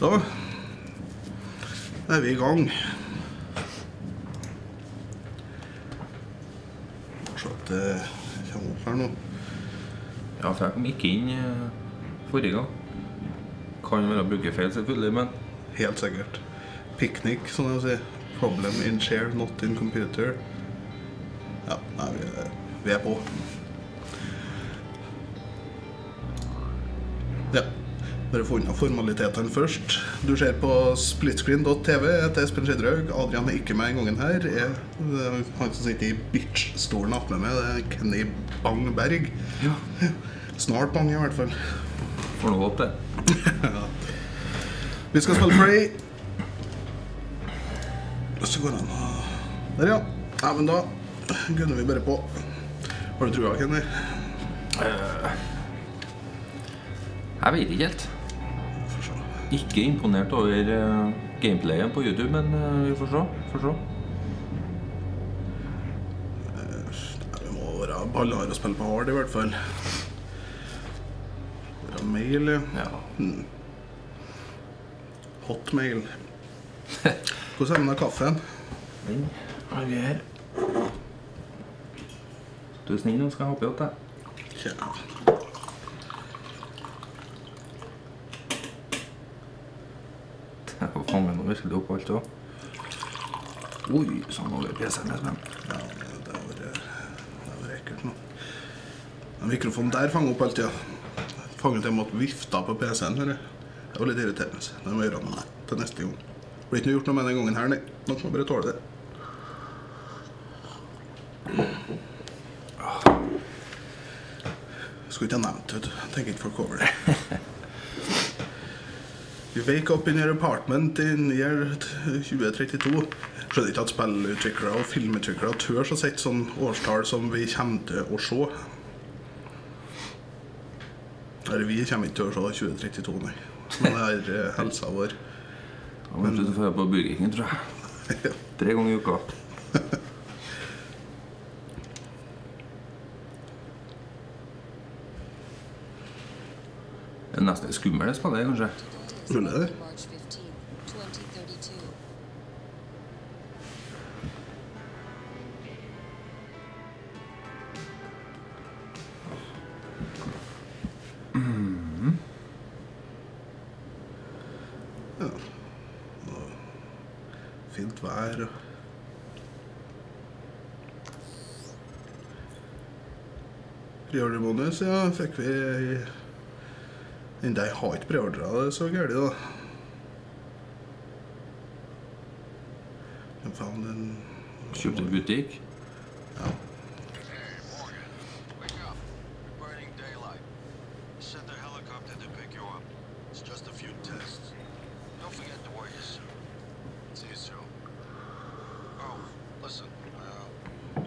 Da er vi i gang. Se at det kommer opp her nå. Ja, for jeg kom ikke inn eh, forrige gang. Kan være brukerfeil, selvfølgelig, men Helt sikkert. Picnic, som de sier. Problem in share, not in computer. Ja, nei, vi, vi er på. Bare få unna formalitetene først. Du ser på splitscreen.tv etter Espen Skidraug Adrian er ikke med denne gangen her. Er han som sitter i bitch-stolen attmed meg, det er Kenny Bang-Berg. ja. Snart Bang, i hvert fall. får nå håpe det. Vi skal spille Prey. Så går han og... Der, ja. Nei, men da gunner vi bare på. Har du trua, Kenny? Jeg vet ikke helt. Ikke imponert over eh, gameplayen på YouTube, men eh, vi får se. Får se. Det Vi må være ballhard å spille på hard, i hvert fall. Være mail, ja. Ja. Hotmail. Hvordan er det med kaffen? Den har vi her. Du er snill nå, skal hoppe i åtte. deg. Jeg får fange noe virkelig opp alt òg. Oi, sånn over PC-en. Espen. Ja, det har vært ekkelt nå. Den mikrofonen der fanger opp alt, ja. Fanger til jeg med vifta på PC-en. jeg. Det var litt irriterende. Det må gjøre noe til neste gang. Det blir ikke gjort noe med den gangen her, nei. Noen må bare tåle det. Skulle ikke ha nevnt det. Tenker ikke folk over det. You wake up in your apartment in year 2032. Skjønner ikke at spillutviklere og filmutviklere tør å sette sånn årstall som vi kommer til å se. Eller vi kommer ikke til å se 2032, nei. Men det er eh, helsa vår. Da må du få på Burger King, tror jeg. Tre ganger i uka. Det er nesten skummelt det spillet, kanskje. Mulig det. March 15, 2032. Fint vær. og- bonus, ja, fikk vi Enda de har ikke preordra det så gærent, da. Hvem faen den Kjøpte en butikk. Ja. Hey, Morgan. Wake up. You're burning daylight. Sent a helicopter to pick you up. It's just a few tests. Don't forget to wear your suit. See you soon. Oh, listen. Uh,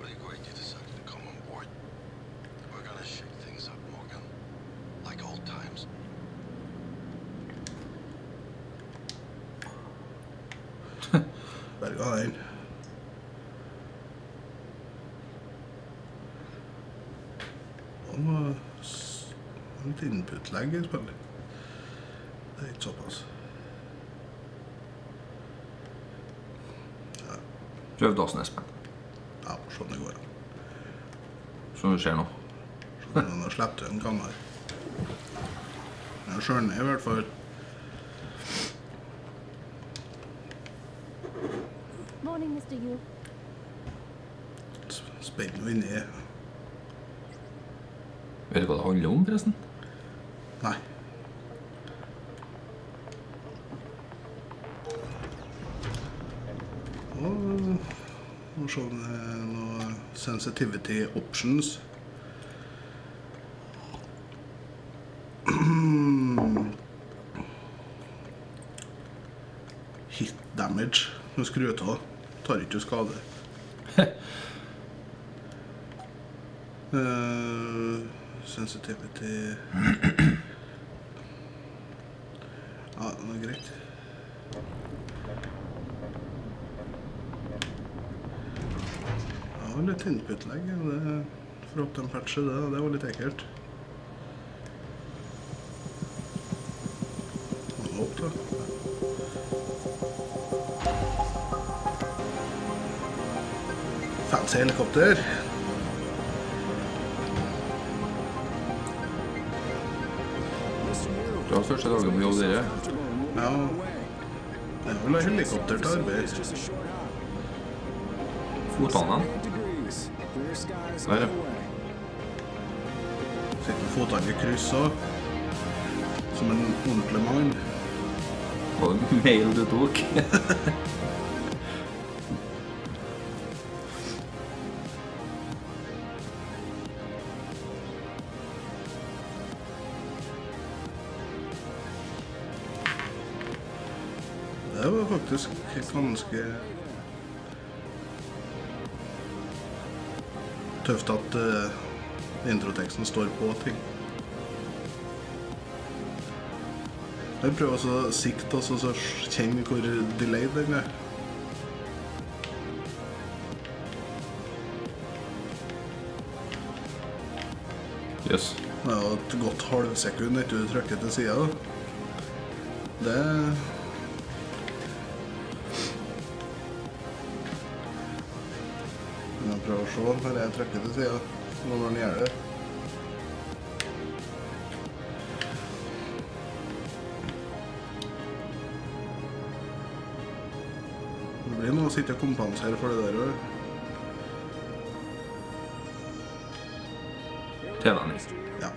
really great you decided to come on board. We're gonna shake things up, Morgan. Like old times. Berga den. Han var s- litt input-lag i spillet. Det er ikke såpass. Prøv dassen, Espen. Ja, sånn det går. Som du ser nå. Sånn, nå slipper du en kammer. Jeg skjønner i hvert fall. Morning, Mr. Yu. s- Spennende inni. Vet du hva det handler om, forresten? Nei. Og må se om det er noe sensitivity options. Hit damage. Nå skrur jeg av. Tar ikke skade. uh, sensitivity Ja, det er greit. Litt input-legg For å patcher det, det var litt ekkelt. Godt, da. Fancy helikopter. Du har første dagen på jobb, dere. Ja. Det er vel helikopter til arbeid. Fotene. Der, ja. Sitter med tak i kryss òg. Som en ordentlig mann. Og mail du tok? Det var faktisk ganske tøft at uh, introteksten står på ting. Jeg prøver også å sikte og så kjenne hvor delayed den er. Jøss. Det er jo et godt halvsekund etter du trykker til sida. Det Se når jeg trykker til sida, når den gjør det. Det blir noe å sitte og kompensere for det der òg. TV-en. Ja.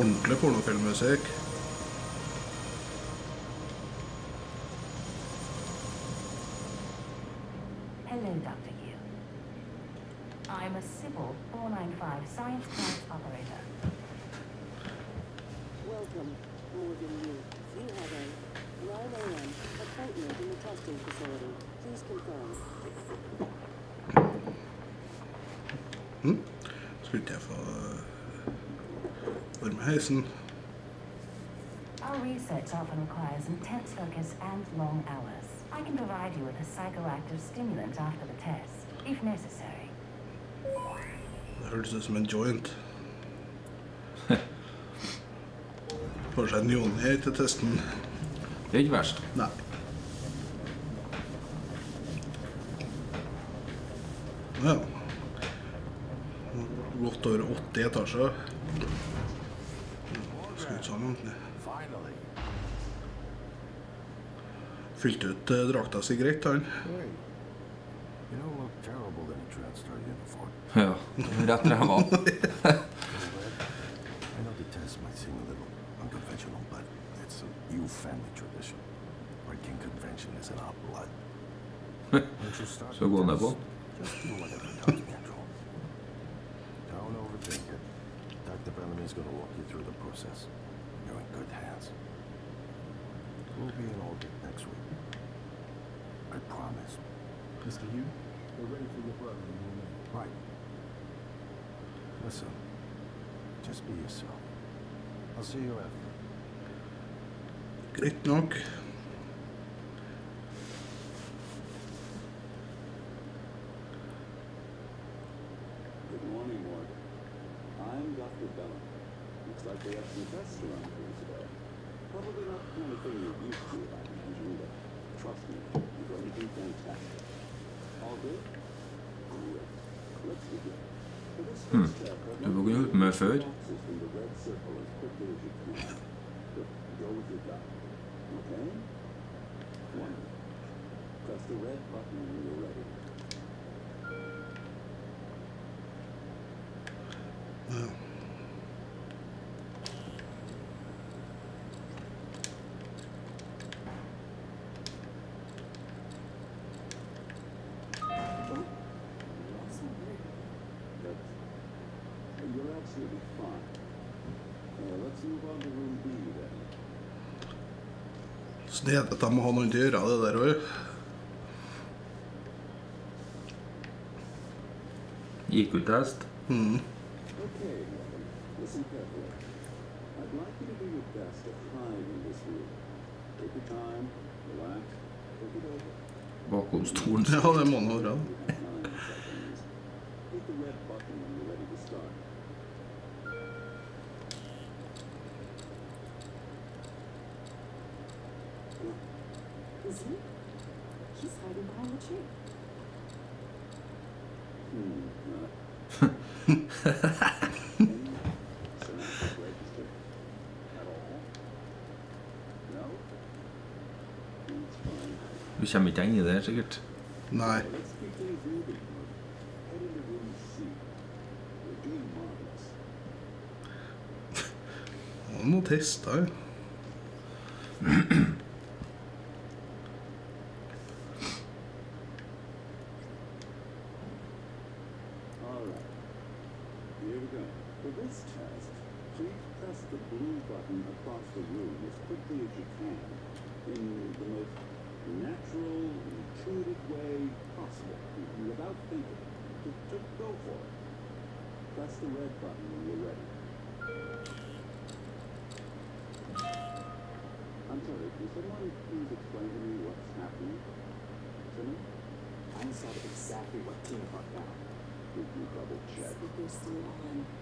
Ordentlig the Skulle ikke jeg få varme heisen? Our research often requires intense focus and long hours. I can provide you with a psychoactive stimulant after the test, if necessary. Det hørtes ut som en joint. Får seg en Jonny til testen. Det er ikke verst. Nei. 80. Skal ikke sånn ordentlig. Finally. Fylte ut eh, drakta si greit, han. Ja. Rett ræva. You family tradition. Breaking convention is in our blood. Once you start Så gå ned på. Dr. Bellamy's gonna walk you through the process. You're in good hands. We'll be in orbit next week. I promise. Mr. Hugh, we're ready for your brother in a moment. Right. Listen, just be yourself. I'll see you after. Greit nok. Good morning, Morgan. I'm Dr. Bellum. Looks like they have some tests around here today. Probably not the kind of thing you're used to, I imagine, but trust me, you're going to do fantastic. All good? Great. Let's begin. For this Hmm. first step, I'd Du like får you gå to ut med take før. boxes from the red circle as quickly as you can. Good. Go with your gut. Okay? Wonderful. Press the red button when you're ready. Ja. But you're absolutely fine. Uh, let's move on to room B then. Snedig at de må ha noen til å gjøre det der òg. Gikk ut test. Mm. Okay, listen carefully. I'd like you to do your best to hide in this room. Take your time, relax, think it over. Bakom stolen. Ja, det må nå være det. Hit the red button when you're ready to start. Is he? He's hiding behind the tree. Hmm. Uh, any synaptic register at all? No? It's fine. Du kommer please press the blue button across the room as quickly as you can in the most natural, intuitive way possible, without thinking. Just, just go for it. Press the red button when you're ready. I'm sorry, can someone please explain to me what's happening? Simon? I saw exactly what Tina down. Did you double check? Speaker's still on.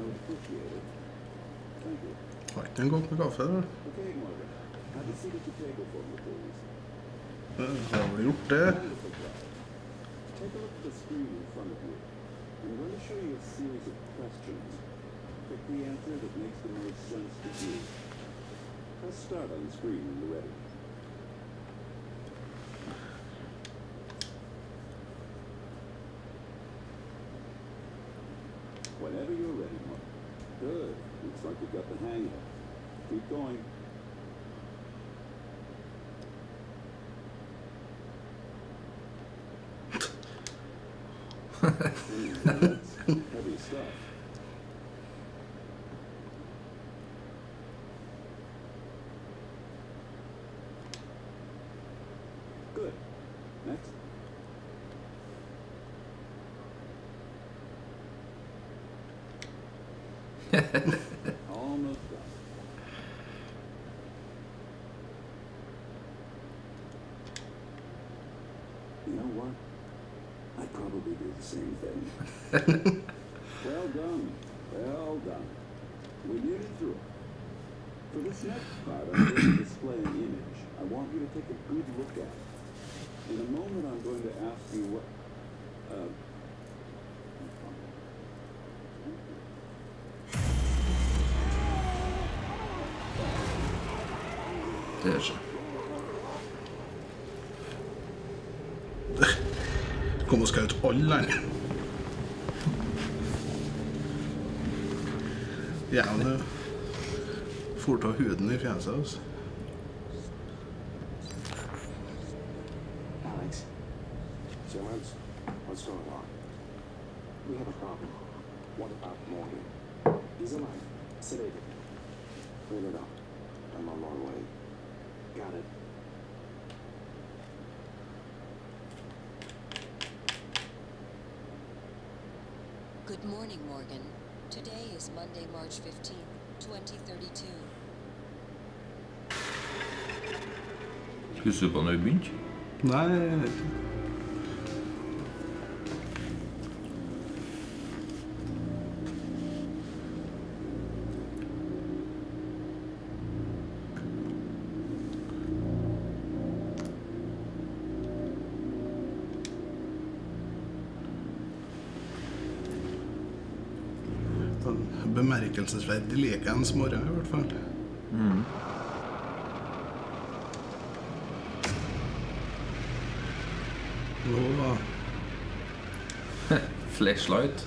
I would appreciate it. Thank you. Har ikke en godt med kaffe, eller? Okay, Morgan. Have a seat at the table for me, please. Ja, Har vi gjort det? Wonderful job. Take a look at the screen in front of you. I'm going to show you a series of questions. Pick the answer that makes the most sense to you. Press start on the screen when you're ready. Whenever you're ready, Mark. Good. Looks like you've got the hang of it. Keep going. Heavy stuff. Good. Next. Almost done. You know what? I'd probably do the same thing. well done. Well done. We're nearly through. For this next part, I'm going to display an image. I want you to take a good look at it. In a moment, I'm going to ask you what... Uh, Det er ikke. Kom og skaut alle land. Jævlig fort av huden i fjeset altså. Bemerkelsesverdig likens morgen, i hvert fall. Nå da Flashlight.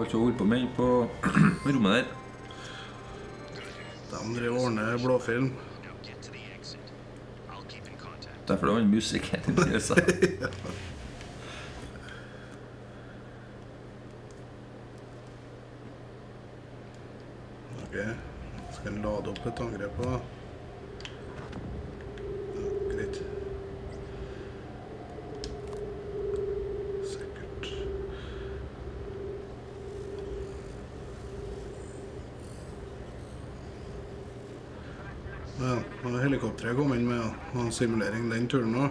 På alt du på med på rommet der. De driver og ordner blåfilm. Derfor det var en musikkinteresse. Ok, skal lade opp et angrep på. P3 kom inn med ja. simulering den turen òg.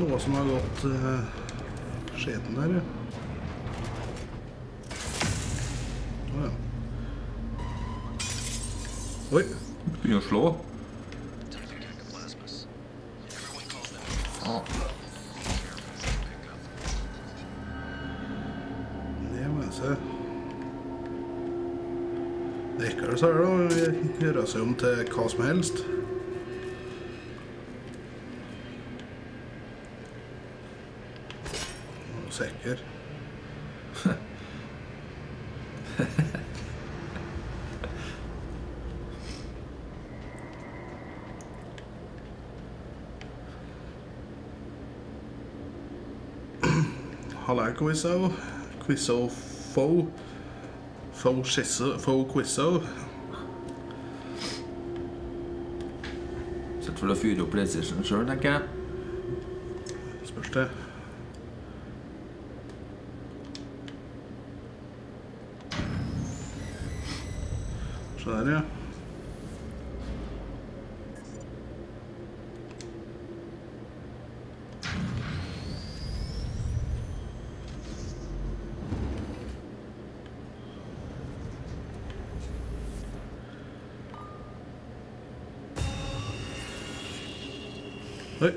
Noe som har gått eh, uh, skjeden der, ja. Begynner å slå. Det må jeg se. Nicholas her da, gjør seg om til hva som helst. Sikker. Halla, Quizzo. Quizzo Fo. Fo Shizzo. Fo Quizzo. Sett for å fyre opp PlayStation sjøl, tenker jeg. Spørs det. Se der, ja. Oi.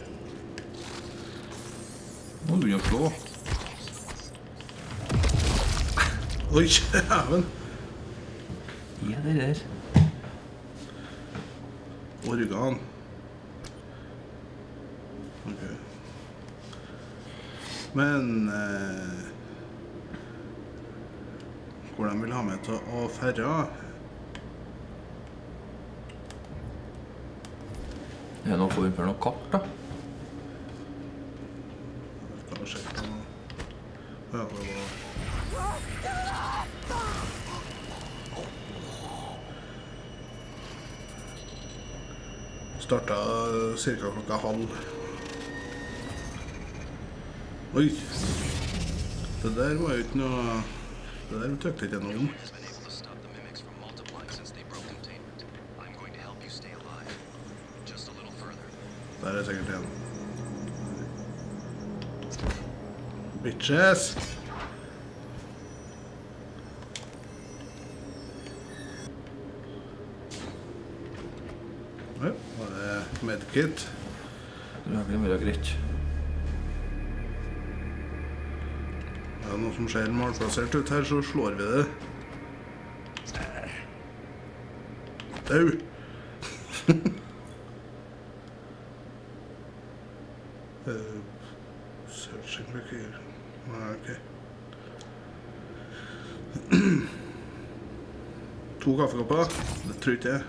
Nå begynner å slå. Oi, jæven. Ja, det der. Organ. Ok. Men eh, Hvor de vil ha meg til å ferre? Er det noen form for noe kart, da? Skal vi sjekke noe. Ja, det var Starta ca. klokka halv. Oi! Det der var jo ikke noe Det der tøkte ikke noe om. Der er sikkert en. Bitches! Oi, var det medkit? Det blir være greit. Som ser malplassert ut her, så slår vi det. Au! Eh, Searching require. Nei, ok. To kaffekopper. Det tror ikke jeg.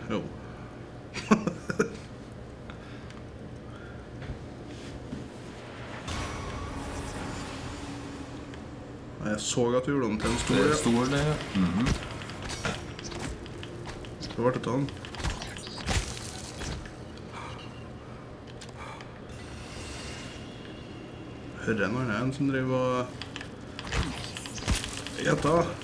Så at du gjorde den til en stor. Det stor, det. ja. Mhm. Det ble det han. Hører en annen som driver og Gjetta.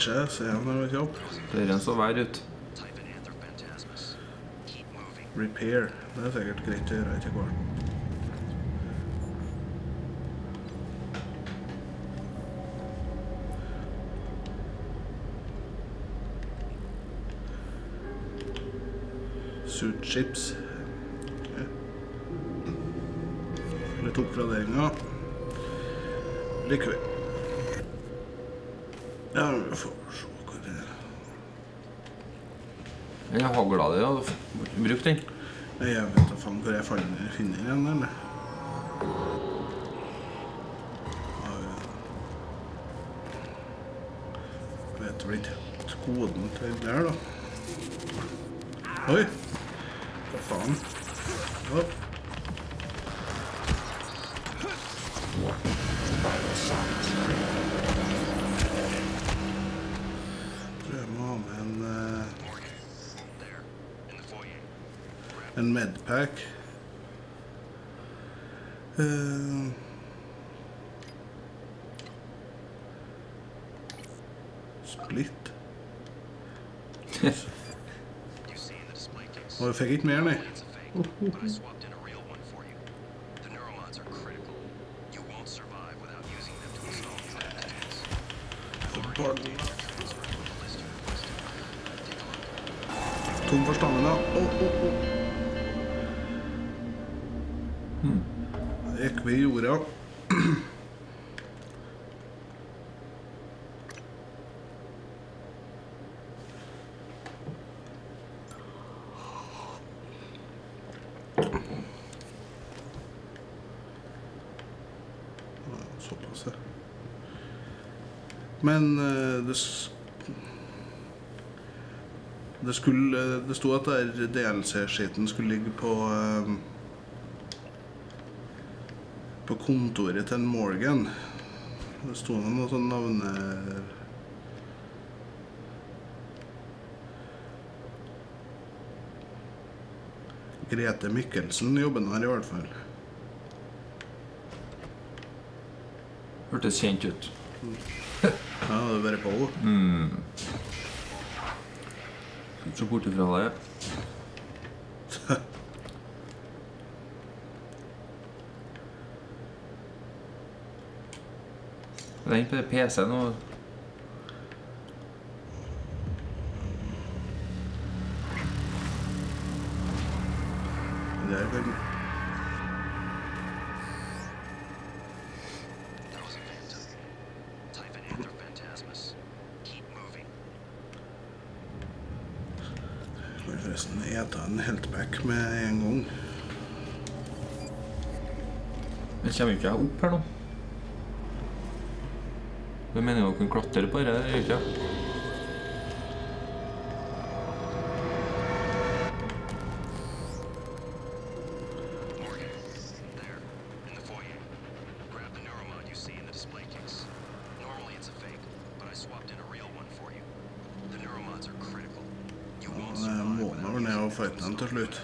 Bitches er han kjapp. Det er en så vær ut. Repair. Det er sikkert greit å gjøre etter hvert. Suit chips. Litt oppgraderinger. Liker vi. Ja, vi får se hva det er. Den hagla di, da. Bruk den. Jeg vet da faen hvor jeg finner den, eller? Jeg vet vel ikke koden til der, da. Oi! Hva faen? Ja. En medpack. Eh, split. Og jeg fikk ikke mer, nei. Men eh, det Det skulle Det sto at der DLC-skiten skulle ligge på eh, På kontoret til Morgan. Det sto noe sånn navne... Grete Mikkelsen jobber her i hvert fall. Hørtes kjent ut. Ja, det har vært på henne. Mm. Skal ikke se bort ifra det. Den på PC-en og Men kommer ikke opp her nå? Hvem mener du kan klatre på det, gjør ikke jeg? Og det må man vel ned og fighte dem til slutt.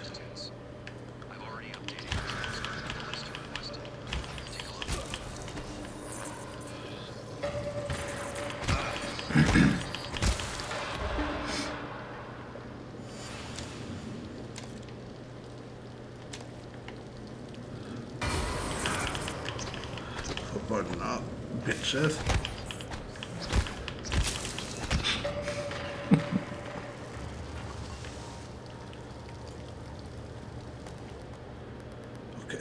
Forbanna bitches. Ok.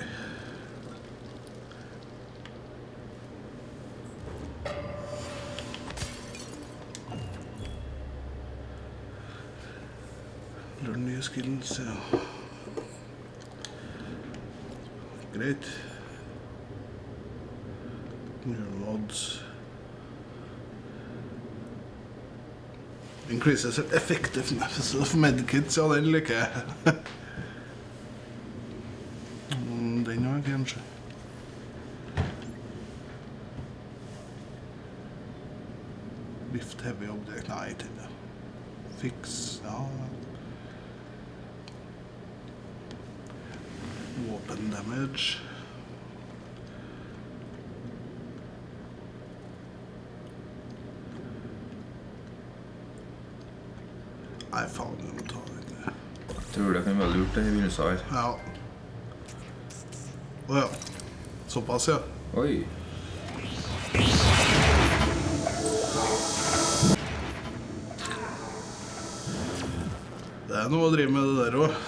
Learn nye skills, ja. Greit. New mods. Increases effectiveness of medkits, ja, den liker jeg. Mm, Den òg, kanskje. Lift heavy object Nei, til det. Fix Ja. Weapon damage. Nei, faen, du må ta den. Tror det kan være her. Ja. Å ja. Såpass, ja. Oi. Det er noe å drive med det der òg.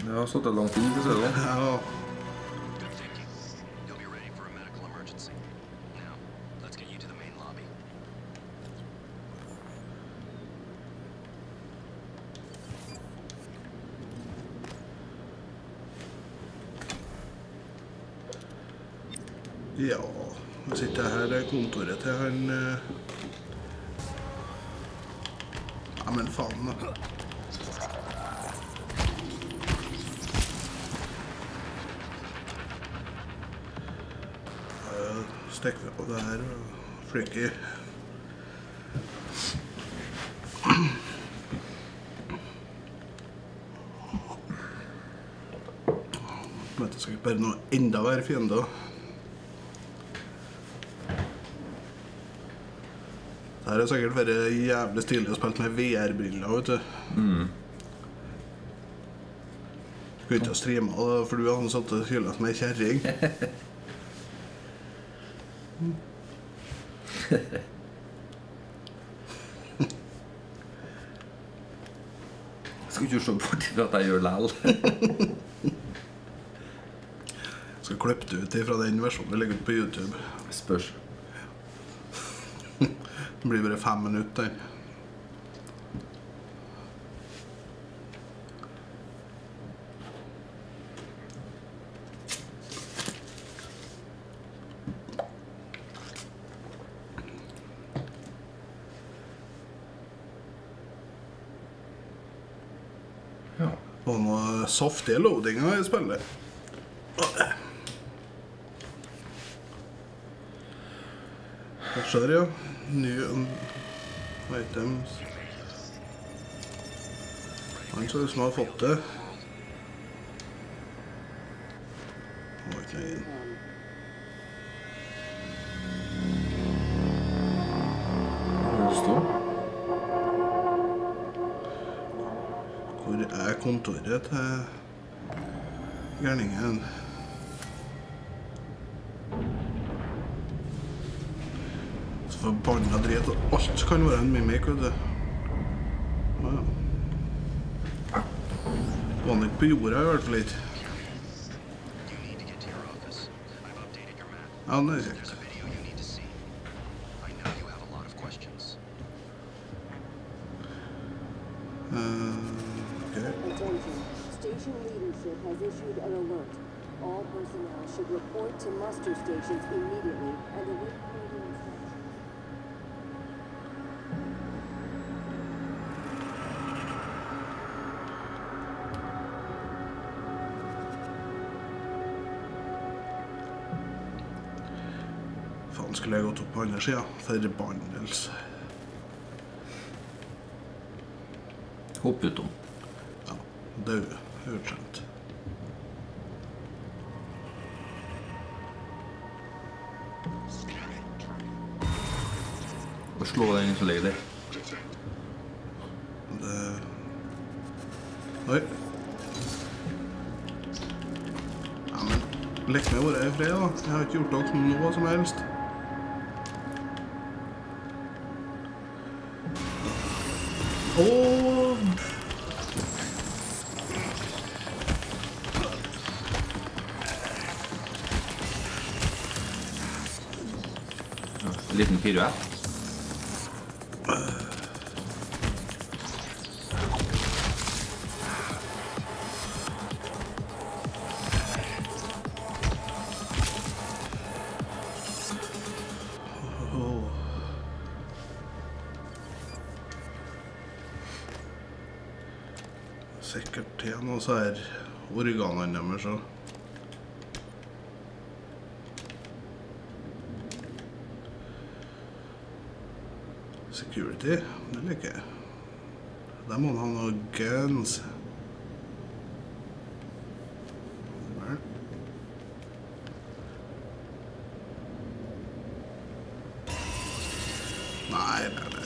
Det har sittet langt inn, for å si det sånn. Ja. Kontoret til han eh. Ja, men faen, da. Stikker vi på det her og flykker. skal ikke bare noe enda verre fiender. Det er sikkert vært jævlig stilig å spille med VR-briller, vet du. Mm. Skulle ikke ha streama det, for du hadde satt og hyla som ei kjerring. Skal ikke se bort ifra at jeg gjør lell. Skal klippe det ut fra den versjonen vi legger ut på YouTube. Spørs. Blir bare fem minutter. Ja. Og noe saftige loadinger i spillet. Skjer, ja? Um, items. Han ser ut som har fått det. Var ikke noe inn. Hvor er kontoret til gærningen? Forbanna drit. og Alt kan være en mimik, vet du. Ja. Var han ikke på jorda, i hvert fall ikke. You need to get to your office. I've updated your map. Ja, det er There's kjekt. a video you need to see. I know you have a lot of questions. Eh, ok. Attention. Station leadership has issued an alert. All personnel should report to muster stations immediately Faen, skulle gått opp på andre sida? Forbannelse. Hopp utom. Ja, daue. Utskjent. Og slå den som ligger der. Det Oi. Ja, men Lekk å være i fred, da. Jeg har ikke gjort noe som helst. Liten piruett. Åh. Sikkert til noe så her organene deres Security, det liker jeg. Der må han ha noe guns. Vel. Nei, nei, nei.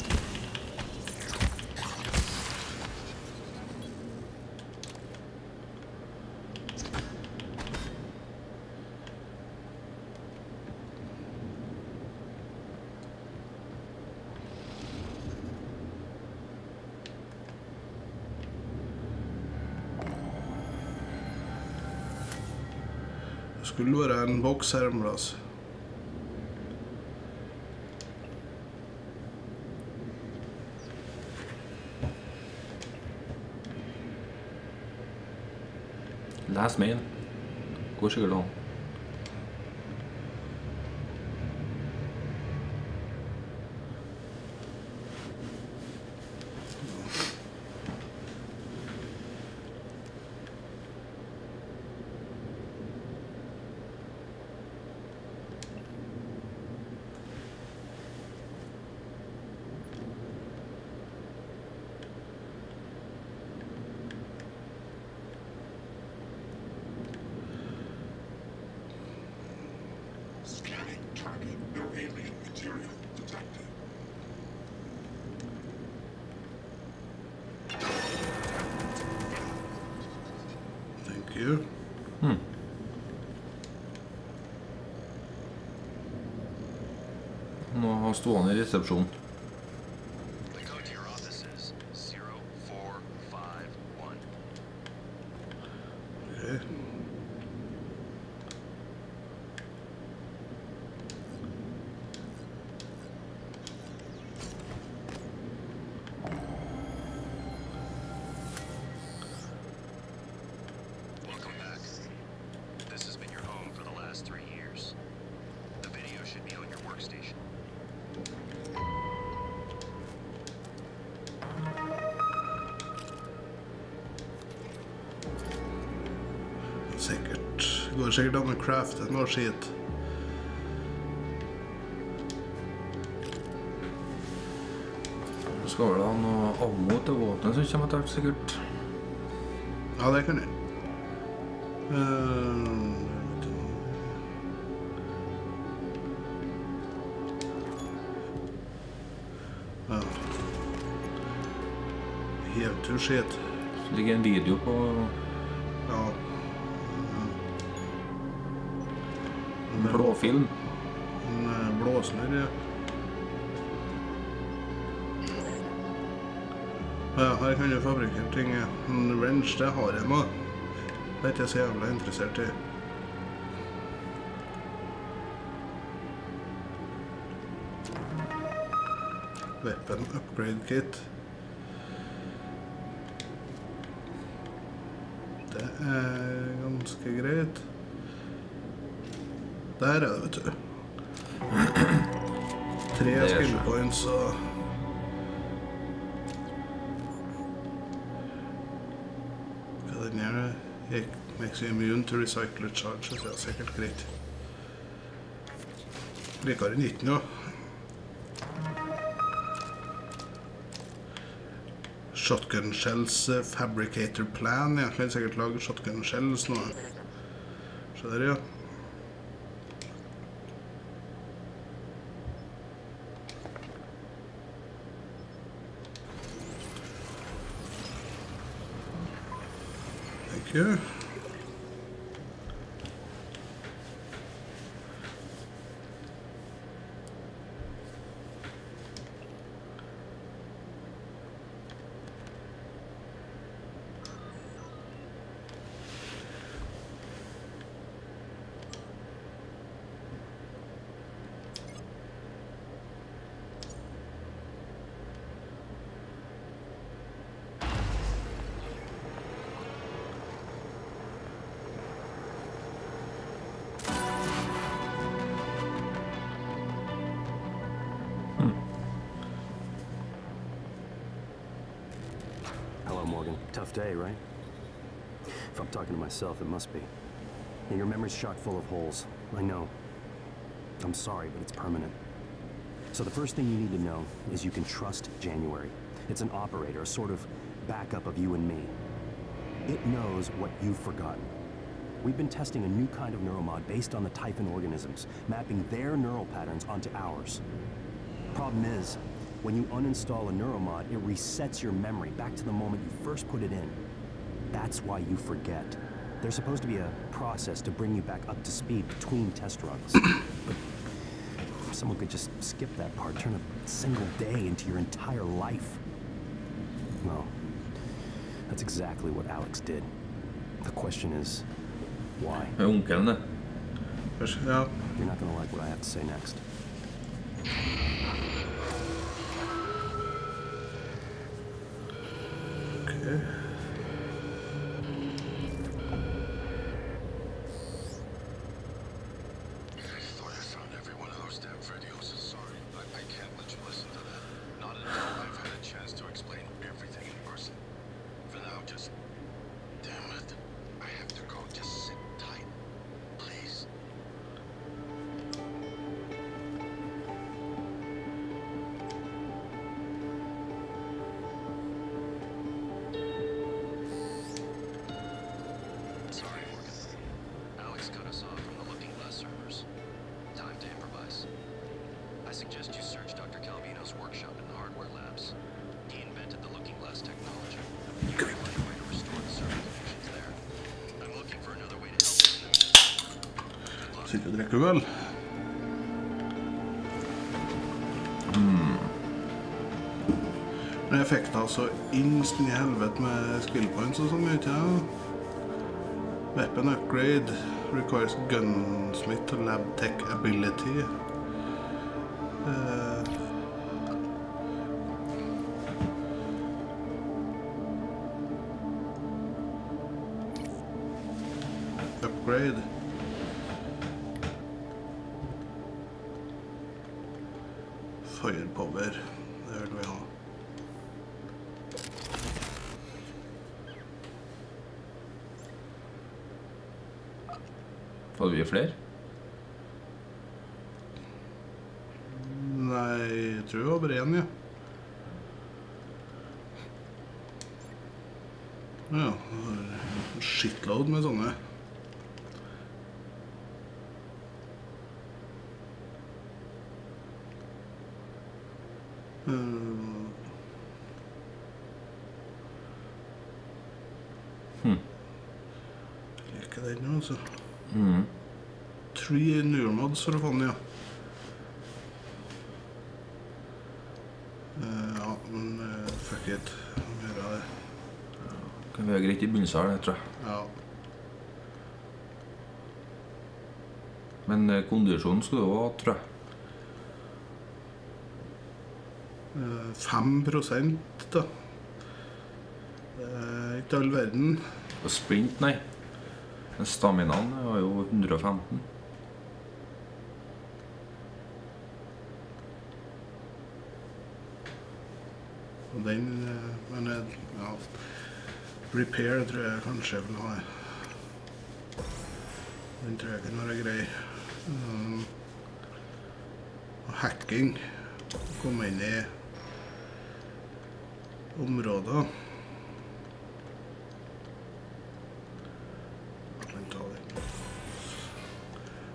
Skulle være en boks her en plass. Les mail. Går sikkert an. Scanning target. No alien material detected. Thank you. Hmm. Nå har stående i resepsjonen. Sikkert. An å crafte noe skit. Skal vel ha noe ammo til våpenet som kommer etter hvert, sikkert. Ja, det kan jeg. Eh, Ja. Helt to. Det ligger en video på blåfilm. En eh, blåsner, ja. Ja, her kan du fabrikkere ting. En wrench, det har jeg nå. Det er ikke jeg så jævla interessert i. Weapon upgrade kit. Det er ganske greit. Der er det, vet du. Tre Det er skill points og Hva den gjør? Makes you immune to recycle charges. Er sikkert greit. Likere 19, ja. Shotgun shells eh, fabricator plan. Jeg kan sikkert lage shotgun shells nå. Se der, ja. here. Myself, it must be. And your memory's chock full of holes. I know. I'm sorry, but it's permanent. So the first thing you need to know is you can trust January. It's an operator, a sort of backup of you and me. It knows what you've forgotten. We've been testing a new kind of neuromod based on the Typhon organisms, mapping their neural patterns onto ours. Problem is, when you uninstall a neuromod, it resets your memory back to the moment you first put it in. That's why you forget. There's supposed to be a process to bring you back up to speed between test runs. but someone could just skip that part, turn a single day into your entire life. Well, that's exactly what Alex did. The question is, why? Det onkelen, det. Kanskje, ja. You're not gonna like what I have to say next. Jeg så innst i helvete med skill points og sånn, vet jeg. Weapon upgrade requires gunsmith lab tech ability. Ja, shitload med sånne. Hmm. Jeg Liker den, altså. Mm. Three neuromods for å få den, ja. Kan være greit i begynnelsen, det, tror jeg. Ja. Men eh, kondisjonen skal du ha, tror jeg. Eh, 5 da. Det er ikke all verden. Og sprint, nei. Staminaen var jo 115. Og den eh, Men eh. Repair tror jeg kanskje jeg vil ha. Den tror jeg kan være grei. Um, hacking. Komme inn i områder.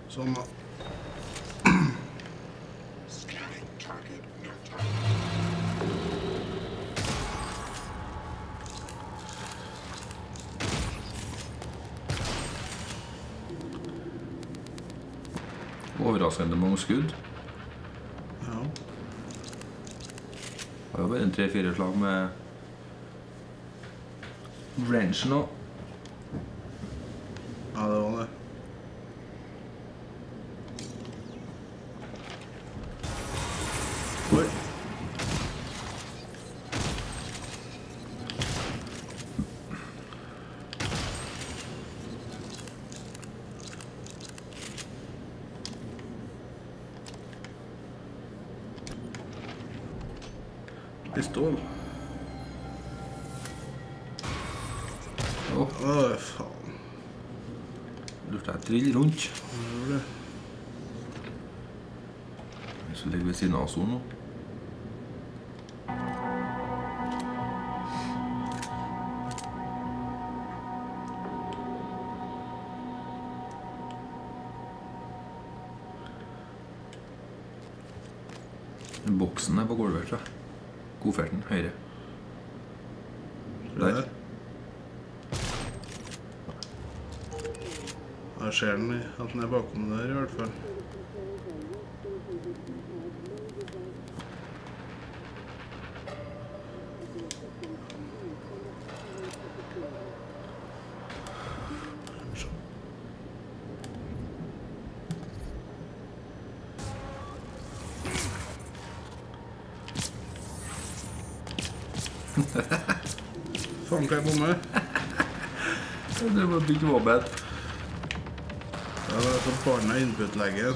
Sånn, da. Overraskende mange skudd. Ja. Det var bare en tre-fire slag med range òg. Nå. Boksen er på gulvet, tror jeg. Kofferten høyre. Der. Jeg ser den, at den er bakom der i hvert fall. Faen, hva jeg bommer? Det var bygd våpen. Ja, det er så barna input-legger.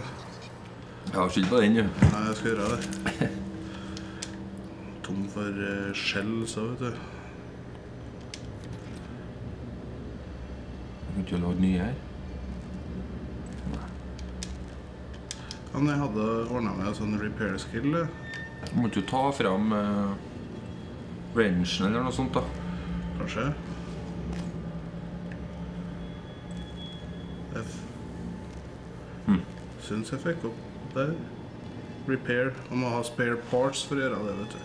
Jeg har skyld på den, jo. Nei, jeg skal gjøre det. Tom for uh, skjell, så vet du. Kan ikke lage nye her. Ja, men jeg hadde ordna meg en sånn repair skill. Du måtte jo ta fram uh, rangen eller noe sånt, da. Kanskje. Jeg f- Hmm. Syns jeg fikk opp der. Repair. Man må ha spare parts for å gjøre det, vet du.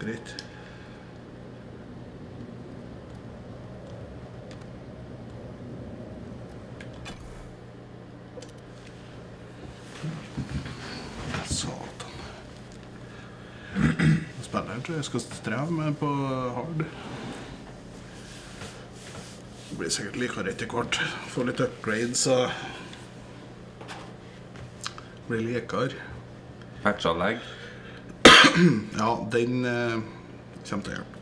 Greit. Satan. Spilleren tror jeg skal streve med på hard. Det blir sikkert likere etter hvert. Får litt upgrades og blir likere. Patchanlegg. Ja, den eh, kommer til å hjelpe.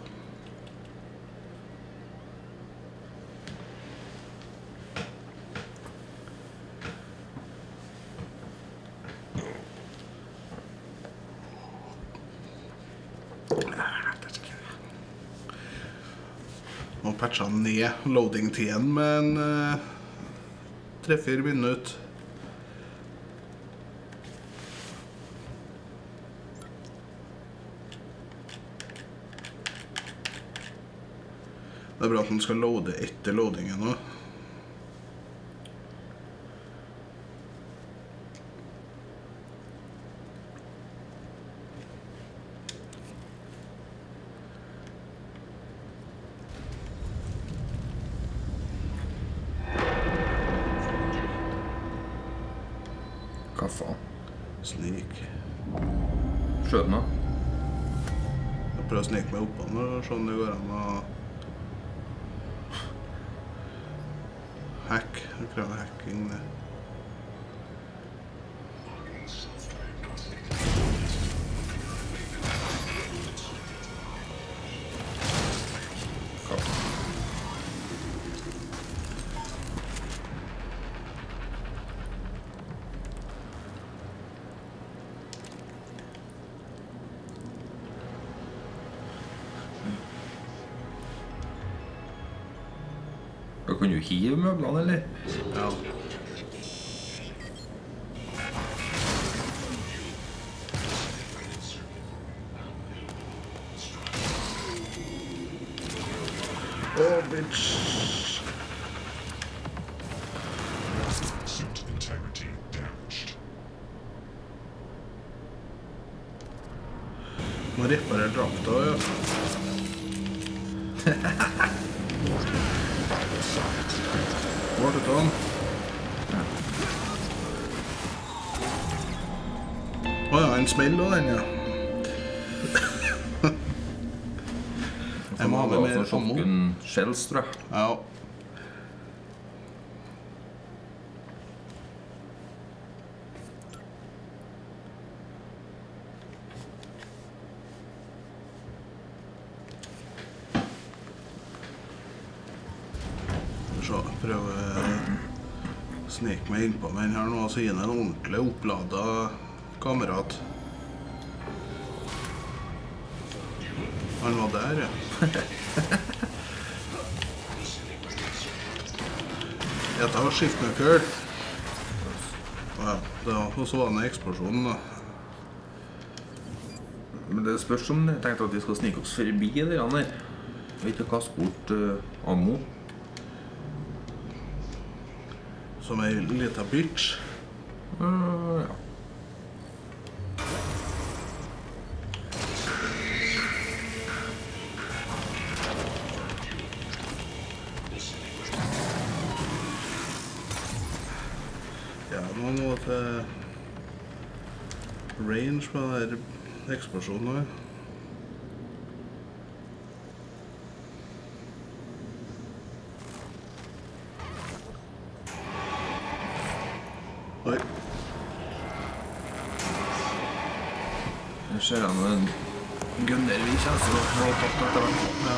Nå patcha han ned loading-tiden med en eh, tre-fire minutter. Det er bra at den skal loade etter loadingen òg. Hva faen? Snik. Skjøt den, da? Jeg prøver å snike meg oppå den og se om det går an å Hack. Jeg krever hacking, det. Hive møblene, eller? Å ja, en smell og den, ja. Jeg må ha med mer ammo. Shotgun shells, tror jeg. Ja. Prøve å snike meg innpå med den her nå, så gi den en ordentlig opplada kamerat. Han var der, ja. Dette var skiftenøkkel. Ja, og så var det en eksplosjon, da. Men det spørs om jeg tenkte at vi skal snike oss forbi de der. Og ikke kaste bort uh, ammo. Som ei lita bitch. Uh, der eksplosjonen her. Oi. Jeg ser han en Gunnervik kjennes jo voldtatt etter hvert. Ja.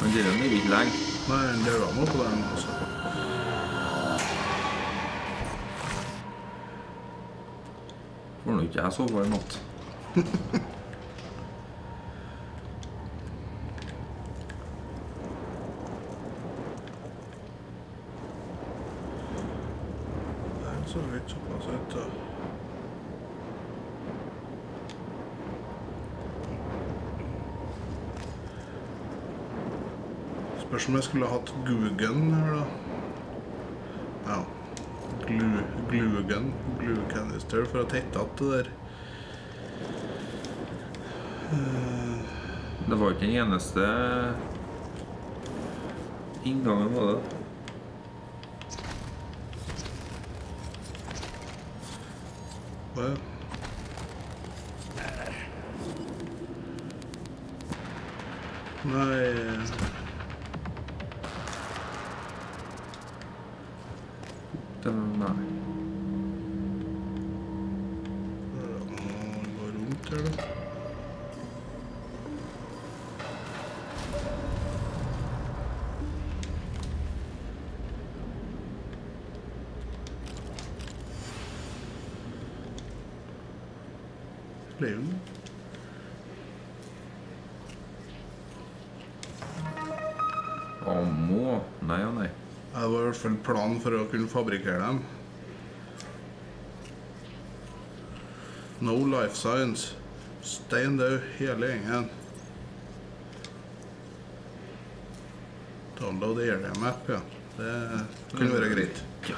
Men det er jo ikke lenge. Nei, han døde nå på den også. Ikke jeg sove i natt. Så litt såpass ut. Spørs om jeg skulle hatt Gugen her, da. Ja. Glu, glugen, glue for å tette att det der. Det var ikke den eneste inngangen, var det? Planen for å kunne fabrikkere dem. No life science. Stein død, hele gjengen. Download area map, ja. Det kunne være greit. Ja.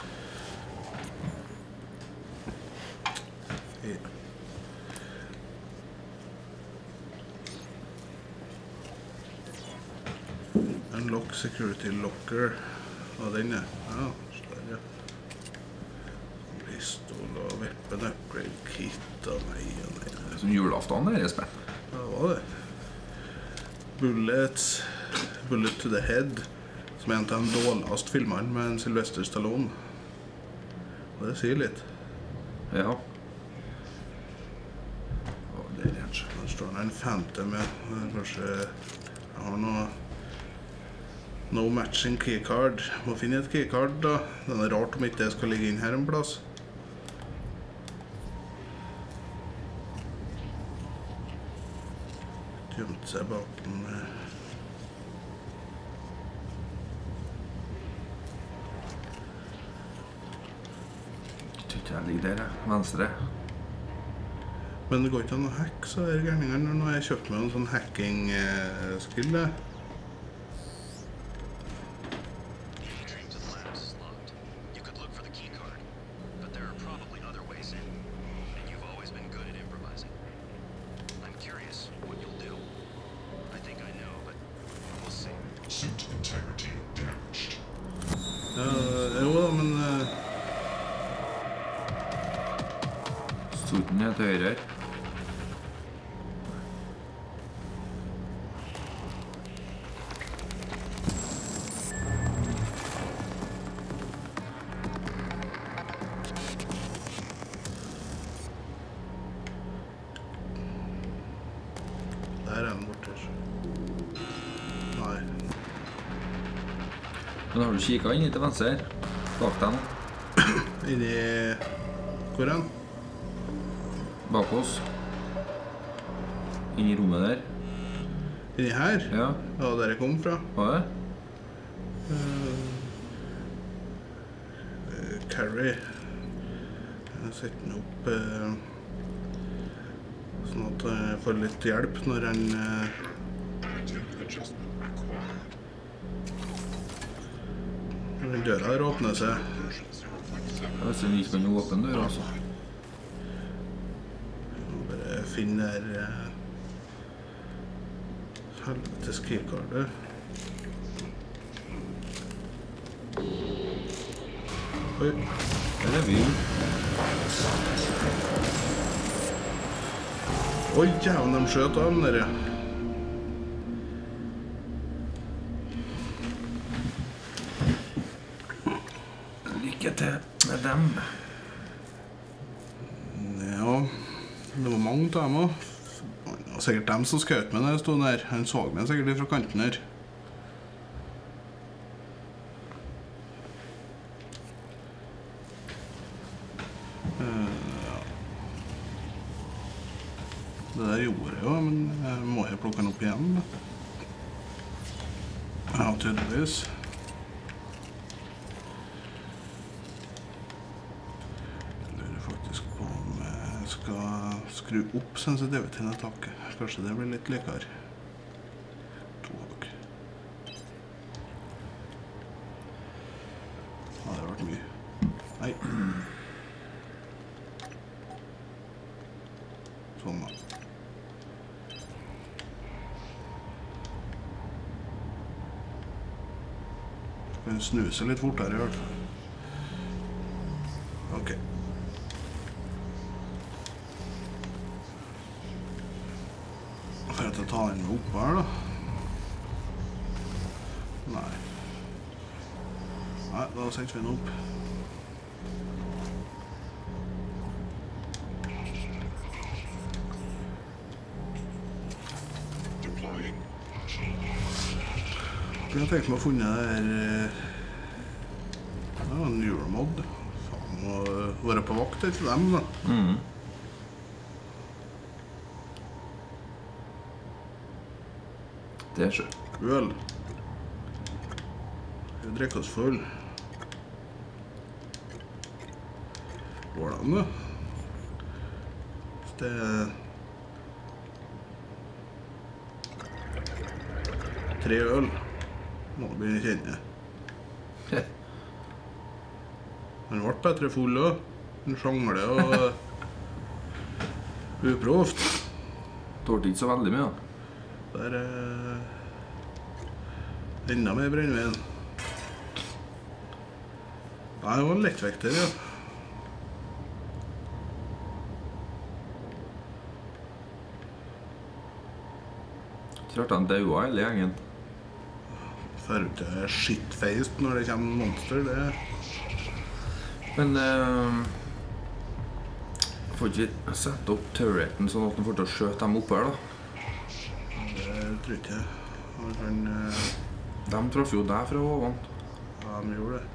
Unlock security locker. Og den, ja. Ja, der. Pistol og weapon upgrade kit og nei og nei. Det er som julaften, det, Espen. Ja, det var det. Bullets, Bullet to the Head, som er en av de dårligste filmene med en Sylvester Stallone. Og det sier litt. Ja. Og der, kanskje. Der står det en Phantom, ja. Er Kanskje jeg har noe No matching keycard. Må finne et keycard, da. Det er rart om ikke det skal ligge inn her en plass. Gjemte seg bak den eh, Jeg tror ikke jeg ligger der, jeg. Venstre. Men det går ikke an å hacke så er gærningene. Nå når jeg kjøpte meg en sånn hacking-skill. jeg. Kikket inn til venstre? Bak nå? Inni Hvor er den? Bak oss? Inni rommet der? Inni her? Ja. Det var der jeg kom fra. Var det? Eh, eh, Carrie. Jeg setter den opp uh, sånn at jeg får litt hjelp når han eh, Item adjustment required. når den døra der åpner seg. Jeg vet ikke vi kan åpne døra, altså. Må Bare finne der eh, helvetes keycardet. Oi. Der er vi. Oi, jævlen, de skjøt av den der. Ja. Det var mange av dem òg. Det var sikkert dem som skjøt meg da jeg sto der. Han så meg sikkert fra kanten her. Eh, ja. Det der gjorde jeg jo, men jeg må jo plukke den opp igjen. da. Ja, tydeligvis. Jeg lurer faktisk på om jeg skal skru opp sensitiviteten et hakk. Kanskje det blir litt likere. To hakk. Ja, det vært mye. Nei. Sånn, da. Kan snuse litt fortere i hvert fall. Opp. Deploying. Jeg tenkte meg å funnet det her eh, Det var en Euromod. Faen, må være på vakt etter dem, da. Mm. Det er sjø. Kul. Vi drikker oss full. Går det Tre øl. Må du begynne å kjenne. Han ble bedre full òg. Han sjangler og uproft. Tålte ikke så veldig mye, da. Der er enda mer brennevin. Nei, det var lettvekter, ja. Tror han daua hele gjengen. Får til shitfaced når det kommer monster, det Men uh, Får ikke sette opp turreten sånn at han får til å skjøte dem oppe her, da? Det tror ikke jeg. Han kan eh, De traff jo deg fra oven. Ja, de gjorde det.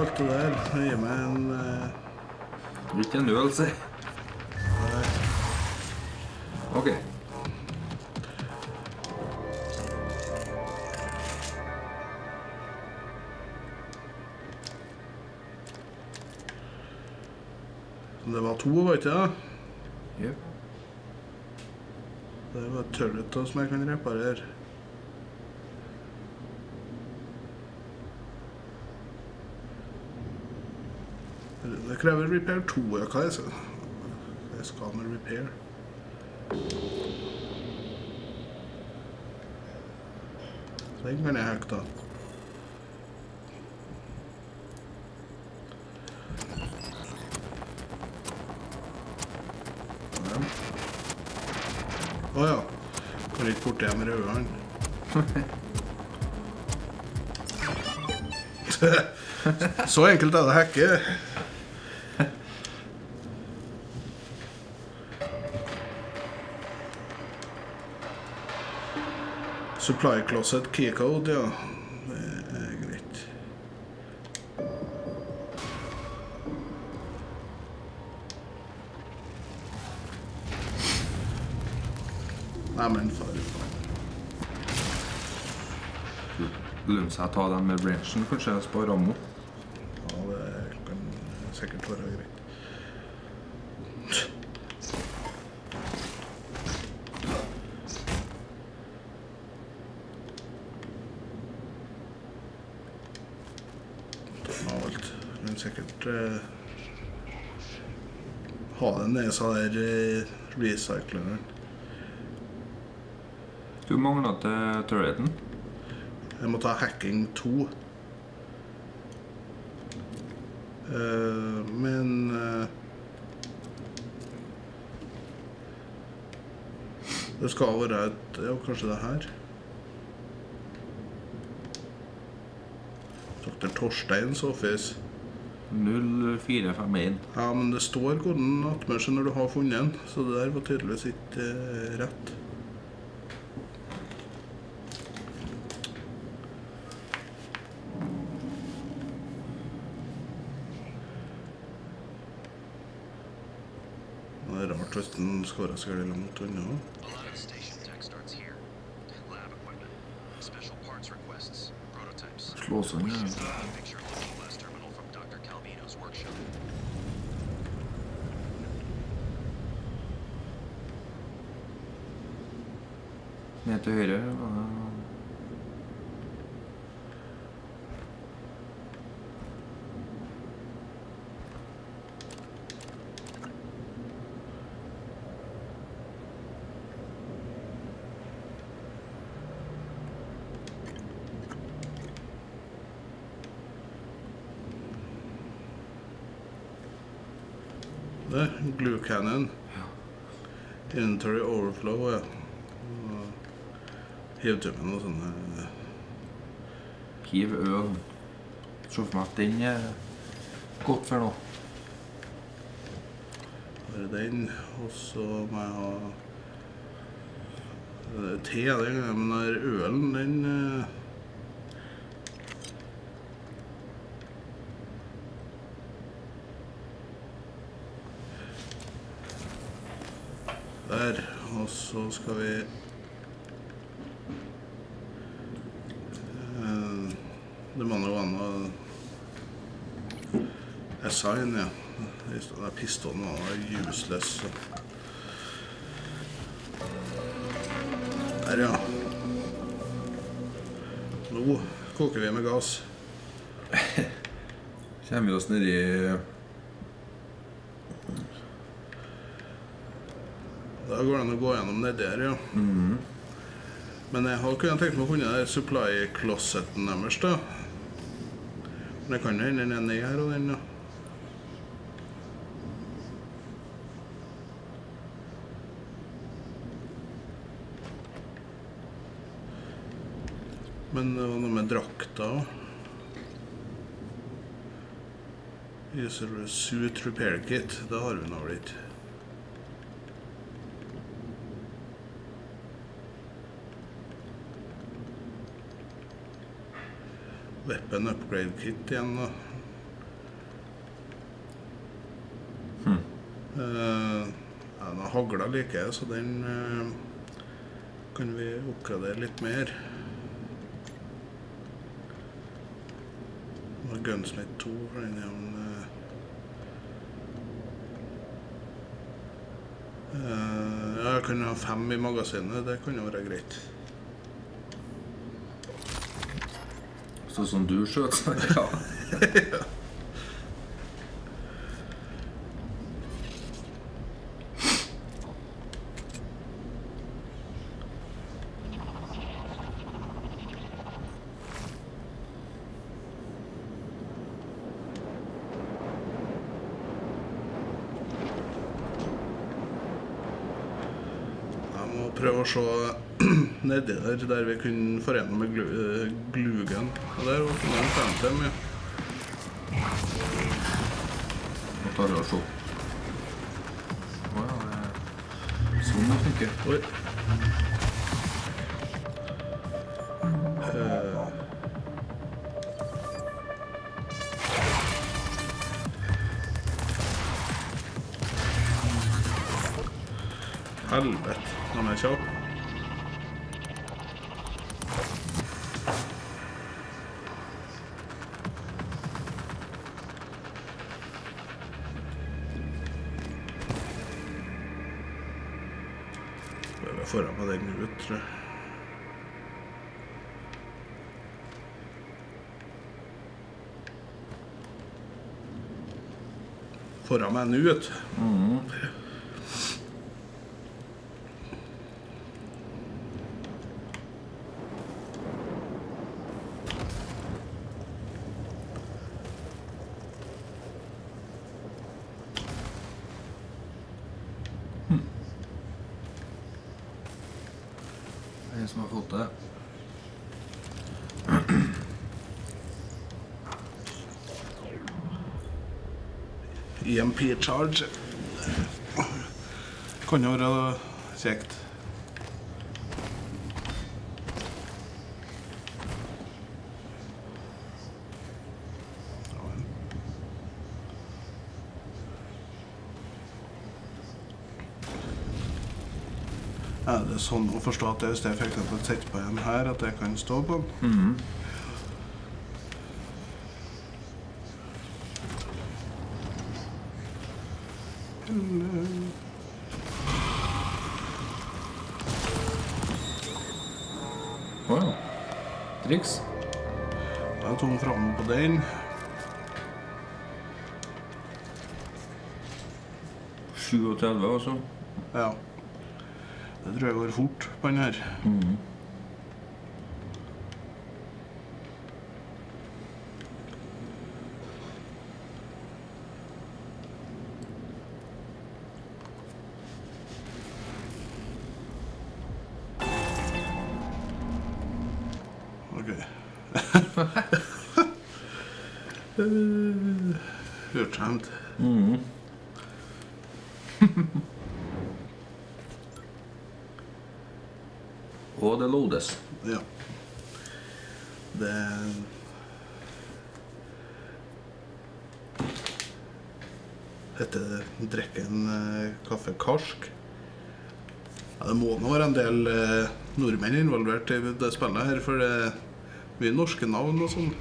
Alt det der. Jeg gir meg en uh... Ikke en øl, si. nei, OK. Det var to, var ikke det? Ja. Det var turret som jeg kan reparere. Krever repair 2. øka? Hva er skal med repair? Legg meg ned høyt, da. Å ja. Går ikke borti med røderen. Så enkelt er det å hacke. Supply closet keycode, ja. Det er greit. Nei, men faen. Lønner seg å ta den med branchen, kanskje, og spare ammo. disse her eh, recyclingene. Du mangler til turreten. Jeg må ta hacking 2. Uh, eh, men uh, Det skal være et Ja, kanskje det her. Dr. Torsteins office. 0451. Ja, men det står koden attmed seg når du har funnet den, så det der var tydeligvis ikke eh, rett. Det er rart hvis den skal seg gærent langt unna. Slå seg of Ned til høyre. var det- Det, glue cannon. Inventory overflow, ja. Og tømmen og sånne Hiv øl. Se for meg at den er godt for noe. Bare den, og så må jeg ha er te, den, gangen, men der ølen, den eh, Der. Og så skal vi eh, Det må nå være noe Assign, ja. Stedet Pistolen var useless. Der, ja. Nå koker vi med gass. Kommer vi oss nedi Da går det an å gå gjennom det der, ja. Mhm. Men jeg har kunnet tenkt meg å finne den supply-klosseten deres, da. Men det kan jo hende den er nedi her og den, ja. Men det var noe med drakta òg. User suit repair kit. Det har vi nå vel ikke. Weapon upgrade kit igjen, da. Eh, ja, den har hagla like, så den eh, kan vi oppgradere litt mer. Gunsmith 2 for den igjen. eh, eh, jeg kunne ha fem i magasinet, det kunne være greit. Sånn som du skjøt. ja. Jeg må prøve å se nedi der, der vi kunne forene med glu, glugen. Og der var det en Phantom, ja. Nå tar vi og se. Å ja, det sånn det funker. Oi. Eh. Helvete, han er kjapp. Foran meg nå, vet du. som har fått det. EMP E charge. Kan jo være kjekt. Er det sånn å forstå at hvis jeg for et setter på en her, at jeg kan stå på den? Mm Å 37, altså. Ja. Det tror jeg går fort på den her. Mm Ok. Eh, Urskjemt. Mhm. Og det loades. Ja. Det Heter det drikke en eh, kaffe karsk? Ja, det må nå være en del eh, nordmenn involvert i det spillet her, for det er mye norske navn og sånn.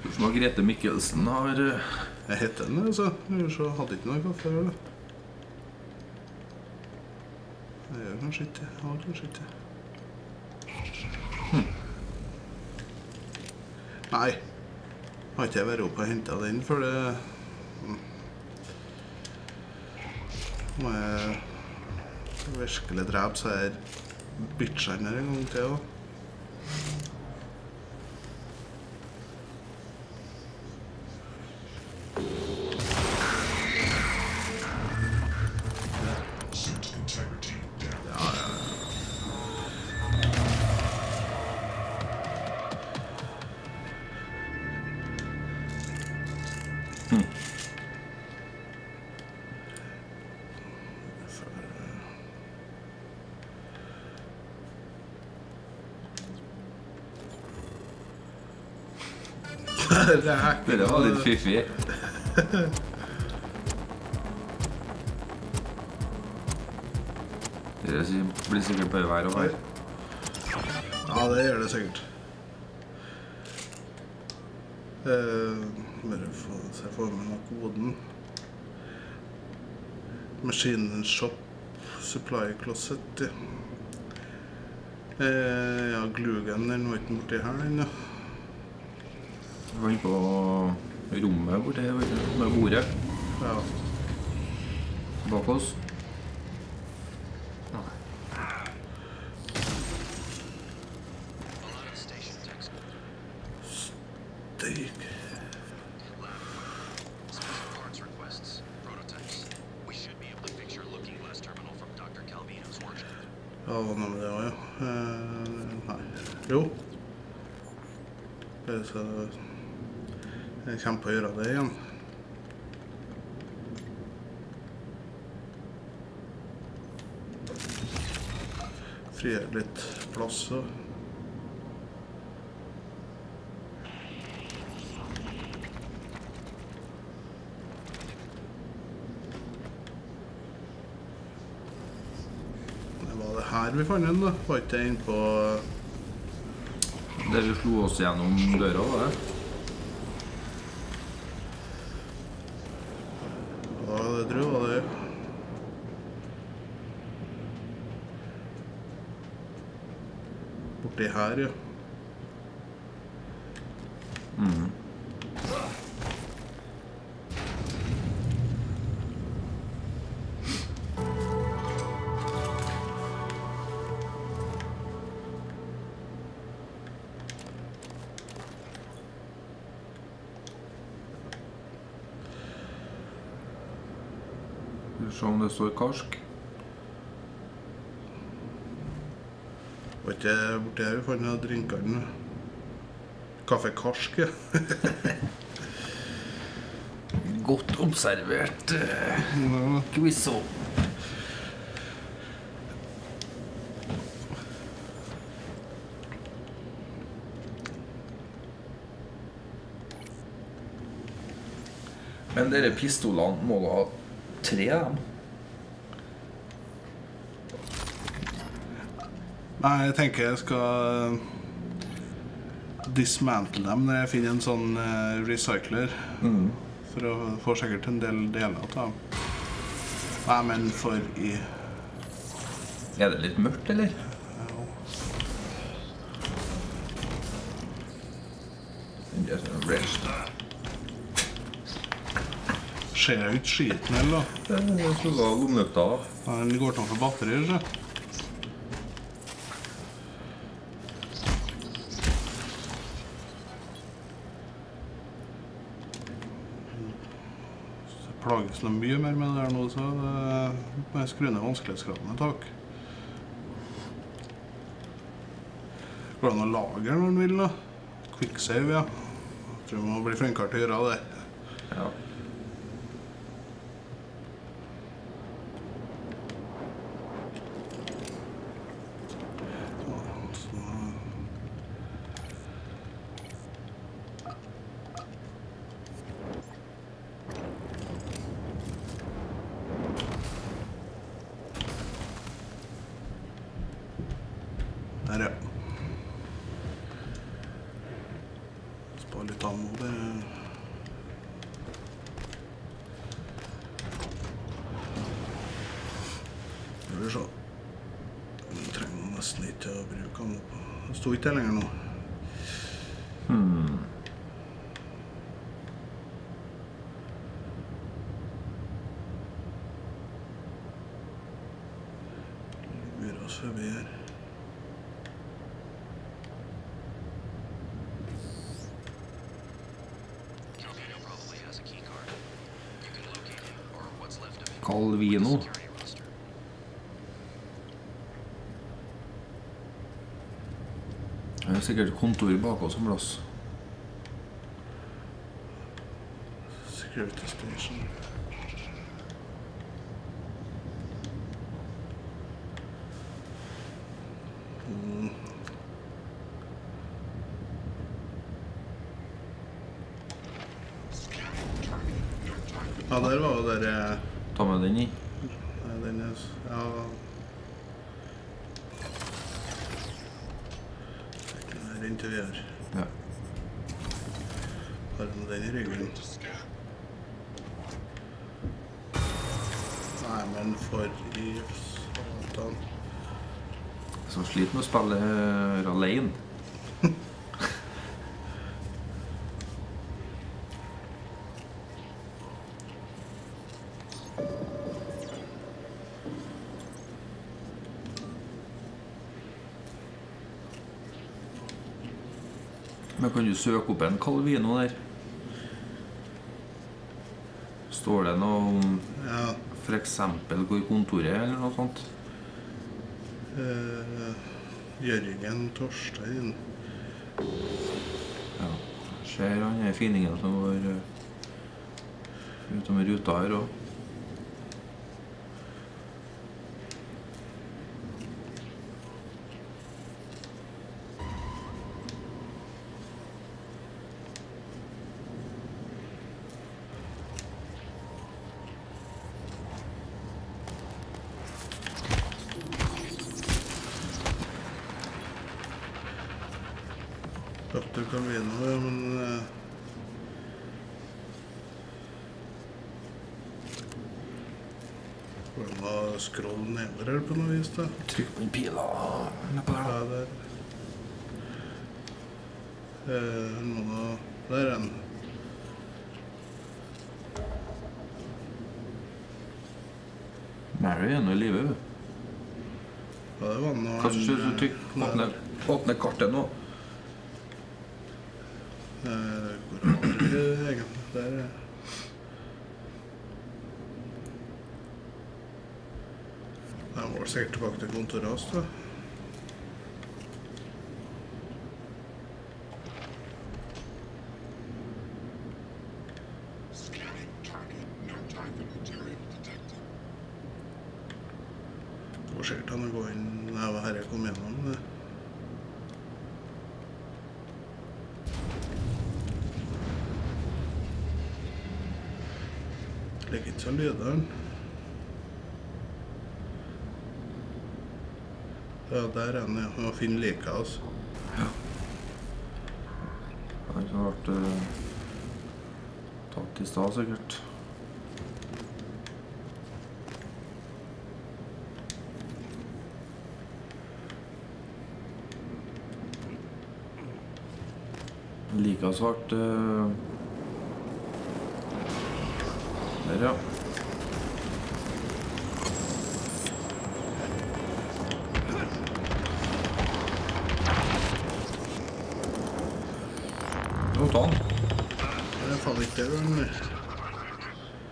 Hvordan har Grete Mikkelsen har eh, Jeg heter den, altså. Så hadde ikke noe kaffe her, da. Jeg gjør kanskje ikke Jeg har kanskje ikke Nei. Har ikke jeg vært oppe og henta den, for det skeletrapsa er bitcha en gang til òg. Det var litt fiffig. Det blir sikkert bare vær og vær. Ja, det gjør det sikkert. Eh, bare få se med meg koden. Machine Shop Supply Closet, ja. Eh, ja, glugen den var ikke borti her, den, ja. Vi på rommet du, med bordet ja. bak oss. Nei. Steik. Ja, hva var det òg, ja. Eh, nei. Jo. Det så Jeg kommer på å gjøre det igjen. Frigjøre litt plass Det her vi fant den, da. Var ikke det innpå Dere slo oss gjennom døra, var det? Ja, det tror jeg var det. Borti her, ja. Mhm. Skal vi se om det står karsk. Var ikke borti her vi fant drinkene? Kaffe Karsk, ja. Godt observert. Uh, Quizo. Men dere pistolene må da ha tre av dem? Nei, jeg tenker jeg skal dismantle dem når jeg finner en sånn uh, recycler. For å få sikkert en del deler av dem. Nei, men for i Er det litt mørkt, eller? Er sånn. Ser jeg ut skiten heller, da? så skulle ha lommelykta. Den går tom for batterier, så. Så mye mer med det her nå, så må jeg skru ned vanskelighetsgraden et tak. Går det an å lagre når en vil, da? Quicksave, ja. Jeg tror man må bli flinkere til å gjøre det. Ja. Der, ja. Spar litt ammo der. Skal vi se. Nå trenger man nesten ikke å bruke ammo på. Det står ikke der lenger nå. Hmm. Lurer oss forbi her. Calvino probably has a key card. You can locate him, or what's left of him. Calvino. Security roster. Det er sikkert kontor bak oss en plass. Security station. Mm. Ja, der var jo der eh, Ta med den i. Nei, den er s- Ja Det er ikke noe her inntil vi er. Ja. Har du den i ryggen? Nei, men for i satan Som sliter med å spille eh, alene. Men kan du søke opp en Calvino der? Står det noe om Ja. f.eks. hvor kontoret er, eller noe sånt? Eh, Jørgen Torstein. Ja. Ser han er finingen som går uh, utom ruta her òg. Dr. Calvino, ja, men eh, Går det an å scrolle nedover her på noe vis, da? Trykk på pila nedpå der, Ja, der. Eh, da Der er den. Mary er nå i live, hun. Ja, det var noe Kanskje du trykker eh, åpne, åpne kartet nå? Sikkert tilbake til kontoret hans, da. Ja. Vi må finne liket, altså. Han har vært tatt i stad, sikkert. Like svart eh, Der, ja. Jo, ta den. Det er faen ikke det, vel?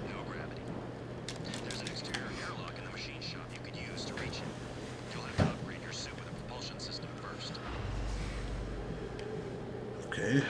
No gravity. There's an exterior airlock in the machine shop you could use to reach it. You'll have to upgrade your suit with a propulsion system first. Ok. Der.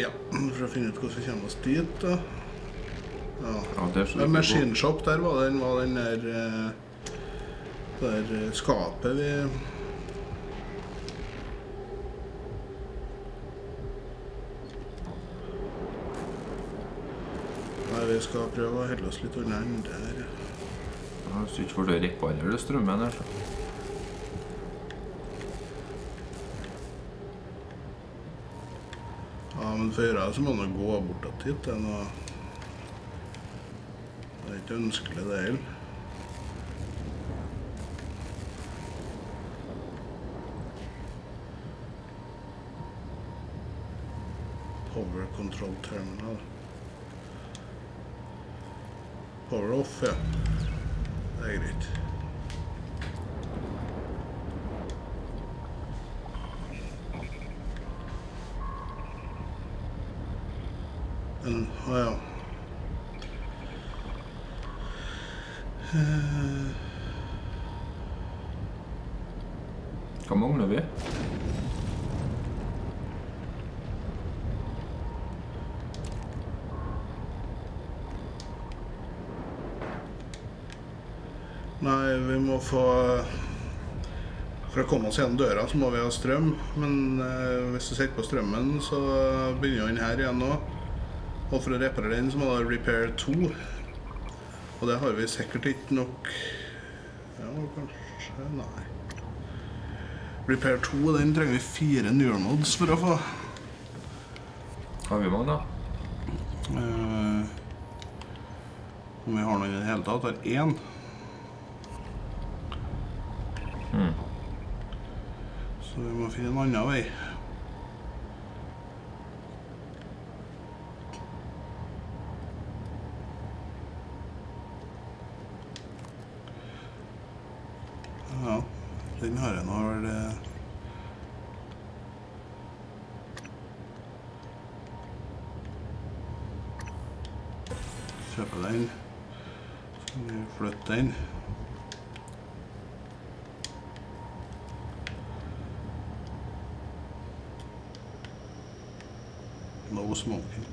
Ja, for å finne ut hvordan vi kommer oss dit, da. Ja. Ja, det er Men jeg Machine Shop, der var den, var den der eh, Der eh, skapet vi Nei, vi skal prøve å holde oss litt unna den der. ja. Ja, Hvis du ikke får til å reparere strømmen her, så Gjøre det så må du gå bortåt hit. Det er ikke ønskelig, det heller. Power control terminal. Power off, ja. Det er greit. Men, å ja. Eh, Hva mangler vi? Nei, vi må få For å komme oss gjennom døra, så må vi ha strøm. Men eh, hvis du setter på strømmen, så begynner den her igjen nå. Og for å reparere den, så må du ha repair 2. Og det har vi sikkert ikke nok Ja, kanskje Nei. Repair 2, den trenger vi fire neuromods for å få. Har vi mange, da? Uh, om vi har noen i det hele tatt. Har én. Mm. Så vi må finne en annen vei. Ja, den har jeg nå vel eh, Kjøpe den. Så kan vi flytte den. No smoking.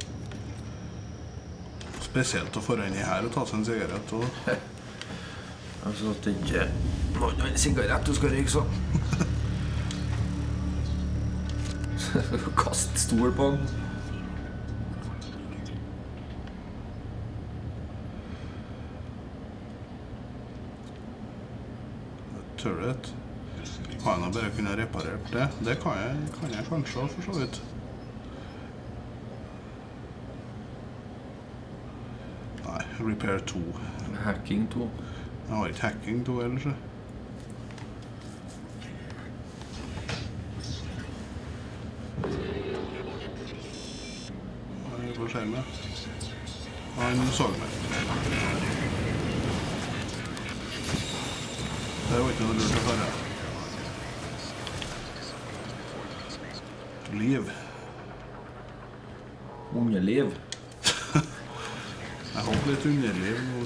Spesielt å få den i her og ta seg en sigarett. Og Altså at det ikke er noen sigarett du skal røyke, så. Kast stol på den. turret. Kan jeg bare kunne reparert det? Det kan jeg, kan jeg kanskje, for så vidt. Nei, repair 2. Hacking 2. Jeg har ikke hacking 2 ellers. jeg. Hva er det på skjermen? Han så meg. Det var ikke noe lurt å fare. Liv. Underliv. Jeg hadde litt underliv nå.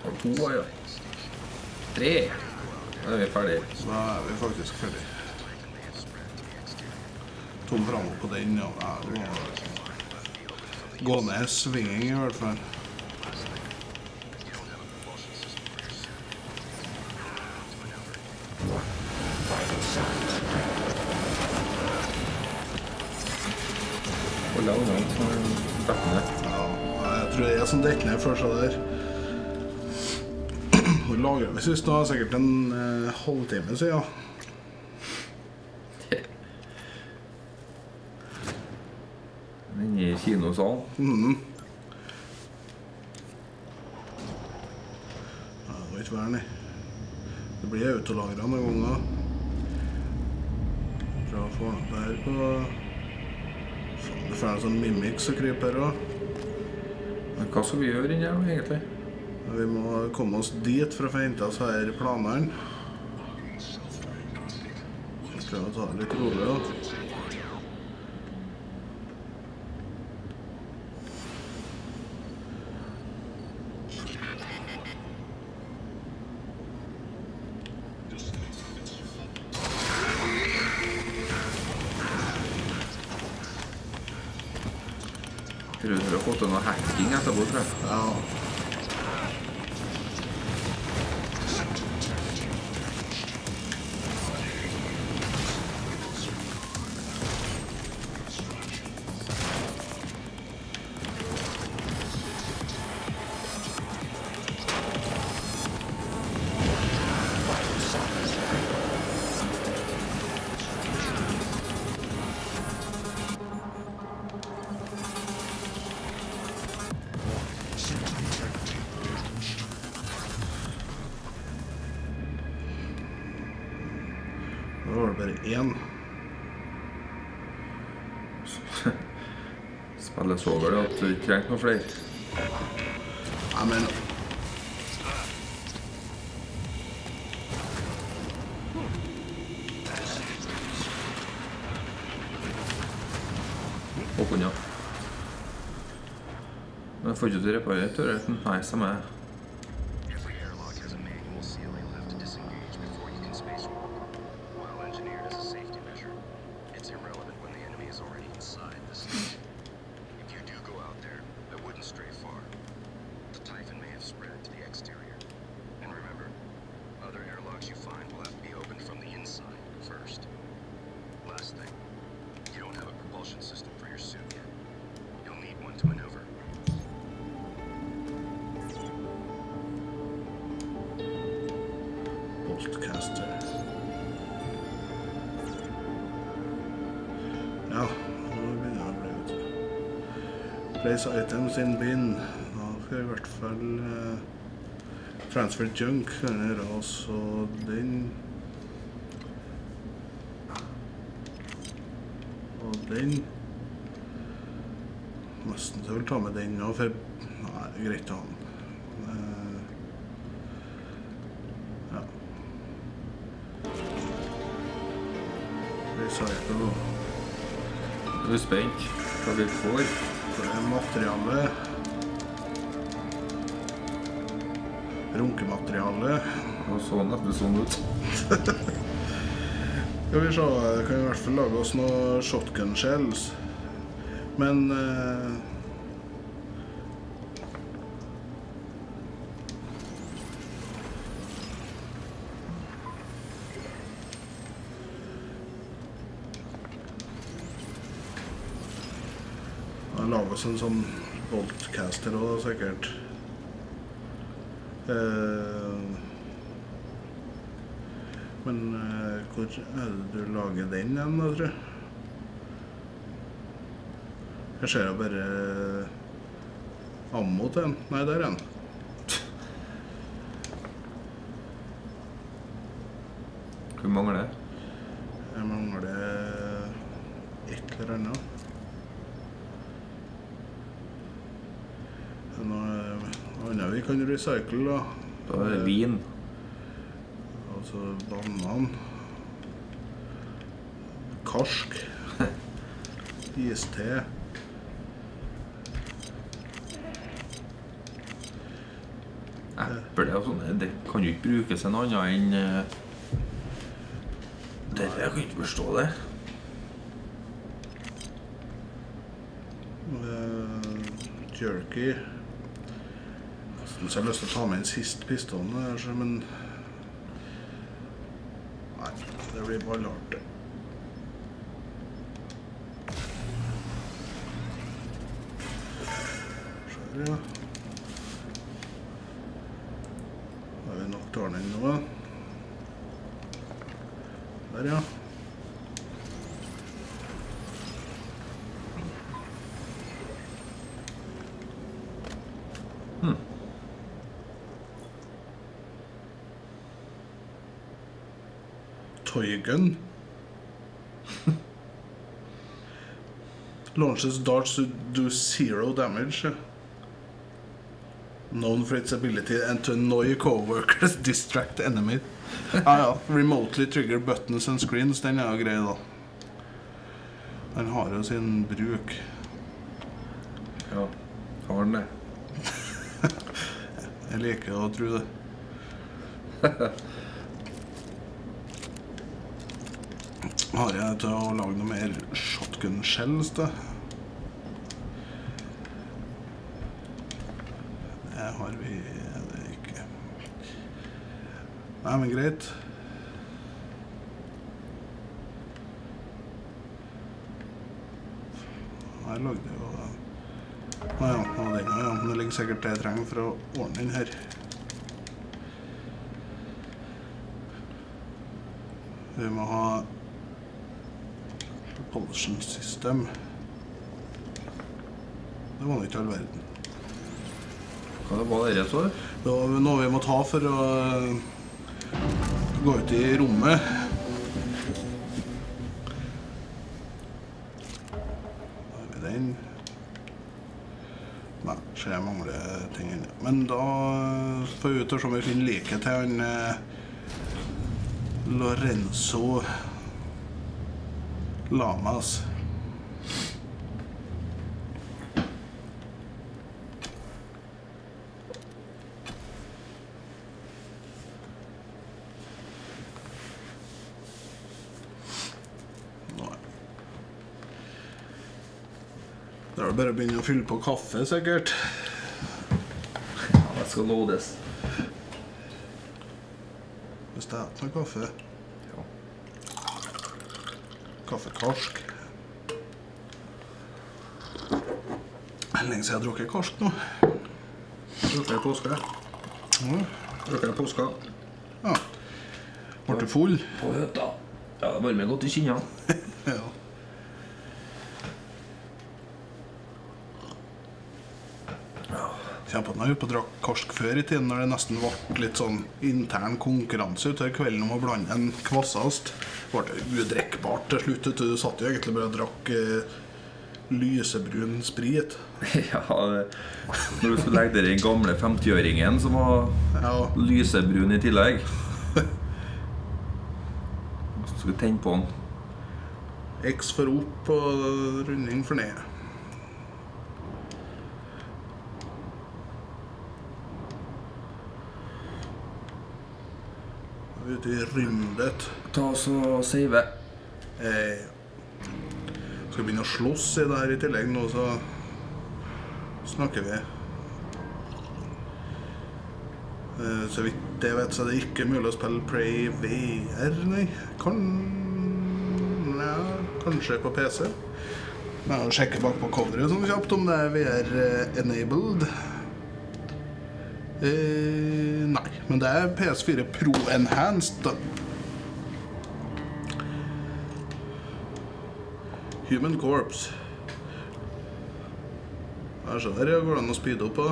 Og to, ja. Tre. Da er vi ferdige. Da er vi faktisk ferdig. Tom framover på den, ja. Det var- Gå ned svinging i hvert fall. Ja, jeg tror det er som detter ned før seg der. Hvor lagrer vi sist? nå? Sikkert en eh, halvtime siden. Inne i kinosalen. Mm. Ja, det var ikke verre, nei. Det blir autolagra noen ganger. Prøv å få opp her på Faen, Det får en sånn mimikk som kryper her òg. Men hva skal vi gjøre inni her, egentlig? Vi må komme oss dit for å få henta oss her planene. Prøve å ta det litt rolig. da. Trengte noe flere. Jeg men Håkon, ja. Men får ikke du reparere turreten? Nei, samme jeg. Place items in bin. Da får jeg i hvert fall eh, Transfer junk denne ras, og den. Og den. Nesten jeg vil ta med den nå, for Nei, det er greit å ha den. Eh, ja. Recycle. Er du spent? Hva vi får? Det er Runkematerialet. Det var så nesten sånn ut. Skal vi se, kan i hvert fall lage oss noe shotgun shells. Men eh, Oss en sånn boltcaster òg, sikkert. Eh, men eh, hvor er det du lager den igjen, da, tror jeg? Jeg ser jo bare ammo til den. Nei, der er den. Hvor mangler det? Jeg mangler et eller annet. Det er Noe annet vi kan recycle, da. Da er det vin. Altså banan. Karsk. Iste. Eple og sånne, det kan jo ikke brukes en annen enn Dette Det jeg kan ikke forstå det. Uh, jerky. Så jeg har lyst til å ta med en sist her, men Nei, det blir bare lart, det. Ja. Har vi nok tårning nå? Der, ja. Hm. Gun. Launches darts to do zero damage. Known for its ability and to annoy coworkers, distract enemy. Ja, ja. Remotely trigger buttons and screens. Den er jo grei, da. Den har jo sin bruk. Ja, har den det? Jeg liker å tro det. Har jeg til å lage noe mer shotgun shells, da? Det har vi det ikke. Nei, men greit. Her lagde jeg jo Nå ja, det var den, ja. Det ligger sikkert det jeg trenger for å ordne den her. Vi må ha propulsion system. Det var nå ikke all verden. Hva var det så? Det var noe vi må ta for å gå ut i rommet. Den. Nei, ser jeg mangler ting ennå. Men da får vi ut og se om vi finner liket til han eh, Lorenzo Lamas. Nei. Da er det bare å begynne å fylle på kaffe, sikkert. Ja, det skal loades. Hvis det er noe kaffe. Kaffekarsk. Lenge siden jeg har drukket karsk nå. Drukket jeg påske? Ja. Bruker jeg påske? Ja. Ble du full? På høta. Ja, det varmer godt i kinnene. Ja. Kjenner på at jeg var ute og drakk karsk før i tiden, når det nesten ble litt sånn intern konkurranse utover kvelden om å blande en kvassast. Ble udrikkbart til slutt. Du satt jo egentlig bare og drakk eh, lysebrun sprit. ja, når du skulle legge der den gamle 50-åringen som var Ja. lysebrun i tillegg. Så skal du tenne på den. X for opp og runding for ned. Ute i rymdet. Ta oss og save. Eh, skal begynne å slåss i det her i tillegg nå, så snakker vi. Eh, så vidt jeg vet, så er det ikke mulig å spille Prey VR, nei. Kan... Ja, kanskje på PC. Men jeg må sjekke bak på coveret sånn kjapt om det er VR-enabled. Eh, nei, men det er PS4 Pro Enhanced, da. Human Corps. Her så der hvordan det an å speede opp på.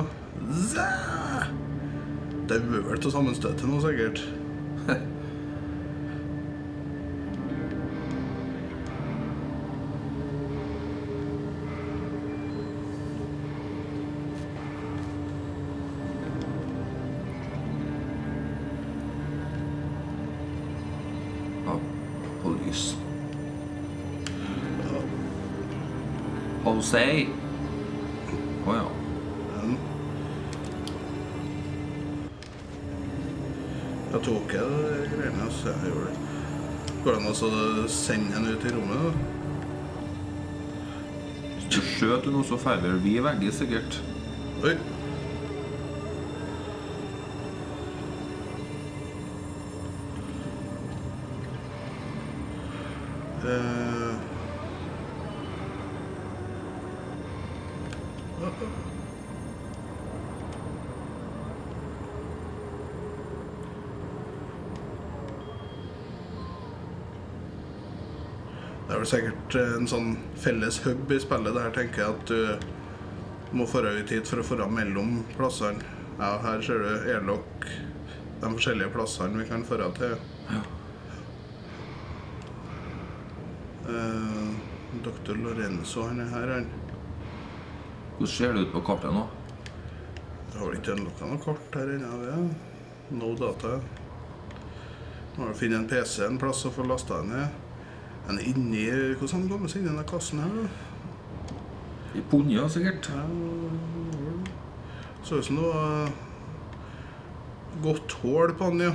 Det er vel til sammenstøtet nå, sikkert. Jose. Å ja. Den. Jeg tok jeg greiene, så jeg gjorde det. Går det an å sende den ut i rommet? da? Hvis du skjøter noe så feiler vi vegger sikkert. Oi. Eh. Sikkert eh, en sånn felles hub i spillet der, tenker jeg, at du må dra ut hit for å dra mellom plassene. Ja, her ser du airlock, de forskjellige plassene vi kan dra til. Eh, Dr. Lorenzo, han er her, han. Hvordan ser det ut på kartet nå? Jeg har vel ikke unlocka noe kart her ennå. Ja. No data. Må finne en PC en plass og få lasta den ned. Er inni Hvordan den kommet seg inn i denne kassen her? da? I Ponja, sikkert. Ja, Så ut som det var godt hull på den, ja.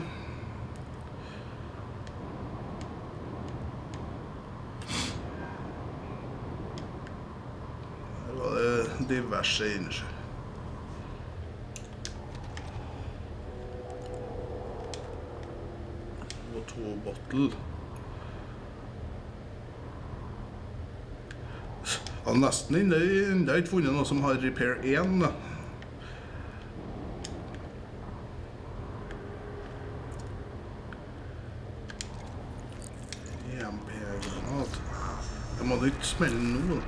Her var det diverse inni seg. Bottle. Jeg har nesten ennå har ikke funnet noe som har repair 1. Da. EMP-granat. Jeg må ikke smelle nå. da.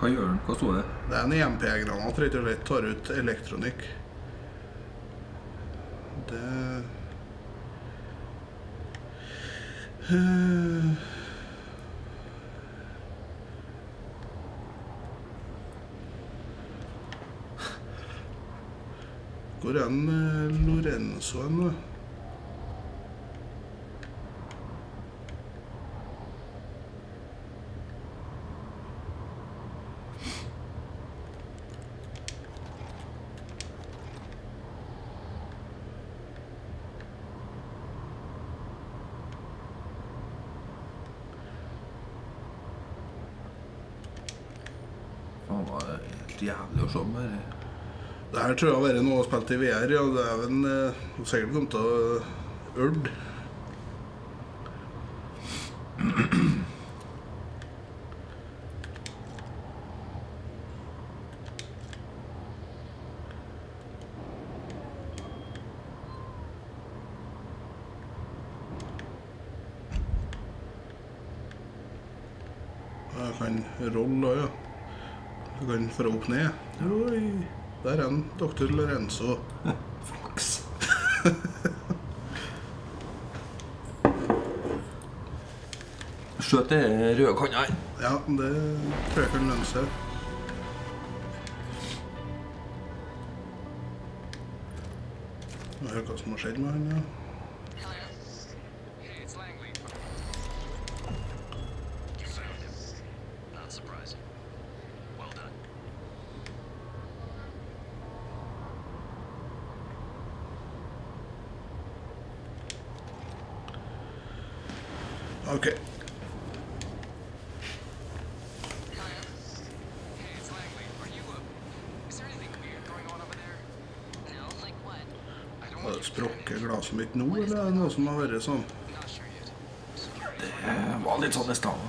Hva gjør den? Hva sto det? Det er en EMP-granat, rett og slett. Tar ut elektronikk. Det Eh, Hvor er den Lorenzo hen, da? Faen, var det helt jævlig å se på det her. Det her tror jeg har vært noe å spille i VR, ja. Det er vel eh, sikkert kommet til å Urd. Jeg kan rolle òg, ja. Du kan få opp ned. Oi, der er en doktor Lorenzo. Flaks. Skjøt det røde kanna her. Ja, det tror jeg kan lønne seg. Må hører hva som har skjedd med han, ja. Not surprising. Well done. Ok. Har det sprukket glasset mitt nå, eller er det noe som har vært sånn? Det var litt sånn i stad.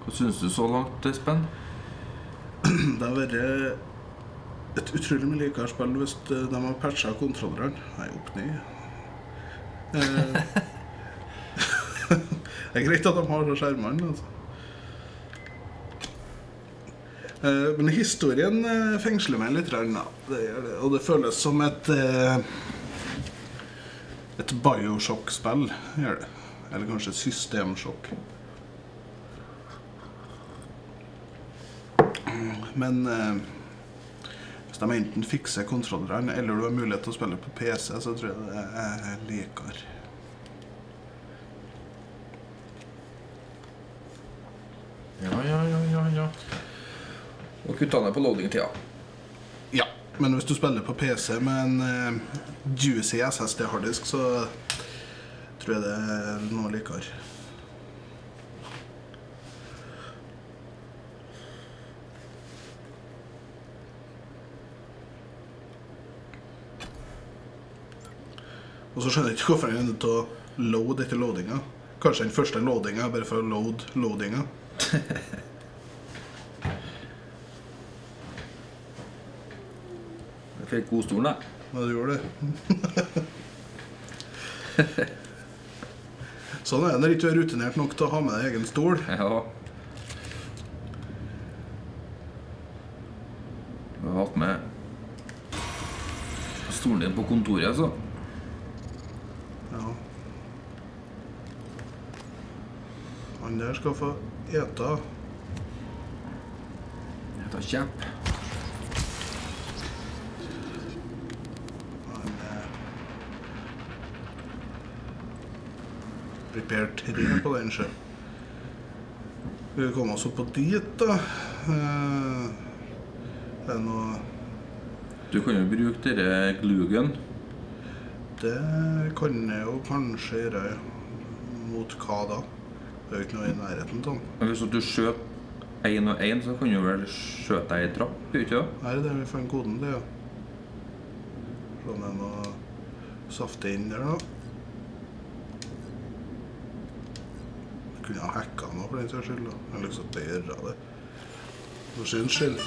Hva syns du så langt, Espen? Det har vært et utrolig mye likere spill hvis de har patcha kontrolleren. Nei, opp ned. Eh, det er greit at de har så skjermene, altså. Eh, Men historien eh, fengsler meg litt, da. Det det. og det føles som et Et Bioshock-spill, gjør det. Eller kanskje systemsjokk. Men eh, hvis de enten fikser kontrollerne, eller du har mulighet til å spille på PC, så tror jeg det er likere. Ja, ja, ja, ja, ja. Og kutta ned på loading-tida. Ja, men hvis du spiller på PC med en eh, juicy SSD-harddisk, så tror jeg det er noe likere. Og så skjønner jeg ikke hvorfor jeg er nødt til å load etter loadinga. Kanskje den første loadinga er bare for å load loadinga. Jeg fikk godstolen, da. Ja, du gjorde det. sånn er det når ikke er rutinert nok til å ha med deg egen stol. Ja. Du har hatt med stolen din på kontoret, altså. Han der skal få ete. Ete kjepp. Men eh, Repair tre på den, sjø. Vi komme oss opp på dit, da. Eh, Det er noe Du kan jo bruke denne glugen. Det kan jeg jo kanskje gjøre. Mot hva da? Det er jo ikke noe i nærheten av den. Hvis du skjøt én og én, så kan du vel skjøte deg i trapp? Ikke? ikke det? Er vi fant koden til, ja. Se om det er noe saftig inn der, da. Jeg kunne ha hacka noe for den saks skyld. da. Jeg har lyst til å gjøre det. For syns skyld.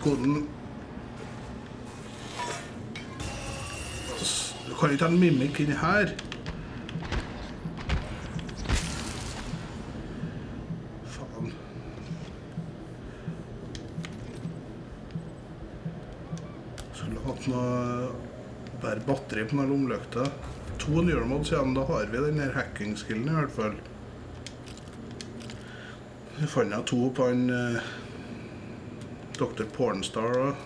Koden. Du kan ikke ha en mimikk inni her. Faen. Skulle hatt noe bare batteri på den lommelykta. To neuromods igjen, da har vi den her hacking-skillen i hvert fall. Jeg fant to på han eh, Dr. Pornstar òg.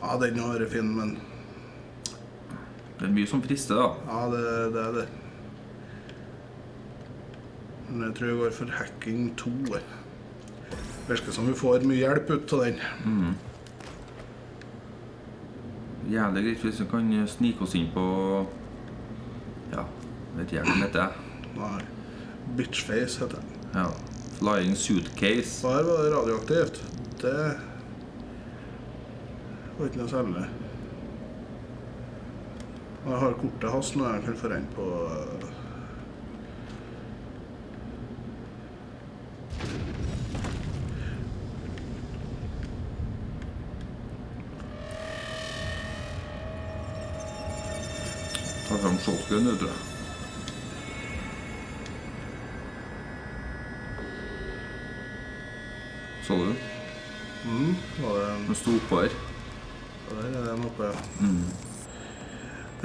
Ja, den har vært fin, men Det er mye som frister, da. Ja, det, det er det. Men jeg tror jeg går for hacking 2. Virker som vi får mye hjelp ut av den. Mm. Jævlig greit hvis vi kan snike oss inn på Ja, vet jeg hva den heter. Nei. Bitchface heter den. Ja. Flying suitcase. Her var det radioaktivt. Det var ikke noe særlig. Jeg har kortet hans nå. Jeg kan få regne på Jeg. Så du? mm, var det Den sto oppå her. Ja, Der er den oppe, ja. Mm.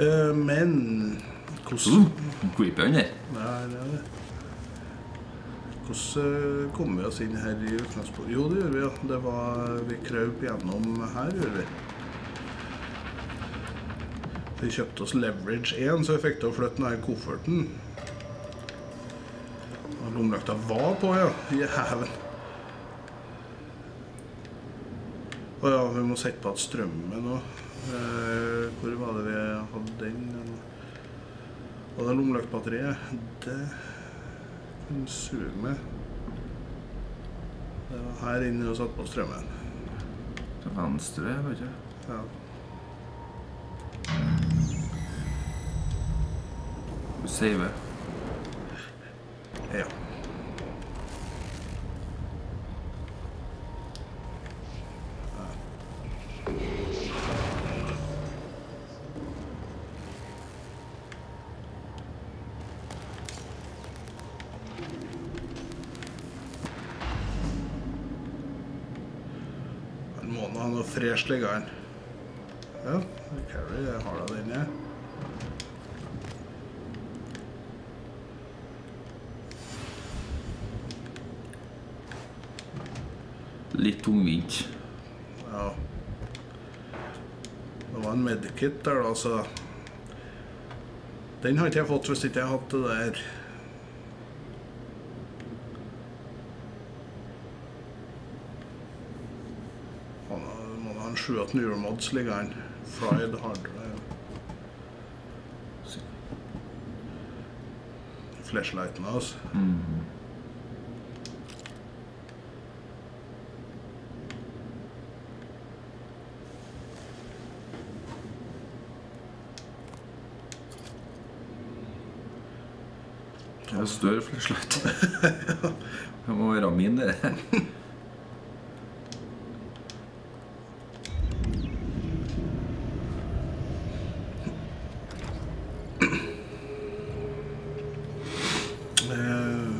Uh, men hvordan Uh, creepy han der. Nei, det er det. Hvordan kommer kom vi oss inn her i utgangspunktet? Jo, det gjør vi, ja. Det var Vi krøp gjennom her, gjør vi. Vi kjøpte oss Leverage 1, så vi fikk til å flytte denne kofferten. Og lommelykta var på, ja. Jæven. Å ja, vi må sette på at strømmen òg. Eh, hvor var det vi hadde den? Og det lommelyktbatteriet, det med. Det var her inne og satt på strømmen. Til venstre, vet du. Ja. Du saver. ja. Han må ha noe fresh liggende. Ja, Carrie har det den, ja. Litt tungvint. Ja. Det var der, da, så Den ikke jeg fått hvis ikke jeg hatt det der. Må ha en 7-8 Euromods liggende. Fried hardware. Flashlighten hans. Mm. Det større flashlight. Det må være min, det. Uh,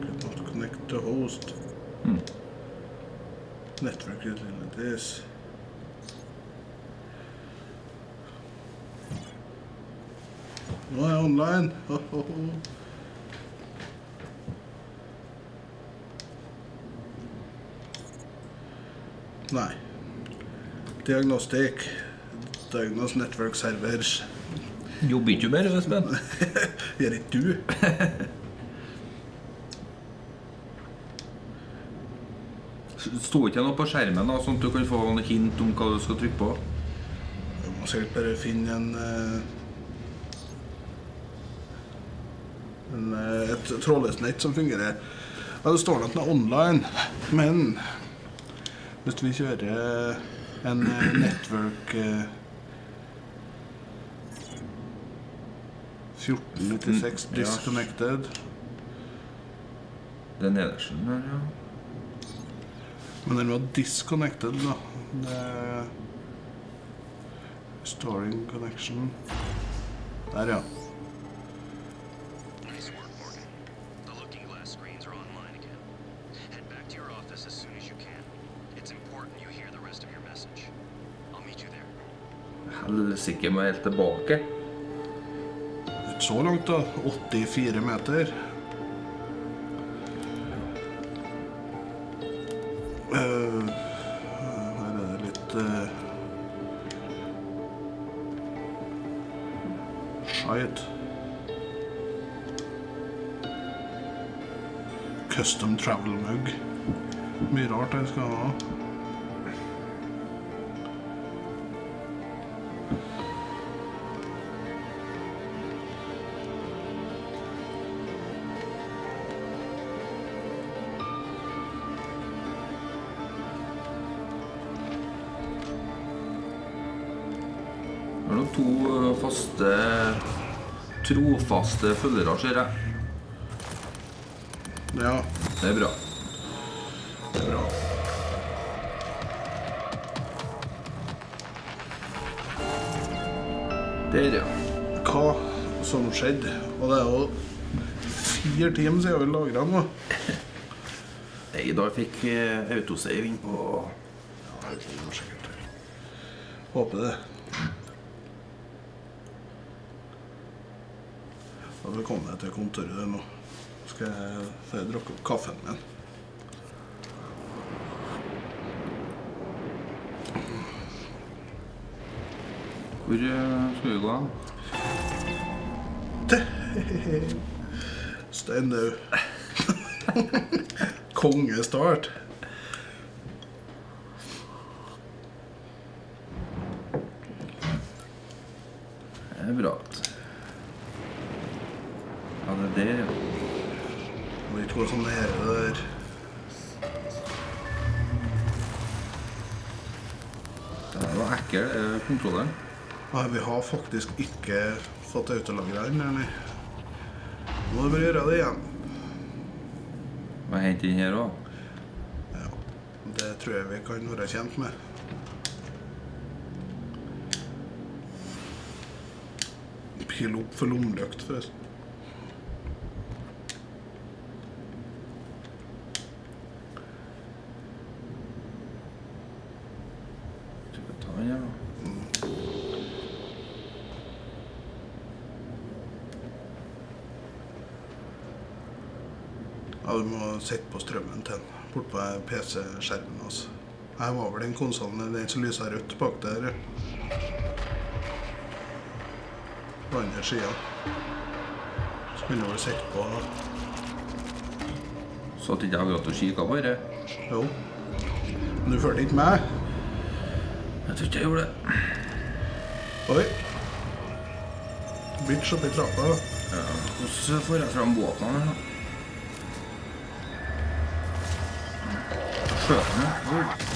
could not connect to host. Hmm. Network utilities. Nå er jeg online. Ho, ho, ho. Nei. Diagnostikk. Diagnos Network Servers. Jobber ikke du mer, Espen? Gjør ikke du? Sto ikke noe på skjermen, da, sånn at du kan få noen hint om hva du skal trykke på? Du må sikkert bare finne en, eh, en eh, et trådløst nett som fungerer. Ja, det står nok noe online, men hvis vi kjører en eh, network eh, 1496 Mm, ja. disconnected Det er nederst der, ja. Men den var disconnected, da. Det Storing connection. Der, ja. Helsike meg helt tilbake. Ikke så langt, da. 84 meter. Uh, her er det litt uh, Skeit. Custom travel mug. Mye rart jeg skal ha. Trofaste følgere, ser jeg. Ja. Det er bra. Det er bra. Der, ja. Hva som skjedde? Og det er jo fire timer siden vi lagra den. Nei, da fikk eh, autosave inn på Ja. Håper det. Da vil jeg komme til kontoret nå. Skal jeg få drukke opp kaffen min. Hvor eh, skal vi gå? Steinau. Kongestart. Nei, vi har faktisk ikke fått autolagra den, Nå Må bare gjøre det igjen. Må hente inn her òg? Det tror jeg vi kan være kjent med. Pil opp for lommelykt, forresten. Skal vi ta den her, da? Ja, du på strømmen til den. Bort på PC-skjermen. Altså. Her var vel den konsollen den som lysa rødt bak der. På andre sida. Så begynner du å sette på Satt ikke jeg akkurat og kikka på det? Jo. Men du fulgte ikke med? Jeg tror ikke jeg gjorde det. Oi. Bitch oppi trappa. Ja, Hvordan får jeg fram båten her, da? Skjøt den, ja. Nice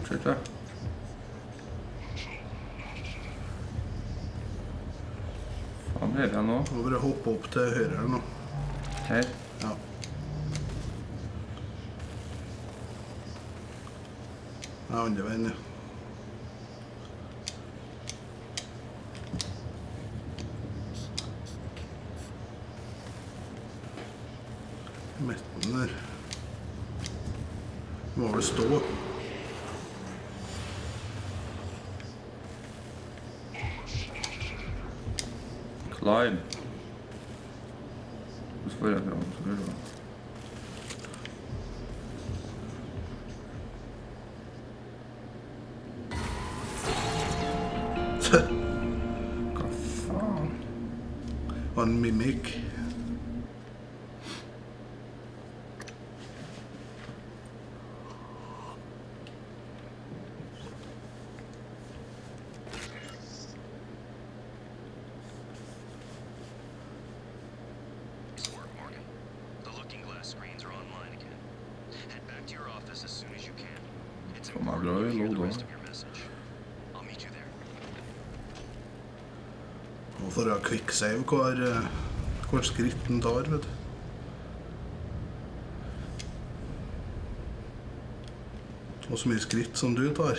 Det går jo litt fort, ser jeg. Faen, ble jeg nå? Må bare hoppe opp til høyre her nå. Her? Ja. Det er andre veien, ja. There. Og Nå får ha quicksave hver, eh, hver skritt den tar, vet du. Og så mye skritt som du tar.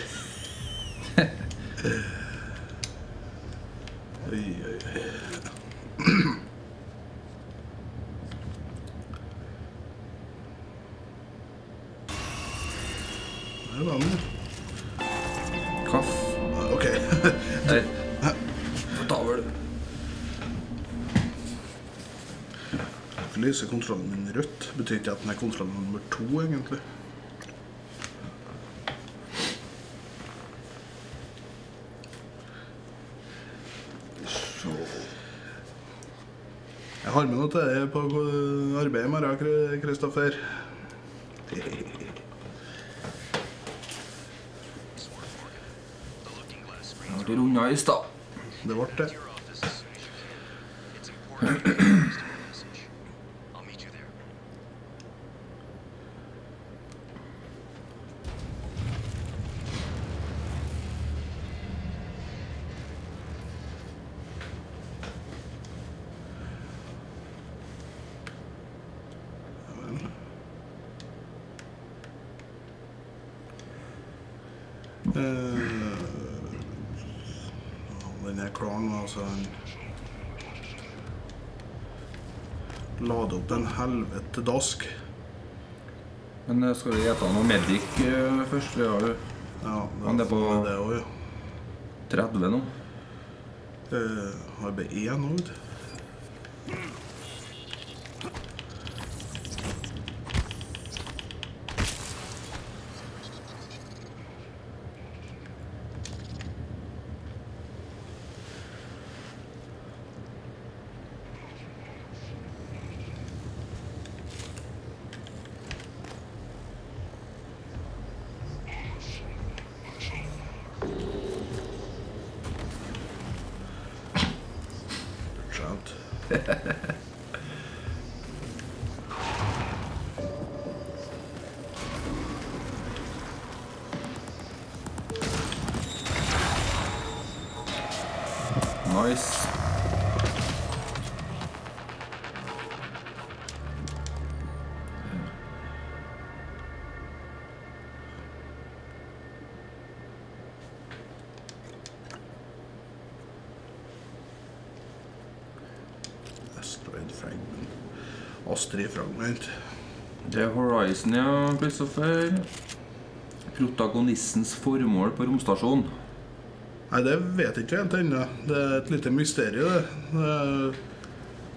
Lyser kontrollen min rødt? Betyr ikke at den er kontroll nummer to, egentlig. Jeg har med noe til deg på arbeid i morgen, Kristoffer. Det ble runda i stad. Det ble det. I'll meet you there. Eh, den er klar nå, altså. Han lade en helvete dask. Men eh, skal vi gjette noe Medic eh, først? Vi har jo Ja, Han er på det også, ja. 30 nå. Eh, har bare én nå, vet du. Astrid-fragment. Det er Horizon, ja, Christopher. Protagonistens formål på romstasjonen. Nei, det vet jeg ikke helt ennå. Det er et lite mysterium, det. det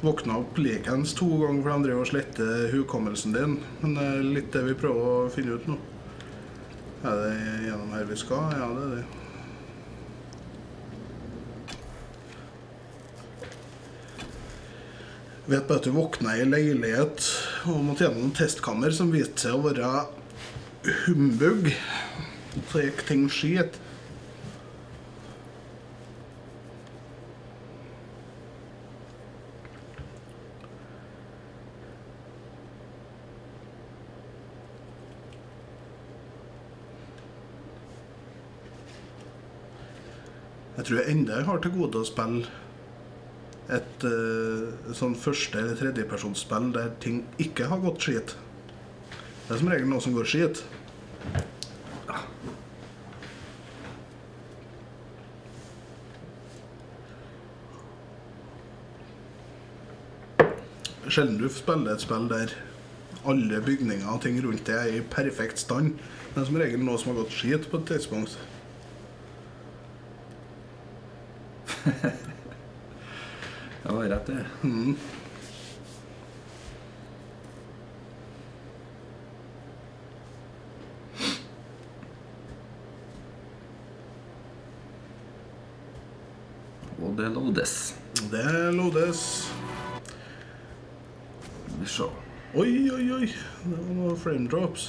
Våkna opp likens to ganger for de driver og slette hukommelsen din. Men det er litt det vi prøver å finne ut nå. Er det gjennom her vi skal? Ja, det er det. Vet bare at du våkna i leilighet og måtte gjennom en testkammer som viste seg å være humbug. Så gikk ting skit. Jeg tror jeg enda har til gode å spille et uh, sånn første- eller tredjepersonsspill der ting ikke har gått skit. Det er som regel noe som går skit. Sjelden du spiller et spill der alle bygninger og ting rundt deg er i perfekt stand. Det er som regel noe som har gått skit på et tidspunkt. Var rett, det. Mm. Og det loades. Det loades. Skal vi se. Oi, oi, oi. Det var noen frame drops.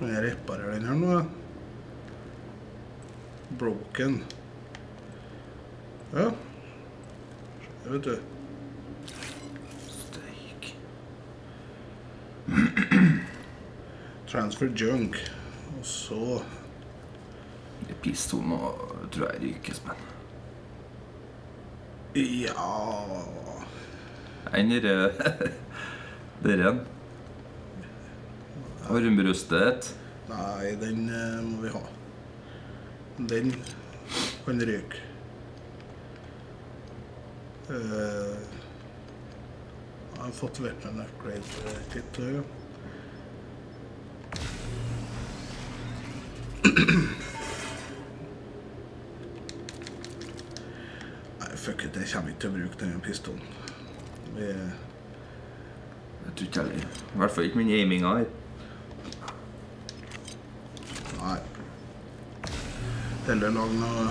Jeg reparer den her nå? Broken. Ja. Det vet du. Steik. Transfer junk. Og så Pistolen nå tror jeg ryker spenn. Ja Enn dere den Armbrøstet. Nei, den eh, må vi ha. Den kan ryke. Eh, jeg har fått weapon upgrade kit. Ja. Nei, fuck it, jeg kommer ikke til å bruke den pistolen. Vi, Jeg tror ikke heller. I hvert fall ikke min aiminga her. nei. Heller lag noe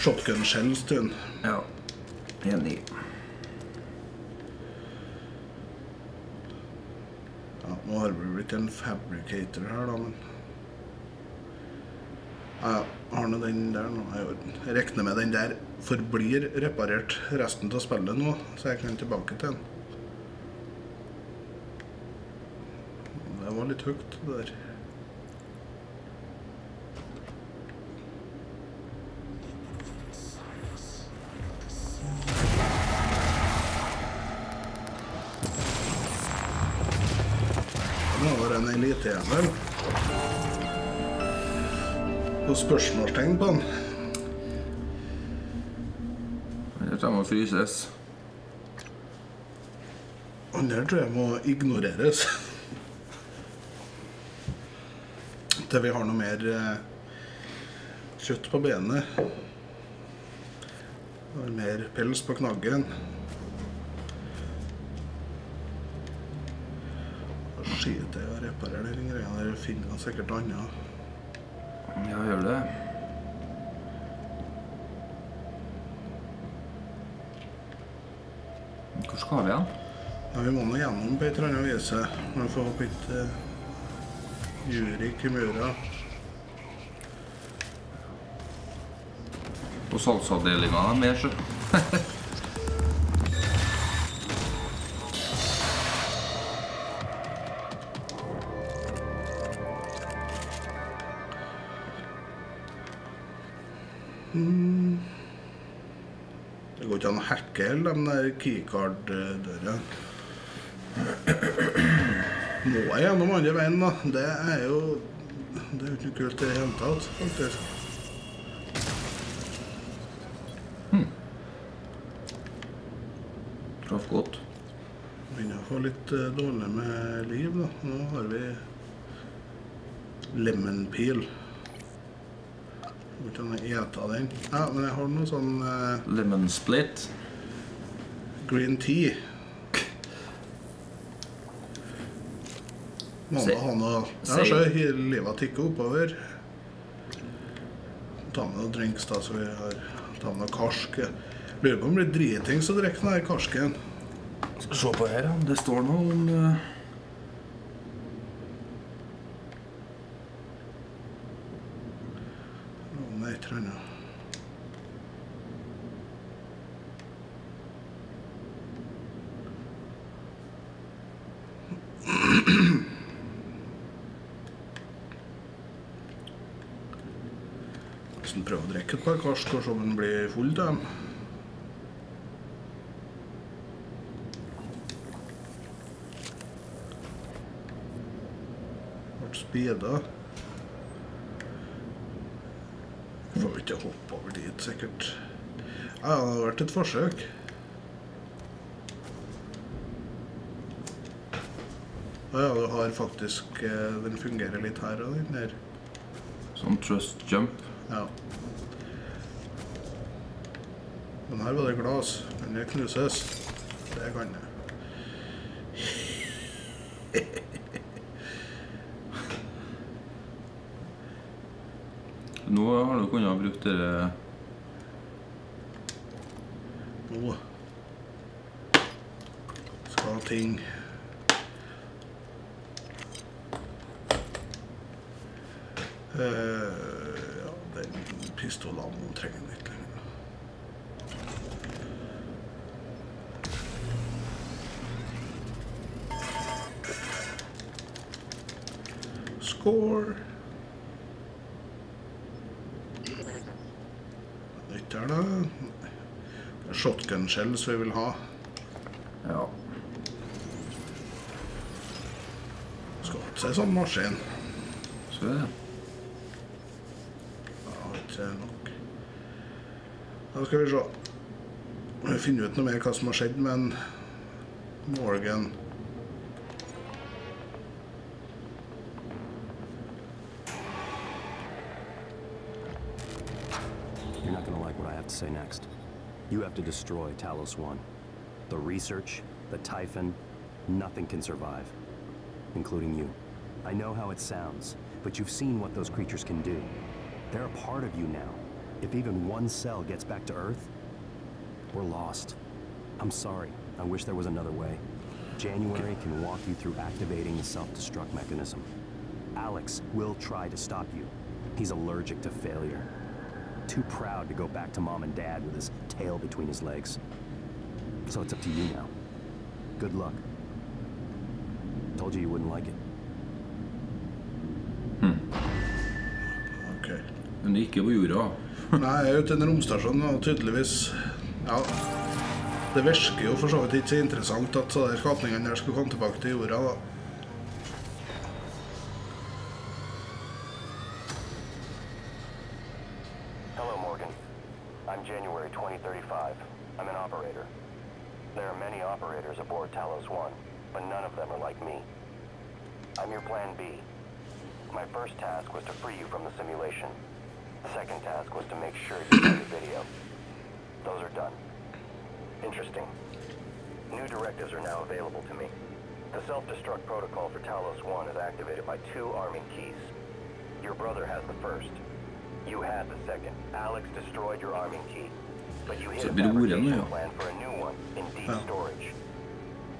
shotgun-skjell en stund. Ja. Enig. Ja, nå har vi blitt en fabricator her, da, men ja. Har nå den der nå. Jeg rekner Jeg med den der forblir reparert resten av spillet nå, så jeg kan tilbake til den. Det var litt høyt, det der. Spørsmålstegn på den. Dette må fryses. Den der tror jeg må ignoreres. Til vi har noe mer eh, kjøtt på benet. Og mer pels på knaggen. Og Skit i å reparere de greiene der. Finner man sikkert annet. Ja, gjør det. Skal vi igjen? Ja, vi må nå gjennom på et eller annet vis. Må få opp litt uh, Juri Kimura. På salgsavdelinga er mer, så. hele der keycard-døra. Må jeg gjennom andre veien, da? Det er jo Det er jo ikke kult i det hele tatt, faktisk. Traff godt. Begynner å få litt eh, dårlig med liv, da. Nå har vi lemon peel. Må ikke an ete den. Ja, men jeg har noe sånn uh... Lemon split. Green tea. Mamma har da ha noe Ja, så livet tikker oppover. Ta med noen drinks, da, så vi har Ta med noe karsk. Lurer på om det blir dritings å drikke den her karsken. Skal se på her, ja. Det står noe om eh, Om det er et eller annet. Hvis en prøver å den og se om en blir full av dem. Ble speeda. Får vi ikke hoppe over dit, sikkert. Ja, det har vært et forsøk. Ja, ja, du har faktisk eh, Den fungerer litt her og den der. sånn trust jump. Ja. Men her var det glass. Men det knuses? Det kan det. Nå har du kunnet brukt dere Nå skal ting Eh, Ja, den pistolen trenger vi Score. Nytt her, da. Det er Shotgun shells vi vil ha. Ja. Ikke se sånn maskin. Skal det? Ja, ikke nok. Da skal vi se. Vi finner ut noe mer hva som har skjedd med Morgan. To say next. You have to destroy Talos 1. The research, the Typhon, nothing can survive. Including you. I know how it sounds, but you've seen what those creatures can do. They're a part of you now. If even one cell gets back to Earth, we're lost. I'm sorry. I wish there was another way. January can walk you through activating the self-destruct mechanism. Alex will try to stop you. He's allergic to failure. Too proud to go back to mom and dad with his tail between his legs. So it's up to you now. Good luck. Told you you wouldn't like it. Ok. Men ikke på jorda. Nei, jeg er ute i en romstasjon, og tydeligvis Ja. Det virker jo for så vidt ikke så interessant at så der skapningene der skulle komme tilbake til jorda, da. In deep storage.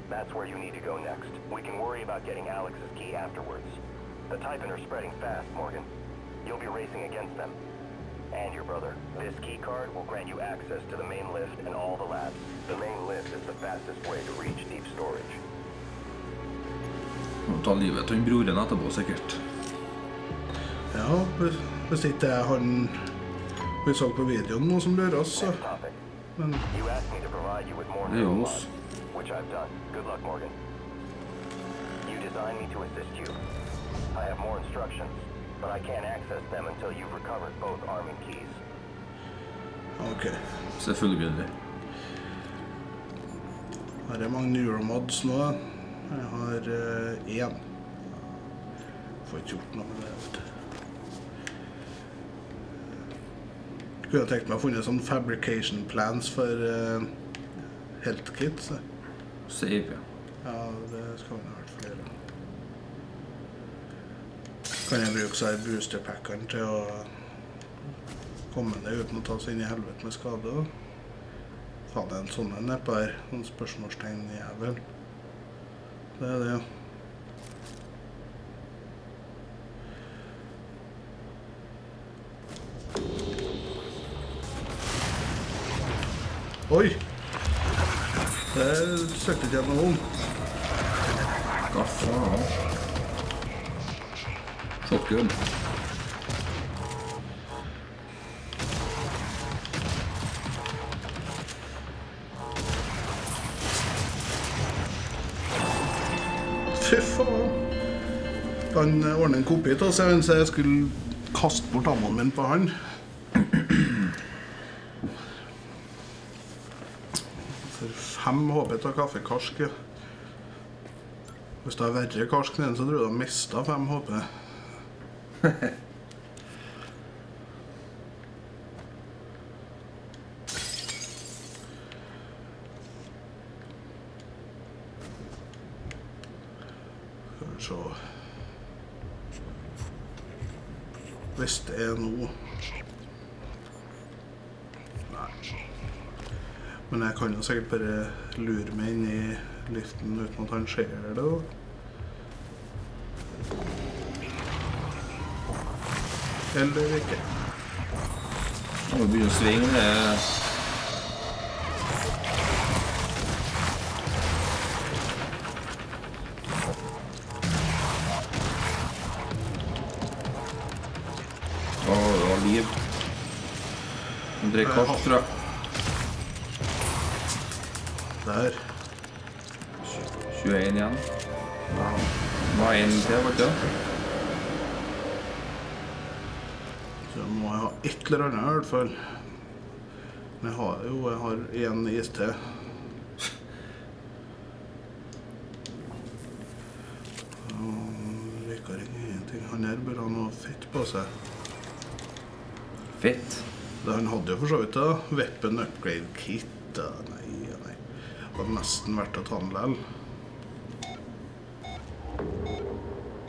That's where you need to go next. We can worry about getting Alex's key afterwards. The Typhon are spreading fast, Morgan. You'll be racing against them. And your brother. This key card will grant you access to the main lift and all the labs. The main lift is the fastest way to reach deep storage. Må ta livet av han broren etterpå, sikkert. Ja, hvis, hvis ikke det er han vi så på videoen nå som lurer oss, så Next topic. Men You asked me to provide you with more Det jo neuromod, oss. which I've done. Good luck, Morgan. You designed me to assist you. I have more instructions, but I can't access them until you've recovered both arming keys. OK. Selvfølgelig. Her er mange neuromods nå. Jeg har én. Får ikke gjort noe med det. Kunne har tenkt meg å funnet sånn fabrication plans for uh, health kits. Save, ja. Ja, det skal vi ha vært flere. Kan jeg bruke så boosterpackeren til å komme ned uten å ta seg inn i helvete med skade? Faen, det er en sånn en nedpå her. Noen spørsmålstegn jævel. Det er det, ja. Oi! Det søkte ikke jeg noe om. Hva faen? Shotgun. Fy faen. Kan ordne en kopi av seg mens jeg skulle kaste bort ammoen min på han. For fem HP av kaffekarsk, ja. Hvis det er verre karsk nede, så tror jeg du har mista fem HP. Skal vi Hvis det er noe Nei. Men jeg kan jo sikkert bare lure meg inn i liften uten at han ser det. Eller ikke. Nå må begynne å svinge. Det Å, det var liv. Han drikker kaffe, tror jeg. Der. 21 igjen. Det er en til, vet du. Så må jeg ha et eller annet i hvert fall. Men jeg har jo jeg har én is Han liker ingenting. Han her bør ha noe fett på seg. Fett? Det han hadde jo for så vidt da. Weapon upgrade kit. da. Nei. Hadde nesten verdt å ta den likevel.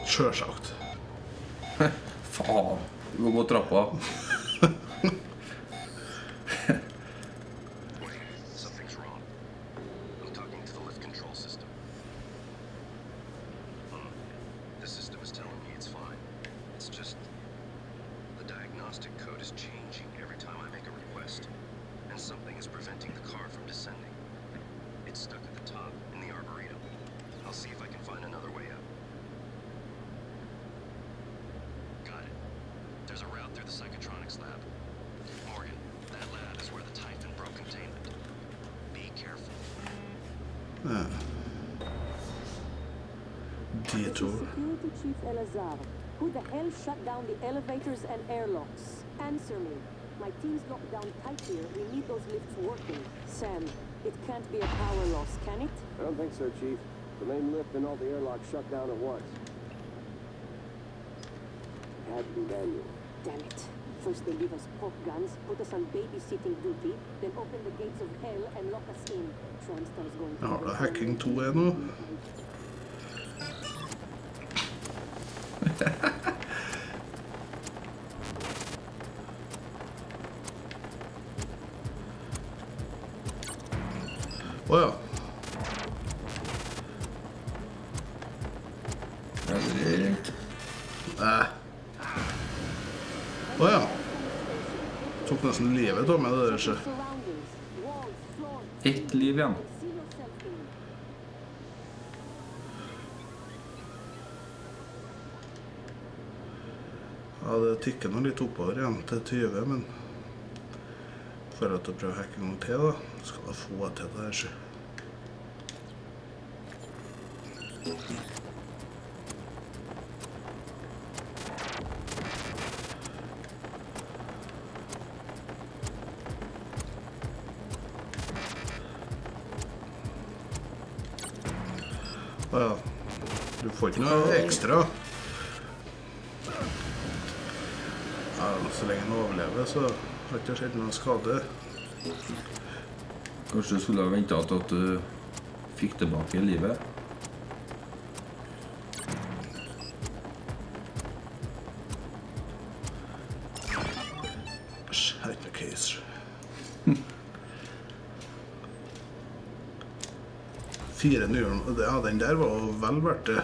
Sjølsagt. Faen. Du må gå trappa. It can't be a power loss, can it? I don't think so, Chief. The main lift and all the airlocks shut down at once. It had to be manual. Damn it. First they leave us pop guns, put us on babysitting duty, then open the gates of hell and lock us in. Transtar's going Jeg har da hacking 2 her nå. Å ja. Nei. Å ja. Tok nesten livet av meg, det der. ikke? Ett liv igjen. Ja, det tikker nå litt oppover igjen til 20, men for at å prøve å hacke en gang til, da, skal jeg få til det her, sjø. Å ja. Du får ikke noe ekstra. Ja, så lenge den overlever, så har ikke skjedd noen skade. Kanskje du skulle ha venta til at du fikk tilbake livet? 400 hjul. Ja, den der var vel verdt det.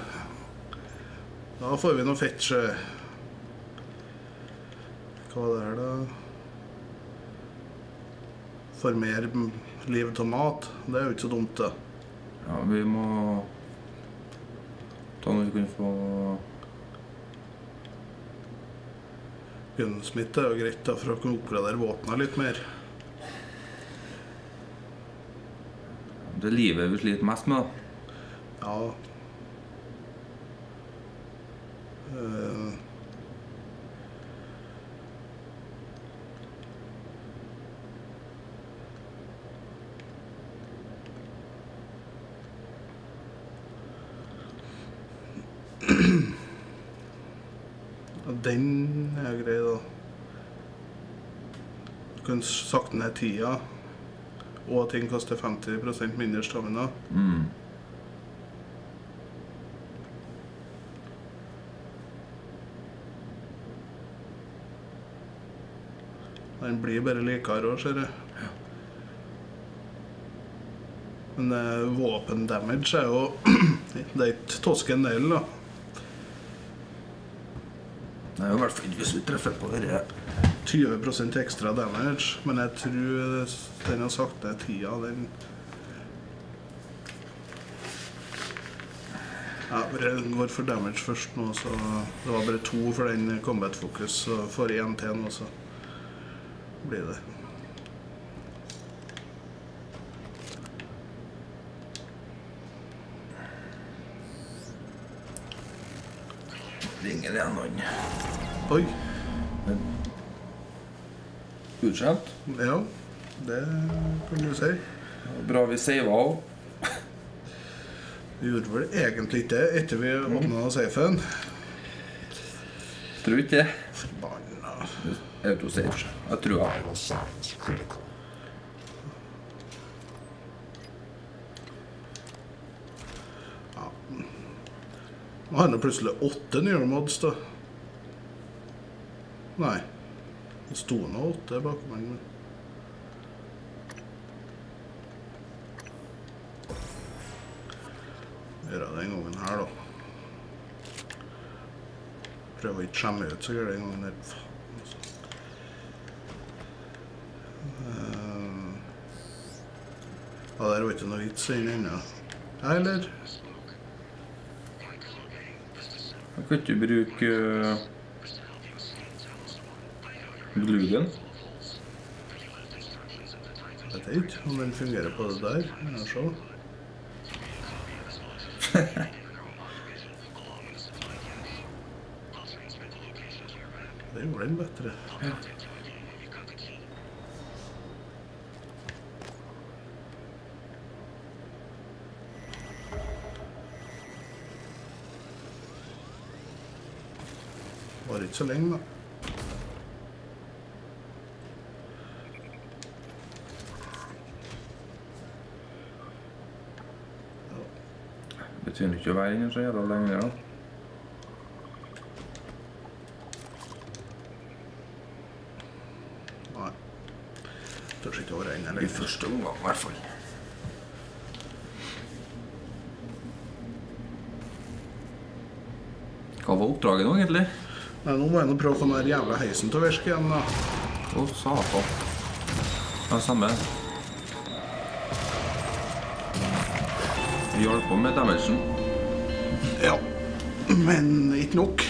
Da får vi noe fett, sjø. Hva var det her, da? For mer liv av mat. Det er jo ikke så dumt, det. Ja, vi må ta noe vi kunne få Gunnsmitt er jo greit da, for å kunne oppgradere våpnene litt mer. Det livet vi sliter mest med, da. Ja. Uh. Den er grei, da. Du kan sakte ned tida, og at ting koster 50% mindre stamina. Mm. Den blir bare likere òg, ser jeg. Men eh, våpendamage er jo Det er ikke tosken del, da. Det er jo i hvert fall hvis vi treffer på dette 20% ekstra damage, men jeg tror den har sagt ned tida, den Ja, bare går for damage først nå, så Det var bare to for den combat-fokus. så jeg én til nå, så blir det. Ringer igjen noen. Oi. Utskjemt? Ja, det kan du si. Bra vi sava òg. Vi gjorde vel egentlig ikke det etter vi åpna safen. Tror ikke det. Forbanna. Autosave. Jeg tror jeg. Nå har jeg plutselig åtte nye mods, da. Nei. Det sto nå åtte bakom meg. Gjøre det den gangen her, da. Prøve å ikke skjemme ut så gjør den gangen her. Ja, der var ikke noe vits inn ennå. Eller? Kan ikke du bruke glugen. Dette er ut, om den fungerer på det der. Ja, se. det gjorde den bedre. Ja. Ikke så lenge, da. Det trenger ikke å være inne så jævla lenge. da. Nei. Tør ikke å være inne I første omgang, i hvert fall. Hva var oppdraget nå, egentlig? Nei, nå må jeg nå prøve å få den jævla heisen til å virke igjen, da. Å, satan. Ja, samme. Hjalp på med damagen. Ja. Men ikke nok.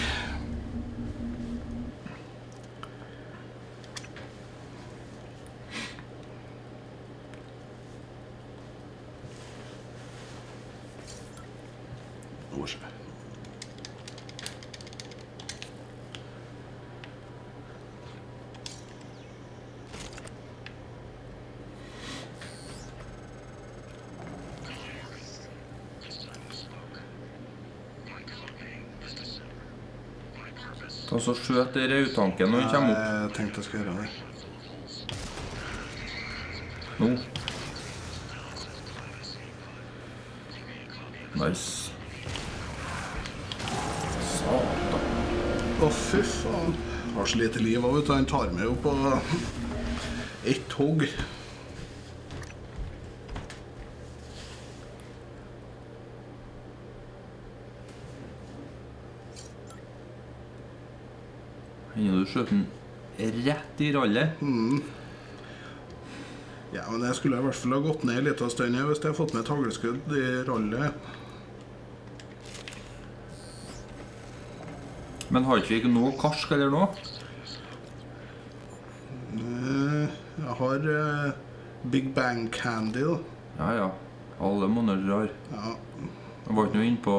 Nå ser vi. Ta skjøte rautanken når den kommer opp. Jeg tenkte jeg skulle gjøre det. Nå. Nice. Satan. Å, fy faen. Har så lite liv av, vet du. Han tar meg jo på ett hogg. Skjøt den rett i rallet? Mm. Ja, men jeg skulle i hvert fall ha gått ned litt av stund hvis jeg hadde fått med et hagleskudd i rallet. Men har ikke vi noe karsk eller noe? Eh, Jeg har uh, Big Bang Candy. Ja, ja. Alle monner drar. Ja. Var ikke noe inne på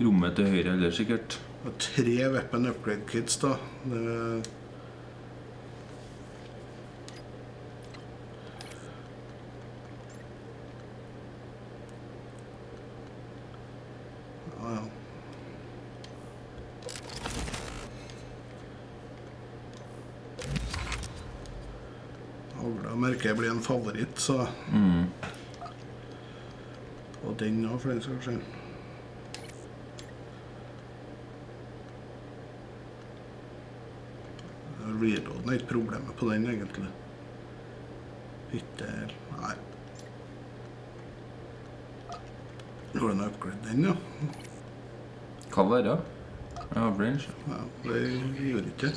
rommet til høyre heller, sikkert. Og tre weapon upgrade kids, da. Det, merker jeg blir en favoritt, så Mm. Og den òg, for den saks skyld. Reloaden er ikke problemet på den, egentlig. Ikke Nei. Går det an å upgrade den, ja? Hva var det? Ja, range. ja det gjør ikke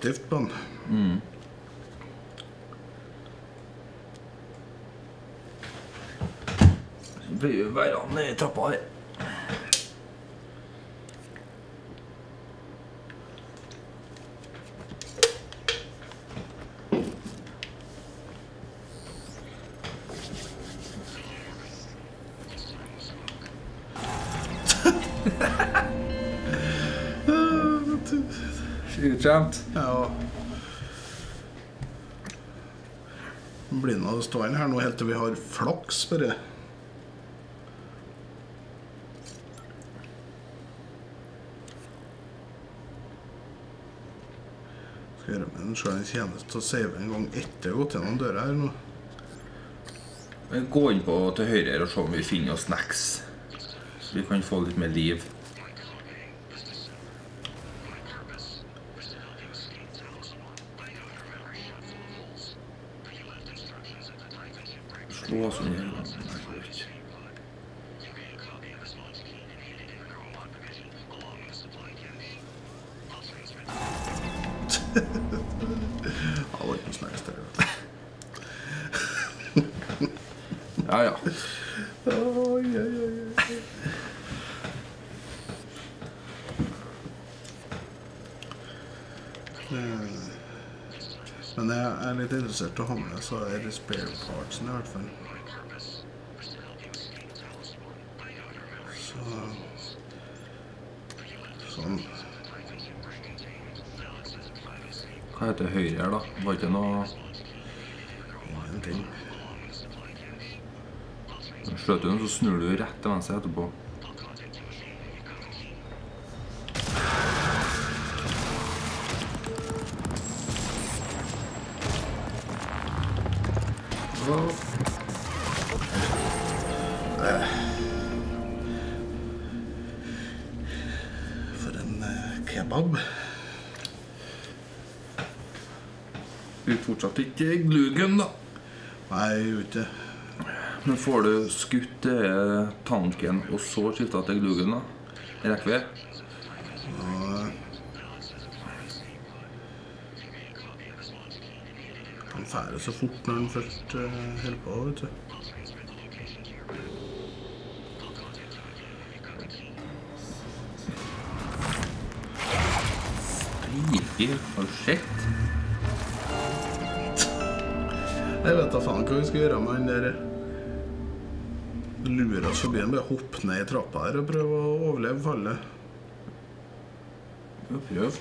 glugen litt mer aktivt på den. Mm. Så blir jo værende ned i trappa her. Skikkemt. Ja. Nå stående her nå helt til vi har flaks, bare. Skal gjøre meg en selv en tjeneste å save en gang etter jeg har gått gjennom døra her nå. Gå inn på til høyre og se om vi finner oss snacks. Så vi kan få litt mer liv. Slå oss ned. Nei, det er ikke. Ja, det var ikke noe snacks der. vet du. Ja, ja. Oi, oi, oi, oi. Eh, Men jeg er litt interessert i å ha med så er det spare partsene i hvert fall. Sånn. Hva heter høyre her, da? Var ikke noe. Skjøter du den, så snur du rett til venstre etterpå. Fortsatt ikke glugen, da. Nei, jeg gjør ikke det. Men får du skutt tanken og så skifta til glugen, da? Rekker vi? Og Han færer så fort når han først eh, holder på, vet du. Riker. Har du sett? Jeg vet da faen hva vi skal gjøre med han der Lure oss forbi han, bare hoppe ned i trappa her og prøve å overleve fallet. Prøv.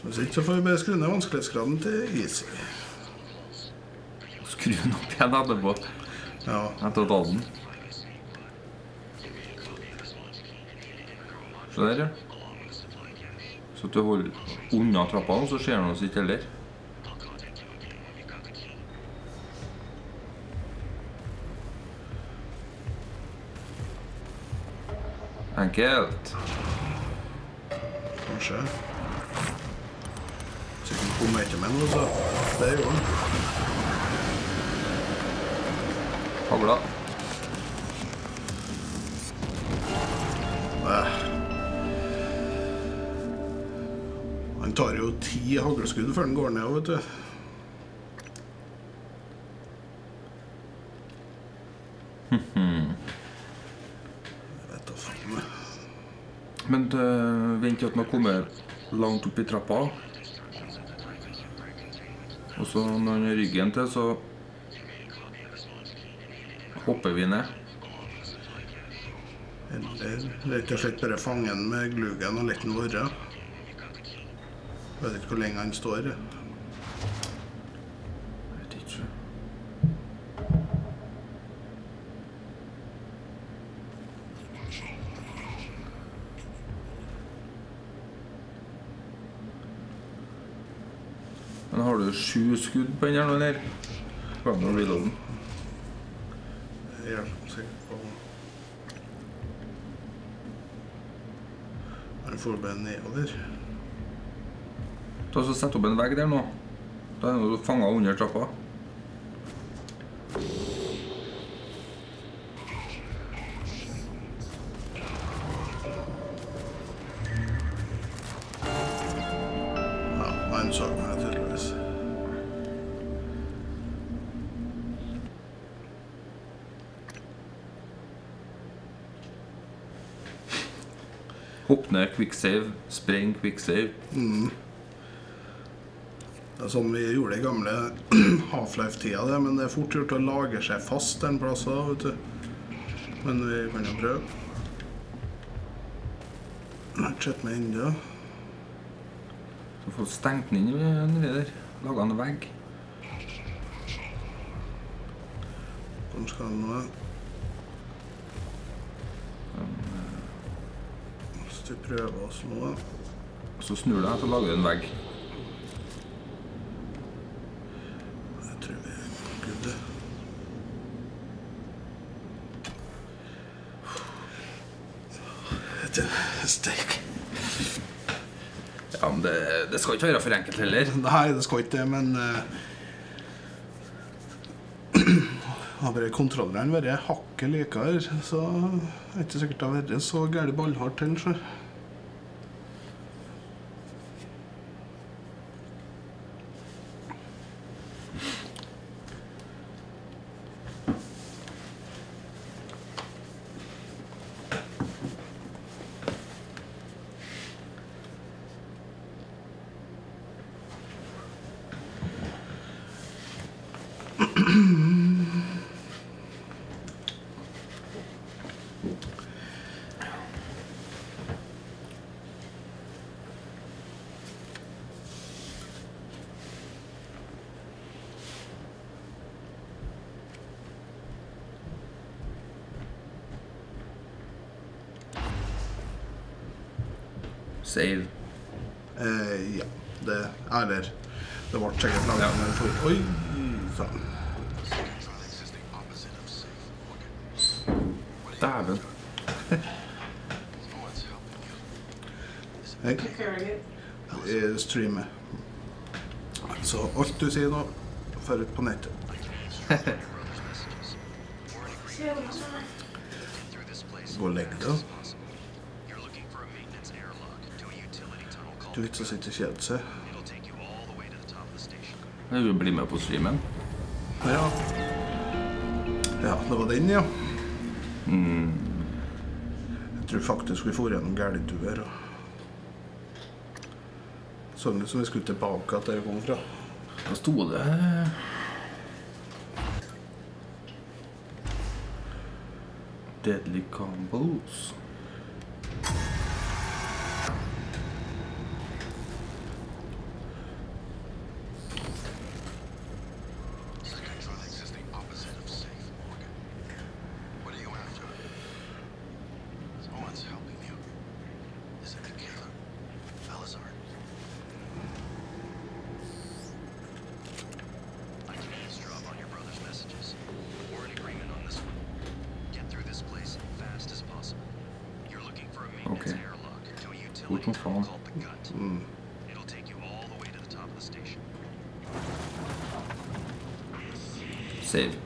Hvis ikke så får vi bare skru ned vanskelighetsgraden til easy. Skru den opp igjen etterpå. Ja. Etter å ta den. Se der, ja. Så du holder unna trappa, så ser han oss ikke heller. Enkelt. Kanskje. Sikkert kommer ikke med noe, så det gjorde han. Hagla. Han tar jo ti hagleskudd før han går ned, vet du. Jeg vet da faen. jeg. Men uh, vent til at man kommer langt opp i trappa. Og så når han har ryggen til, så hopper vi ned. Eller rett og slett bare fange den med glugen og la den være. Vet ikke hvor lenge han står. Vet ikke. Men har du sju skudd på den her nå, eller? noe du reloade den? Jeg er sikker på Han får bare nedover. Ta så Sett opp en vegg der nå. Da er du fanga under trappa. Quicksave. Spreng, quicksave. Mm. Det er sånn vi gjorde i gamle Half-Life-tida, det, men det er fort gjort å lage seg fast en plass òg, vet du. Men vi kan jo prøve. Jeg har ikke sett meg ennå. Så får du stengt den inn nedi der. Laga en vegg. Hvor skal den nå? Prøver oss nå Så snur du deg, så lager du en vegg. Jeg tror vi er good. Steik. Ja, men det, det skal ikke være for enkelt heller. Nei, det skal ikke det, men uh, Har bare kontrolleren vært hakket likere, så er det ikke sikkert det har vært så gærent ballhardt til. Save. Eh, ja. Det Eller Det ble sikkert laget en for Oi sann. Dæven. Jeg streamer. Så alt du sier nå, får ut på nettet. Gå og legg deg. Du vits å sitte og kjede seg. Jeg vil bli med på streamen. Ja. Ja, det var den, ja. Mm. Jeg tror faktisk vi for gjennom gærligtuer. Sånn som vi skulle tilbake til der vi kom fra. Hva sto det? Deadly combos. Psychotronics is the opposite of safe, Morgan. What are you after? Someone's helping you. Is it the killer? Salazar? I can eavesdrop on your brother's messages. We're in agreement on this one. Get through this place fast as possible. You're looking for a maintenance Okay. airlock to a Goed utility tunnel ontvangen. called the Gut. Mm. It'll take you all the way to the top of the station. Save.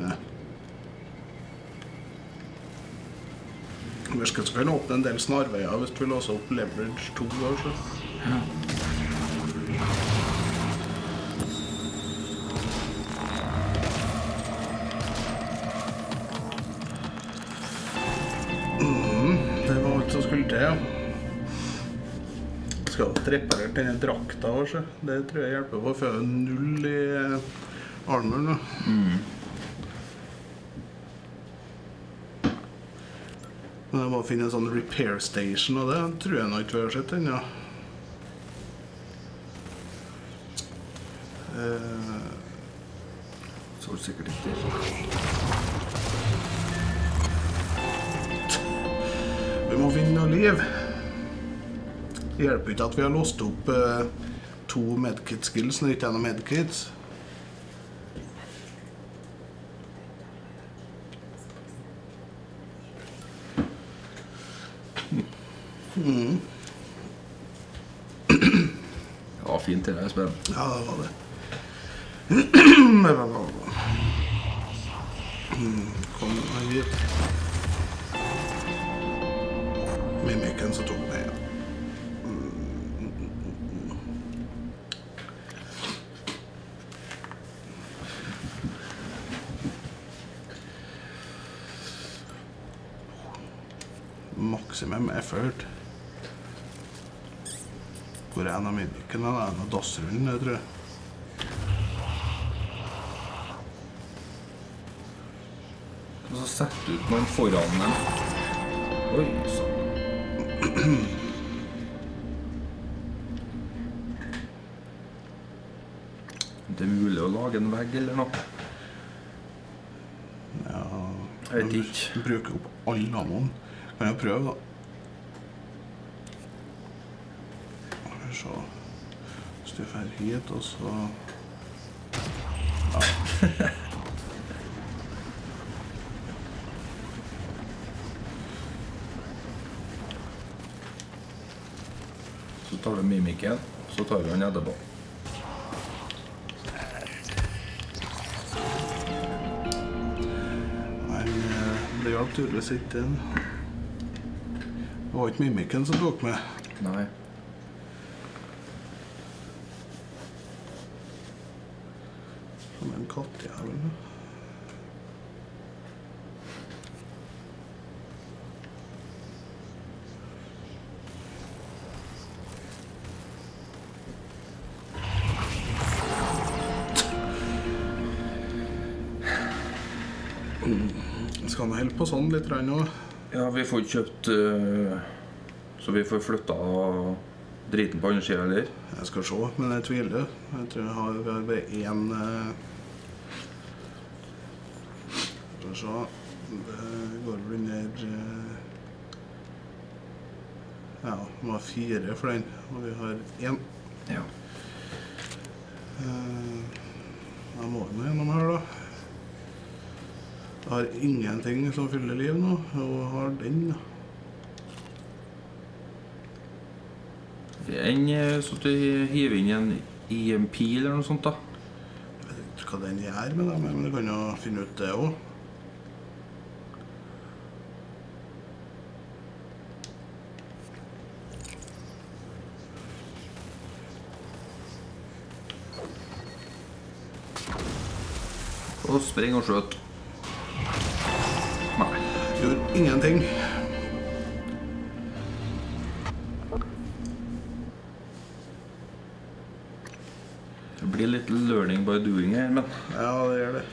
Ja. Virker vi kan åpne en del snarveier hvis du låser låse opp leverage 2. Altså. Mhm, det var alt som skulle til, ja. Skal ha reparert denne drakta vår, så det tror jeg hjelper på. å jeg null i armen. armoren nå. Men jeg må finne en sånn repair station, og det tror jeg nå ikke vi har sett ennå. Eh, Så sikkert ikke. vi må finne noe liv. Det hjelper ikke at vi har låst opp eh, to medkit skills når det ikke er noen medkits. Mm. Det var det. Ja, det var det. Mm, Kom meg hit. Mimikken som tok meg. igjen. Maximum effort. Hvor en av? Det er en av dassrullen, tror jeg. Og så setter ut noen foran den. Oi sann. Det er mulig å lage en vegg eller noe. Ja, Jeg vet ikke. Bruke opp alle navnene. Kan jeg prøve, da? Skal vi se. Drar hit, og så ja. Så tar du mimikken, så tar du den etterpå. Nei, det hjalp tydeligvis ikke. Det var ikke mimikken som tok med. Nei. Som en kattjævel. Mm. Skal han holde på sånn litt nå? Ja, vi får kjøpt eh, Så vi får flytta driten på andre sida, eller? Jeg skal se, men jeg tviler. Jeg tror jeg har bare én eh, vi Det går vel under eh, Ja, vi har fire for den, og vi har én. Ja. Eh, Da må vi nå gjennom her, da. Jeg har ingenting som fyller liv nå, og har den, da. Den eh, så du hiver inn en IMP eller noe sånt, da? Jeg vet ikke hva den gjør med dem, men du kan jo finne ut det òg. Og spring og skjøt. Nei. Gjorde ingenting. Det blir litt learning by doing her, men Ja, det gjør det.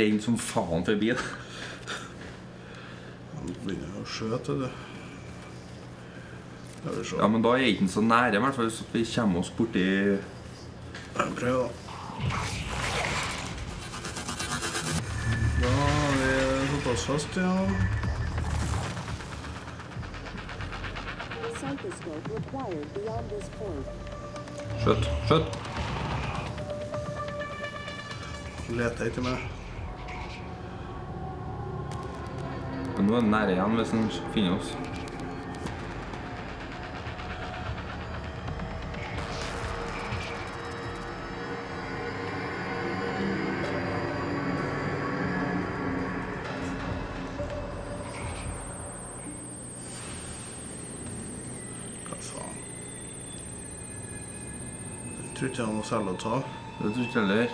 Rein som faen forbi. Han begynner å skjøte, du. Ja, men da er ikke den så nære, i hvert fall, så vi kommer oss borti Prøv. Da oss fast, ja. Skjøtt. required beyond this point. Skjøt. Skjøt. Leter etter meg. Nå er den nære igjen hvis den finner oss. Ikke har noe særlig å ta. Det tror ikke heller.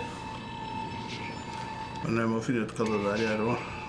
Men jeg må finne ut hva det der gjør òg.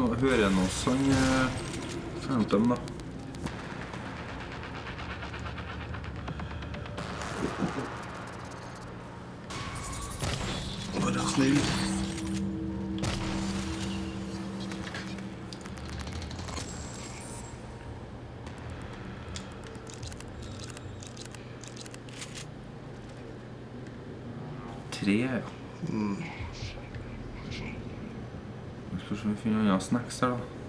Noe, hører noe sånn eh, Phantom, da. Om vi finner noen snacks her,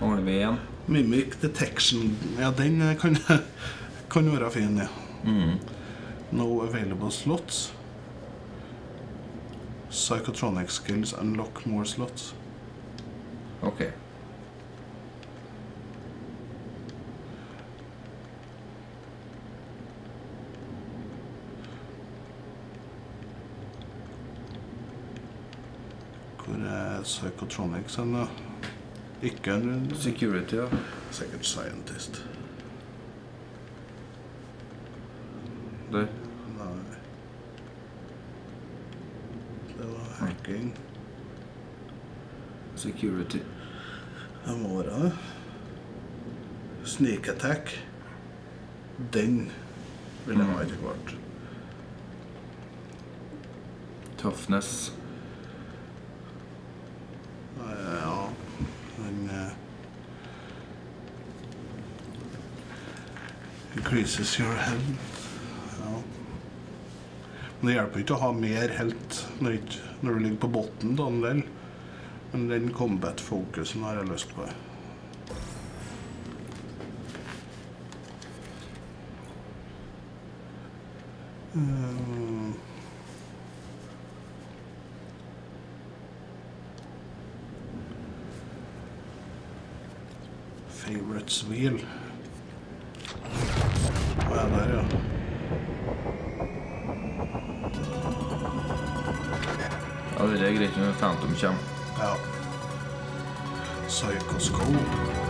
da. Den frøssa han er 200 mods. Mangler vi én? Mimic detection. Ja, den eh, kan, kan være fin, ja. Mm. No available slots. Psychotronic skills unlock more slots. OK. Hvor er Psychotronics hen, da? Ikke en Security, ja. Sikkert scientist. Der. Nei. Det var hacking. Security. Det må være. Sneak attack. Den vil jeg ha etter hvert. Toughness. Ja, den eh, Increases your health. Ja. Men det hjelper ikke å ha mer helt når, du ligger på bunnen, da, vel. Men den combat-fokusen har jeg lyst på. Mm. Wheel. Hva er der, ja? Ja, det er greit når Phantom kommer. Ja. The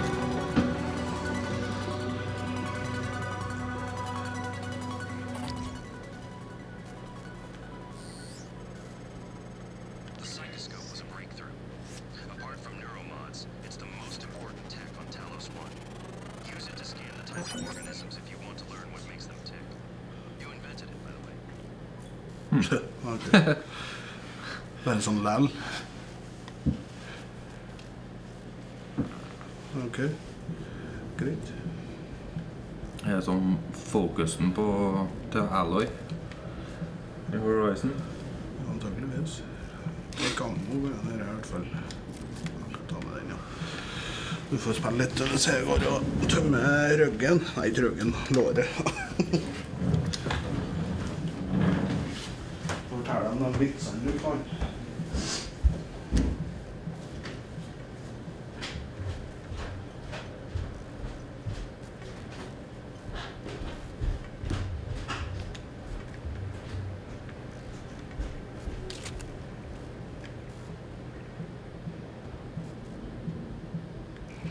Læl. Ok. Greit. Er det sånn fokusen på til Alloy i Horizon? Antakeligvis. Ikke ammo, men det er i hvert fall. Ta med den, ja. Du får spille litt til så jeg går og tømmer ryggen. Nei, ikke ryggen. Låret. Fortell dem de vitsene du fant.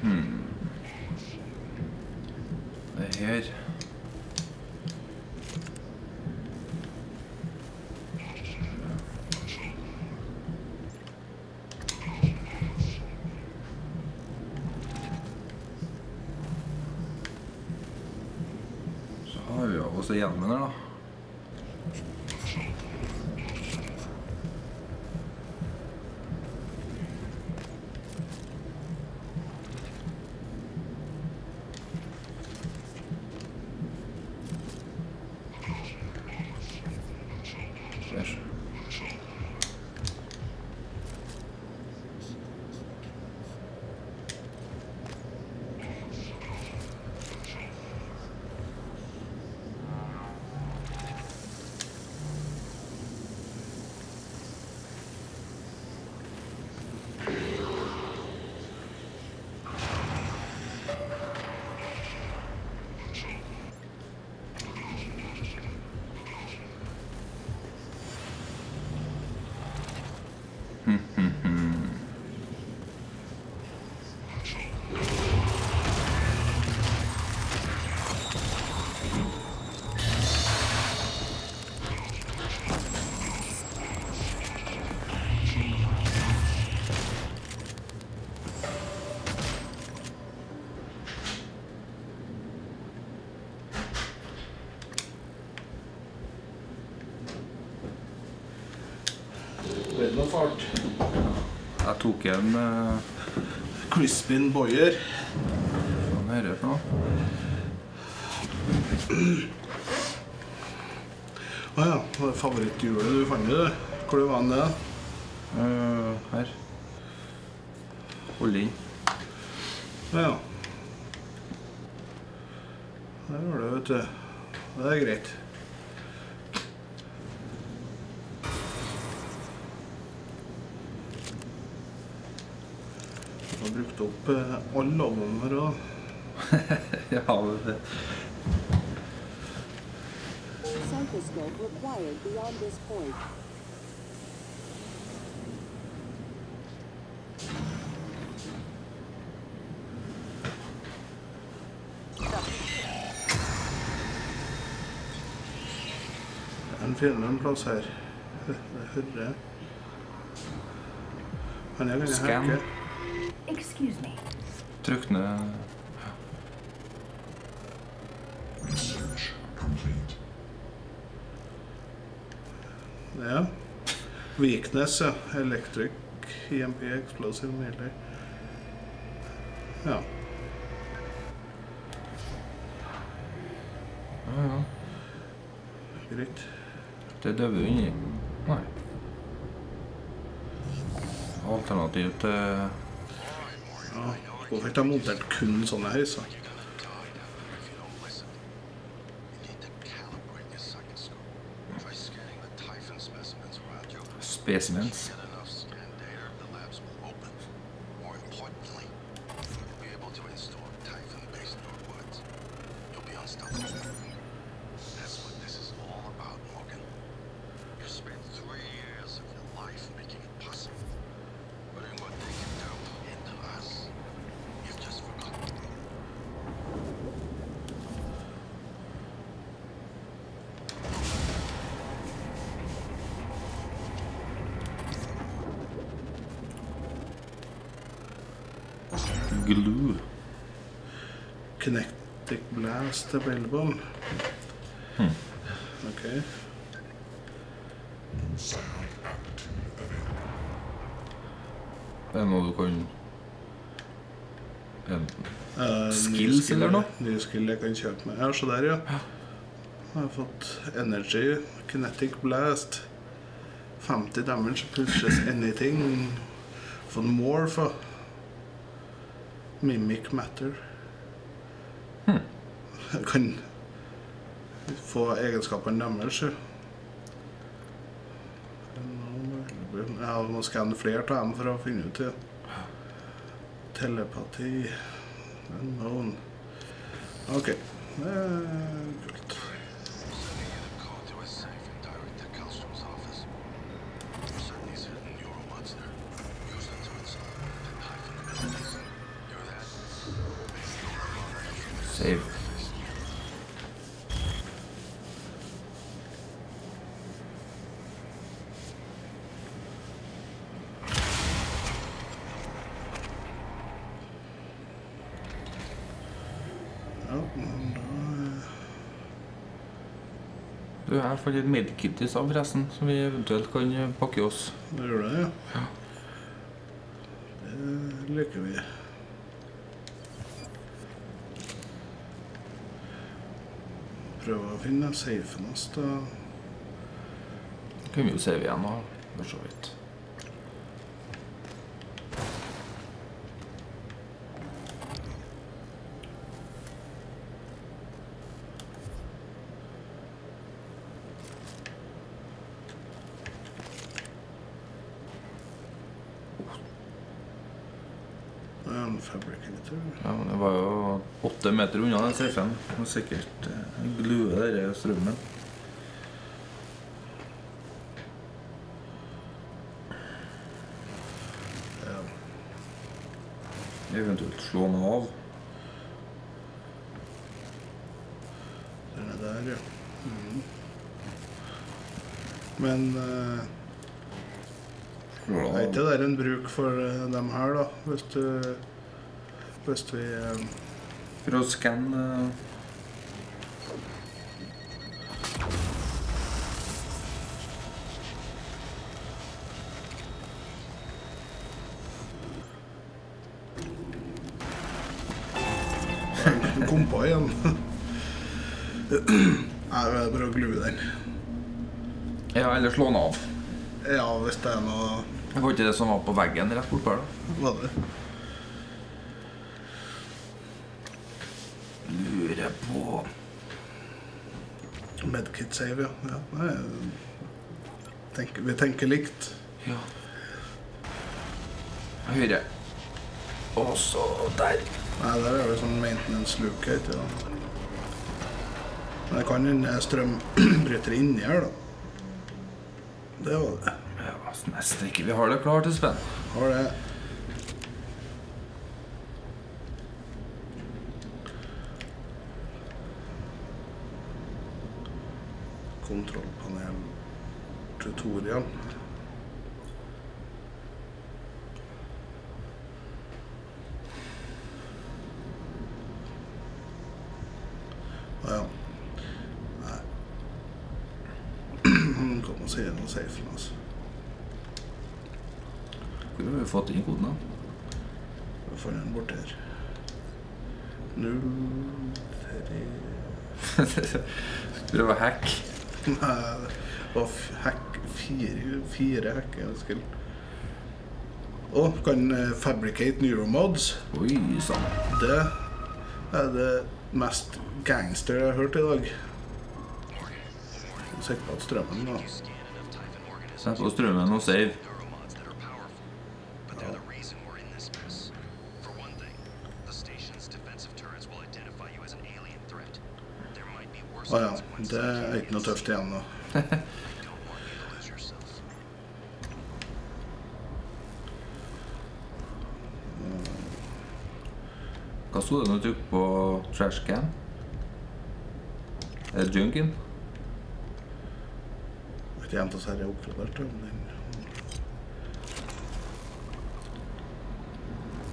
Hmm. Det her Så har vi tok igjen uh, Crispin Boyer. Hva er det for noe? Å ja. Det favoritthjulet du fant du. Hvor var det? Eh, her. Hold inn. Ja. Der var det, vet du. Det er greit. Brukt opp eh, alle her òg. ja, det Psychoscope required beyond this point. En finner en plass her. Jeg hører jeg. Han er ganske Scan. Excuse me. Trykk ned Research complete. Ja. Weakness, ja. Electric EMP explosive melee. Ja. Ja, ja. Greit. Det døver jo inni. Nei. Alternativ til Hvorfor ikke har montert kun sånne høyser? Try scanning blast available. Hmm. Ok. Det er noe du kan Enten uh, Skills skill- eller noe? Nye skill jeg kan kjøpe meg. Ja, se der, ja. Jeg har fått Energy, Kinetic Blast. 50 damage, pushes anything. Fått for Mimic Matter. Kan få egenskapene deres. Jeg må skanne flere av dem for å finne ut det. Telepati Unknown. OK. Det er kult. Code to a safe and direct to Kallstrom's office. Certain these hidden neuromods there. Use them to install the Typhon abilities. Hear that? Save. Ja, men da Fått et medkit i stad, forresten, som vi eventuelt kan pakke i oss. Det gjør det, ja. Det liker vi. Prøve å finne safen hans, da. kan vi jo save igjen, da, for så vidt. En fabricator. Ja, men det var jo åtte meter unna den. Det var sikkert eh, glue i strømmen. Ja. Eventuelt slå den av. Den er der, ja. Mhm. Men eh, Slå er ikke det en bruk for eh, dem her, da? Hvis du Hvis vi eh, For å skanne eh, Du kom på igjen. Nei, det er bare å glue den. Ja, eller slå den av. Ja, hvis det er noe Det var ikke det som var på veggen rett bortpå her, da? Var det? Lurer på Medkit save, ja. ja. Nei, tenker, vi tenker likt. Ja. Høyre. Og så der. Nei, der er det sånn maintenance-luke. Ja. Men det kan en strømbryter inni her, da. Det var det. Ja, neste ikke. Vi har det klart, Espen. Har det. Kontrollpanel tutorial. Ja. Nei. Kan man se gjennom safe, altså. Hvor har vi fått inn koden, da? Har jeg den bort her. Null, tre Prøv å hacke. Og hack, fire, fire skulle Og kan eh, fabricate neuromods. Oi sann. Det er det mest gangster jeg har hørt i dag. Sikker på at strømmen da. Sett på strømmen og save. Å they're the reason we're in this mess. For one thing, the station's defensive turrets will identify you as an alien threat. There might be worse Å ja. Det ikke noe tøft igjen nå. Hva sto det når du trykket på trashcan? Er det junken? Vet ikke om det er oppgradert. men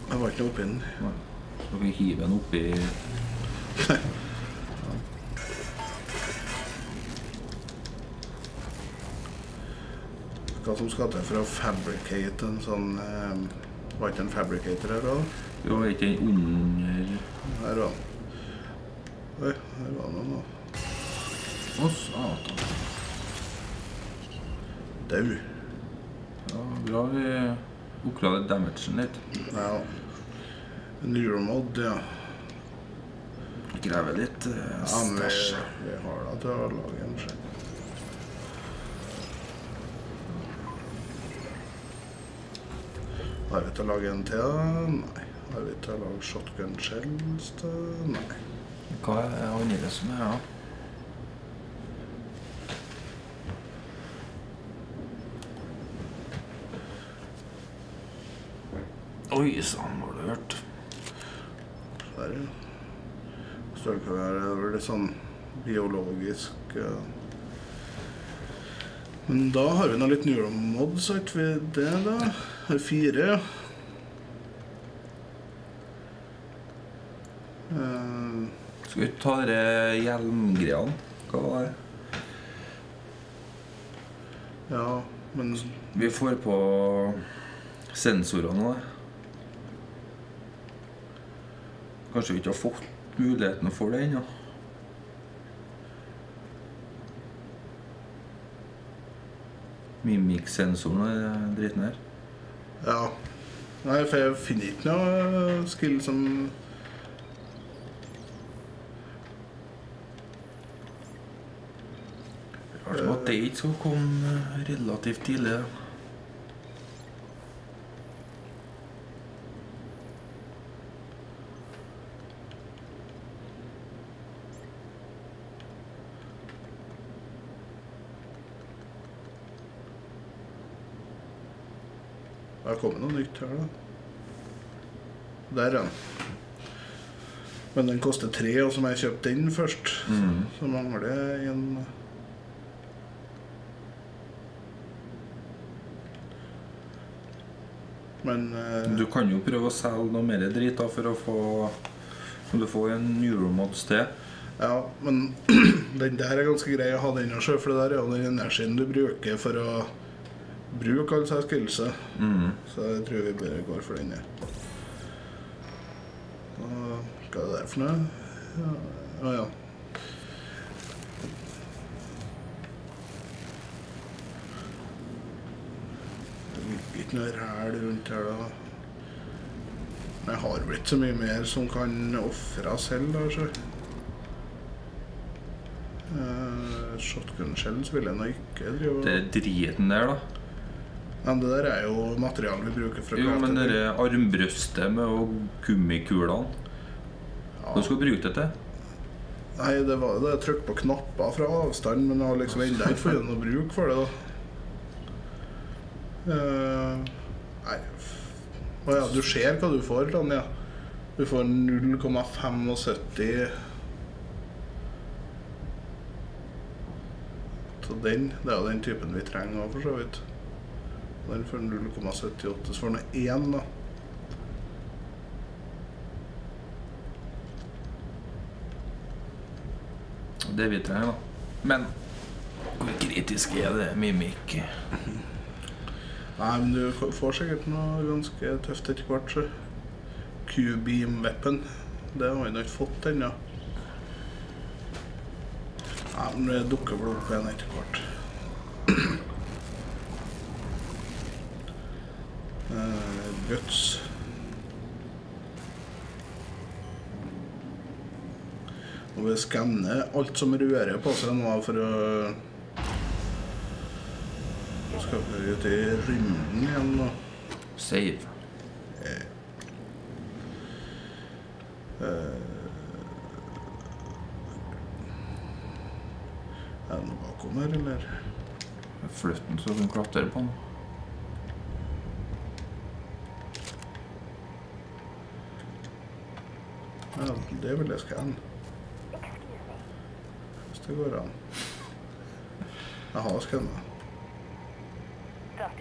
Jeg var ikke oppi den. Så kan vi hive den oppi Hva som skal til for å fabricate en sånn eh, Var ikke en fabricator her òg? Jo, er ikke den under Her var den. Oi, her var den òg. Å, satan. Dau. Ja, bra vi oppgraderte damagen litt. Ja. Neuromod, ja. Grave litt uh, Ja, men vi, vi har da til å lage en skjell. Har vi til å lage en til? Nei. Har vi til å lage shotgun shells? Nei. Hva er det andre som er her, da? Oi sann, har du hørt? Der, ja. Det det er? Det er vel litt sånn biologisk. Men da har vi nå litt neuromods, har ikke vi det, da? Fire, ja. Eh, Skal vi ta de hjelmgreiene? Hva var det? ja, men Vi får på sensorene nå. Kanskje vi ikke har fått muligheten for det ennå. Mimik-sensoren og den dritten her. Ja. Nei, for jeg finner ikke noe skill som Kanskje at det skal komme relativt tidlig. Kommet noe nytt her, da. Der er den. Men den koster tre, og så må jeg kjøpe den først. Mm. Så mangler jeg en Men uh, Du kan jo prøve å selge noe mer drit da, for å få Om du får en Neuromods til. Ja, men den der er ganske grei å ha den sjøl, for det der er jo den energien du bruker for å bruke all seg skillsa. Mm. Så jeg tror vi bare går for den. ja. Hva er det der for noe? Ja, Å ja. Det ligger ikke noe ræl rundt her, da. Men jeg har blitt så mye mer som kan ofres selv, da. Så. Uh, Shotgun-skjellen vil jeg nå ikke drive Det driten der, da. Men det der er jo materialet vi bruker for å Jo, men det armbrøstet med gummikulene skal du bruke det til? Nei, det var det. Jeg trykte på knapper fra avstand, men jeg har liksom ennå ikke funnet noe bruk for det. da. uh, nei Å ja, du ser hva du får, Tanja. Du får 0,75 Så den, det er jo den typen vi trenger òg, for så vidt. Den får 0,78, så får den én, da. Det vi trenger, da. Men hvor kritisk er det mimikk? Nei, men du får sikkert noe ganske tøft etter hvert, så. Q-beam weapon. Det har nok ikke fått ennå. Nei, men det dukker vel opp igjen etter hvert. Guts. Og vi skanner alt som rører på seg nå for å Nå skal vi ut i rymden igjen nå. Save. Eh. Er det noe bakom her, eller? Flytt den så du kan klatre på den. Ja, det vil jeg skanne. Hvis det går an. Jeg har skanna. Er.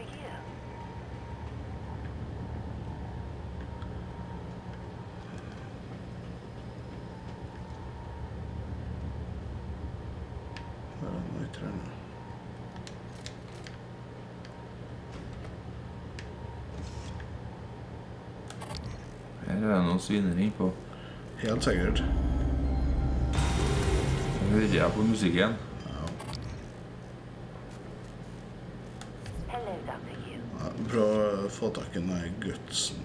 Her er det noen svineri på. Helt sikkert. Nå hører jeg på musikken. Ja, Prøv å få tak i den gutsen.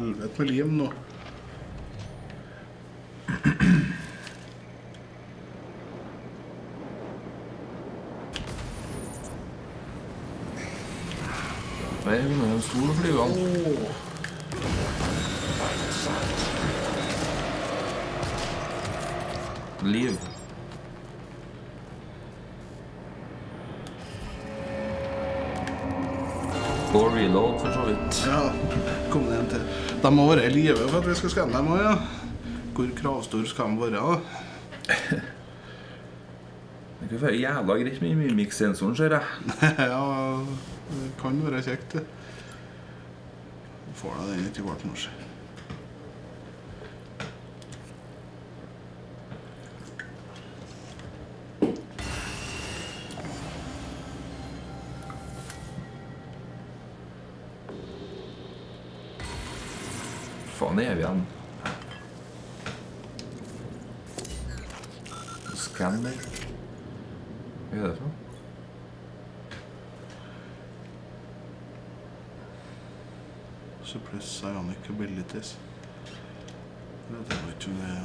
Helvete med lim nå. Der begynner en stor flyene. Liv. Og reload, for så De må være i live for at vi skal skanne dem òg, ja. Hvor kravstor skal de være? da? Det kan være jævla greit med mimic-sensoren, ser jeg. ja, det kan være kjekt, det. Får da den etter hvert, kanskje. Faen er vi igjen? Skanner. Hva er det for noe? Suppress psionic abilities. Det var ikke det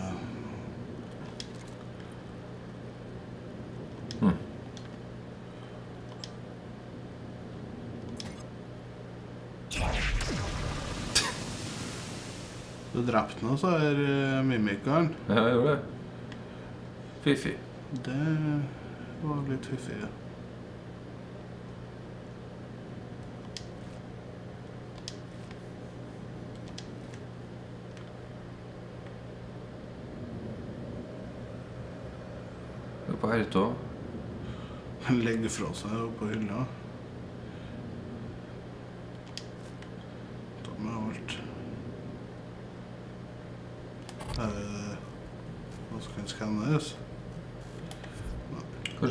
Hmm. Du drepte noe, så er uh, mimikeren. Ja, jeg gjorde det. Fiffig. Det var litt fiffig, ja. På R2. Han legger fra seg oppå hylla. Ta med alt. Er det Hva skal den skannes? Hva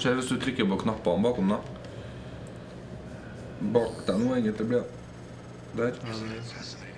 skjer hvis du trykker på knappene bakom deg? Bak deg nå, egentlig, blir det. Der.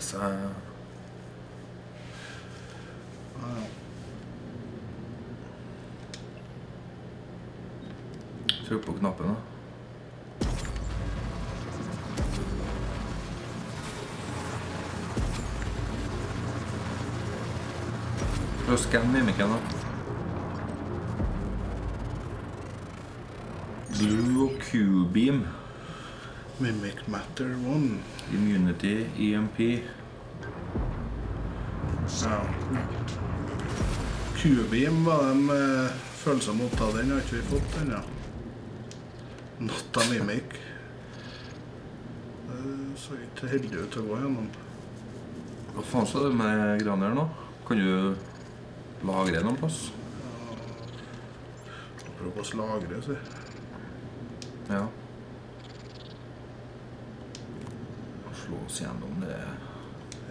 lære seg Trykk på knappen, da. Prøv å skanne mimikken, da. Blue og Q-beam. Mimic Matter 1. Immunity, EMP. Ja. Q-beam var de eh, følsomme mot den, har ikke vi fått ja. Not mimic. Det så ikke heldig ut å gå gjennom. Hva faen sa du med greiene her nå? Kan du lagre noen plass? prøve å lagre, si. Ja. Slå oss gjennom det.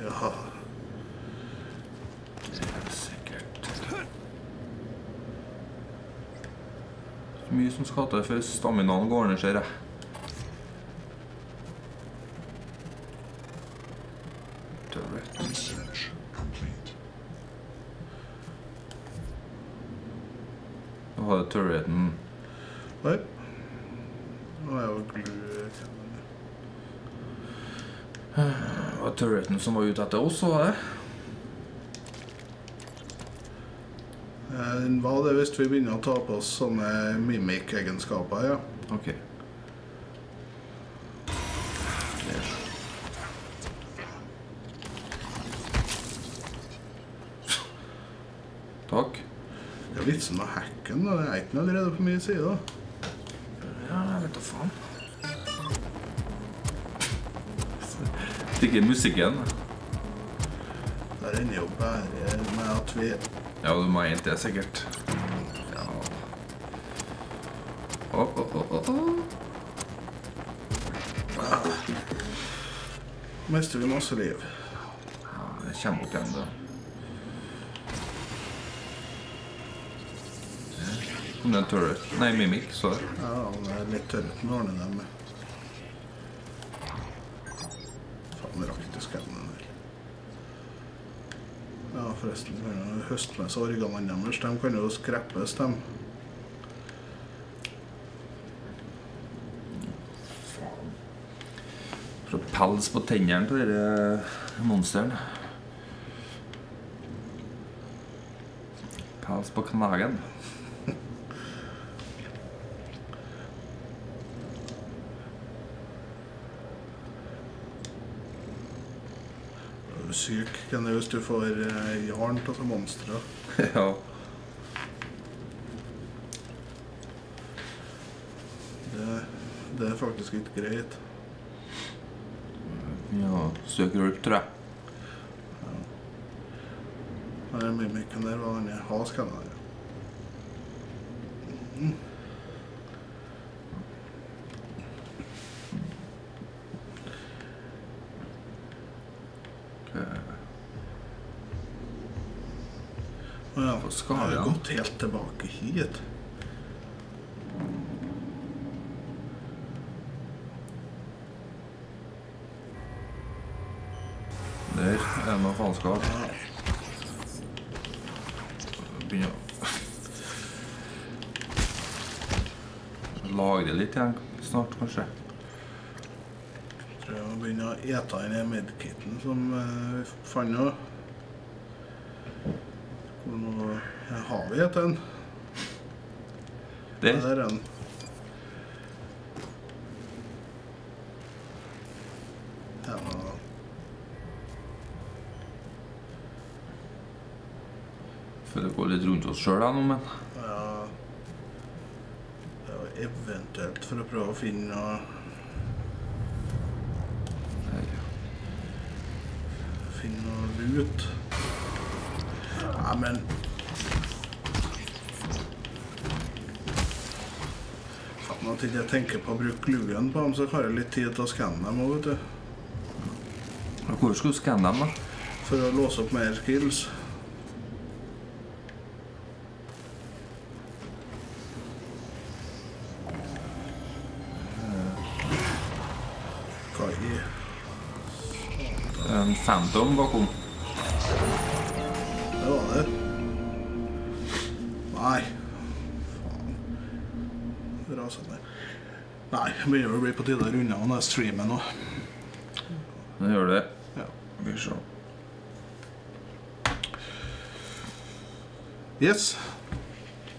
Ja. Det er sikkert Så mye som skal til før staminaen går ned, ser jeg. Turret. Research complete. Nå har du turreten Oi. Nå er jo glue Det turreten som var ute etter oss, var det? Eh, Den var det hvis vi begynner å ta på oss sånne mimic-egenskaper, ja. Ok. Takk. Det er litt som å hacke den da. Det er ikke noe allerede på min side, da. Stikker musikken. Det er en jobb her med at vi Ja, du må ha en til, sikkert. Ja. Oh, oh, oh, oh. Ah. mister vi masse liv. Ja, det kommer opp igjen, da. Kom det en turret? Nei, mimik, Sorry. Ja, det er litt tørret med årene der med. Faen, jeg rakk ikke å skanne den der. Ja, forresten, så kan jeg høste med seg organene deres. De kan jo skreppes, de. For pels på tennene på dere monsteren. Pels på knagen. Er er hvis du får eh, jarn av monstre? ja. Det, det er faktisk ikke greit. Ja, søker hjelp, tror jeg. Den mimikken der var den jeg har skanna. Mm. Å ja, Hva skal jeg vi har da? gått helt hit. Der er det noe faenskap. Begynner å lagre litt igjen snart, kanskje. Jeg Tror jeg må begynne å ete den her medkiten som eh, vi fant nå. Hvor nå har vi et en? Der. Ja, Der er den. Ja, Føler det går litt rundt oss sjøl nå, men ja. Var eventuelt for å prøve å finne noe Finne noe lut. Ikke jeg tenker på å bruke luen på dem, så har jeg litt tid til å skanne dem òg, vet du. Hvor skal du skanne dem, da? For å låse opp mer skills. Hva i En Phantom bakom. Begynner å bli på tide å runde av denne streamen nå. Det gjør det. Ja. Vi får se. Yes.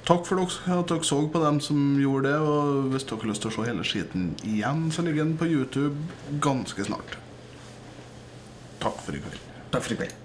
Takk for dere, at dere så på dem som gjorde det. Og hvis dere har lyst til å se hele skiten igjen, så ligger den på YouTube ganske snart. Takk for i kveld. Takk for i kveld.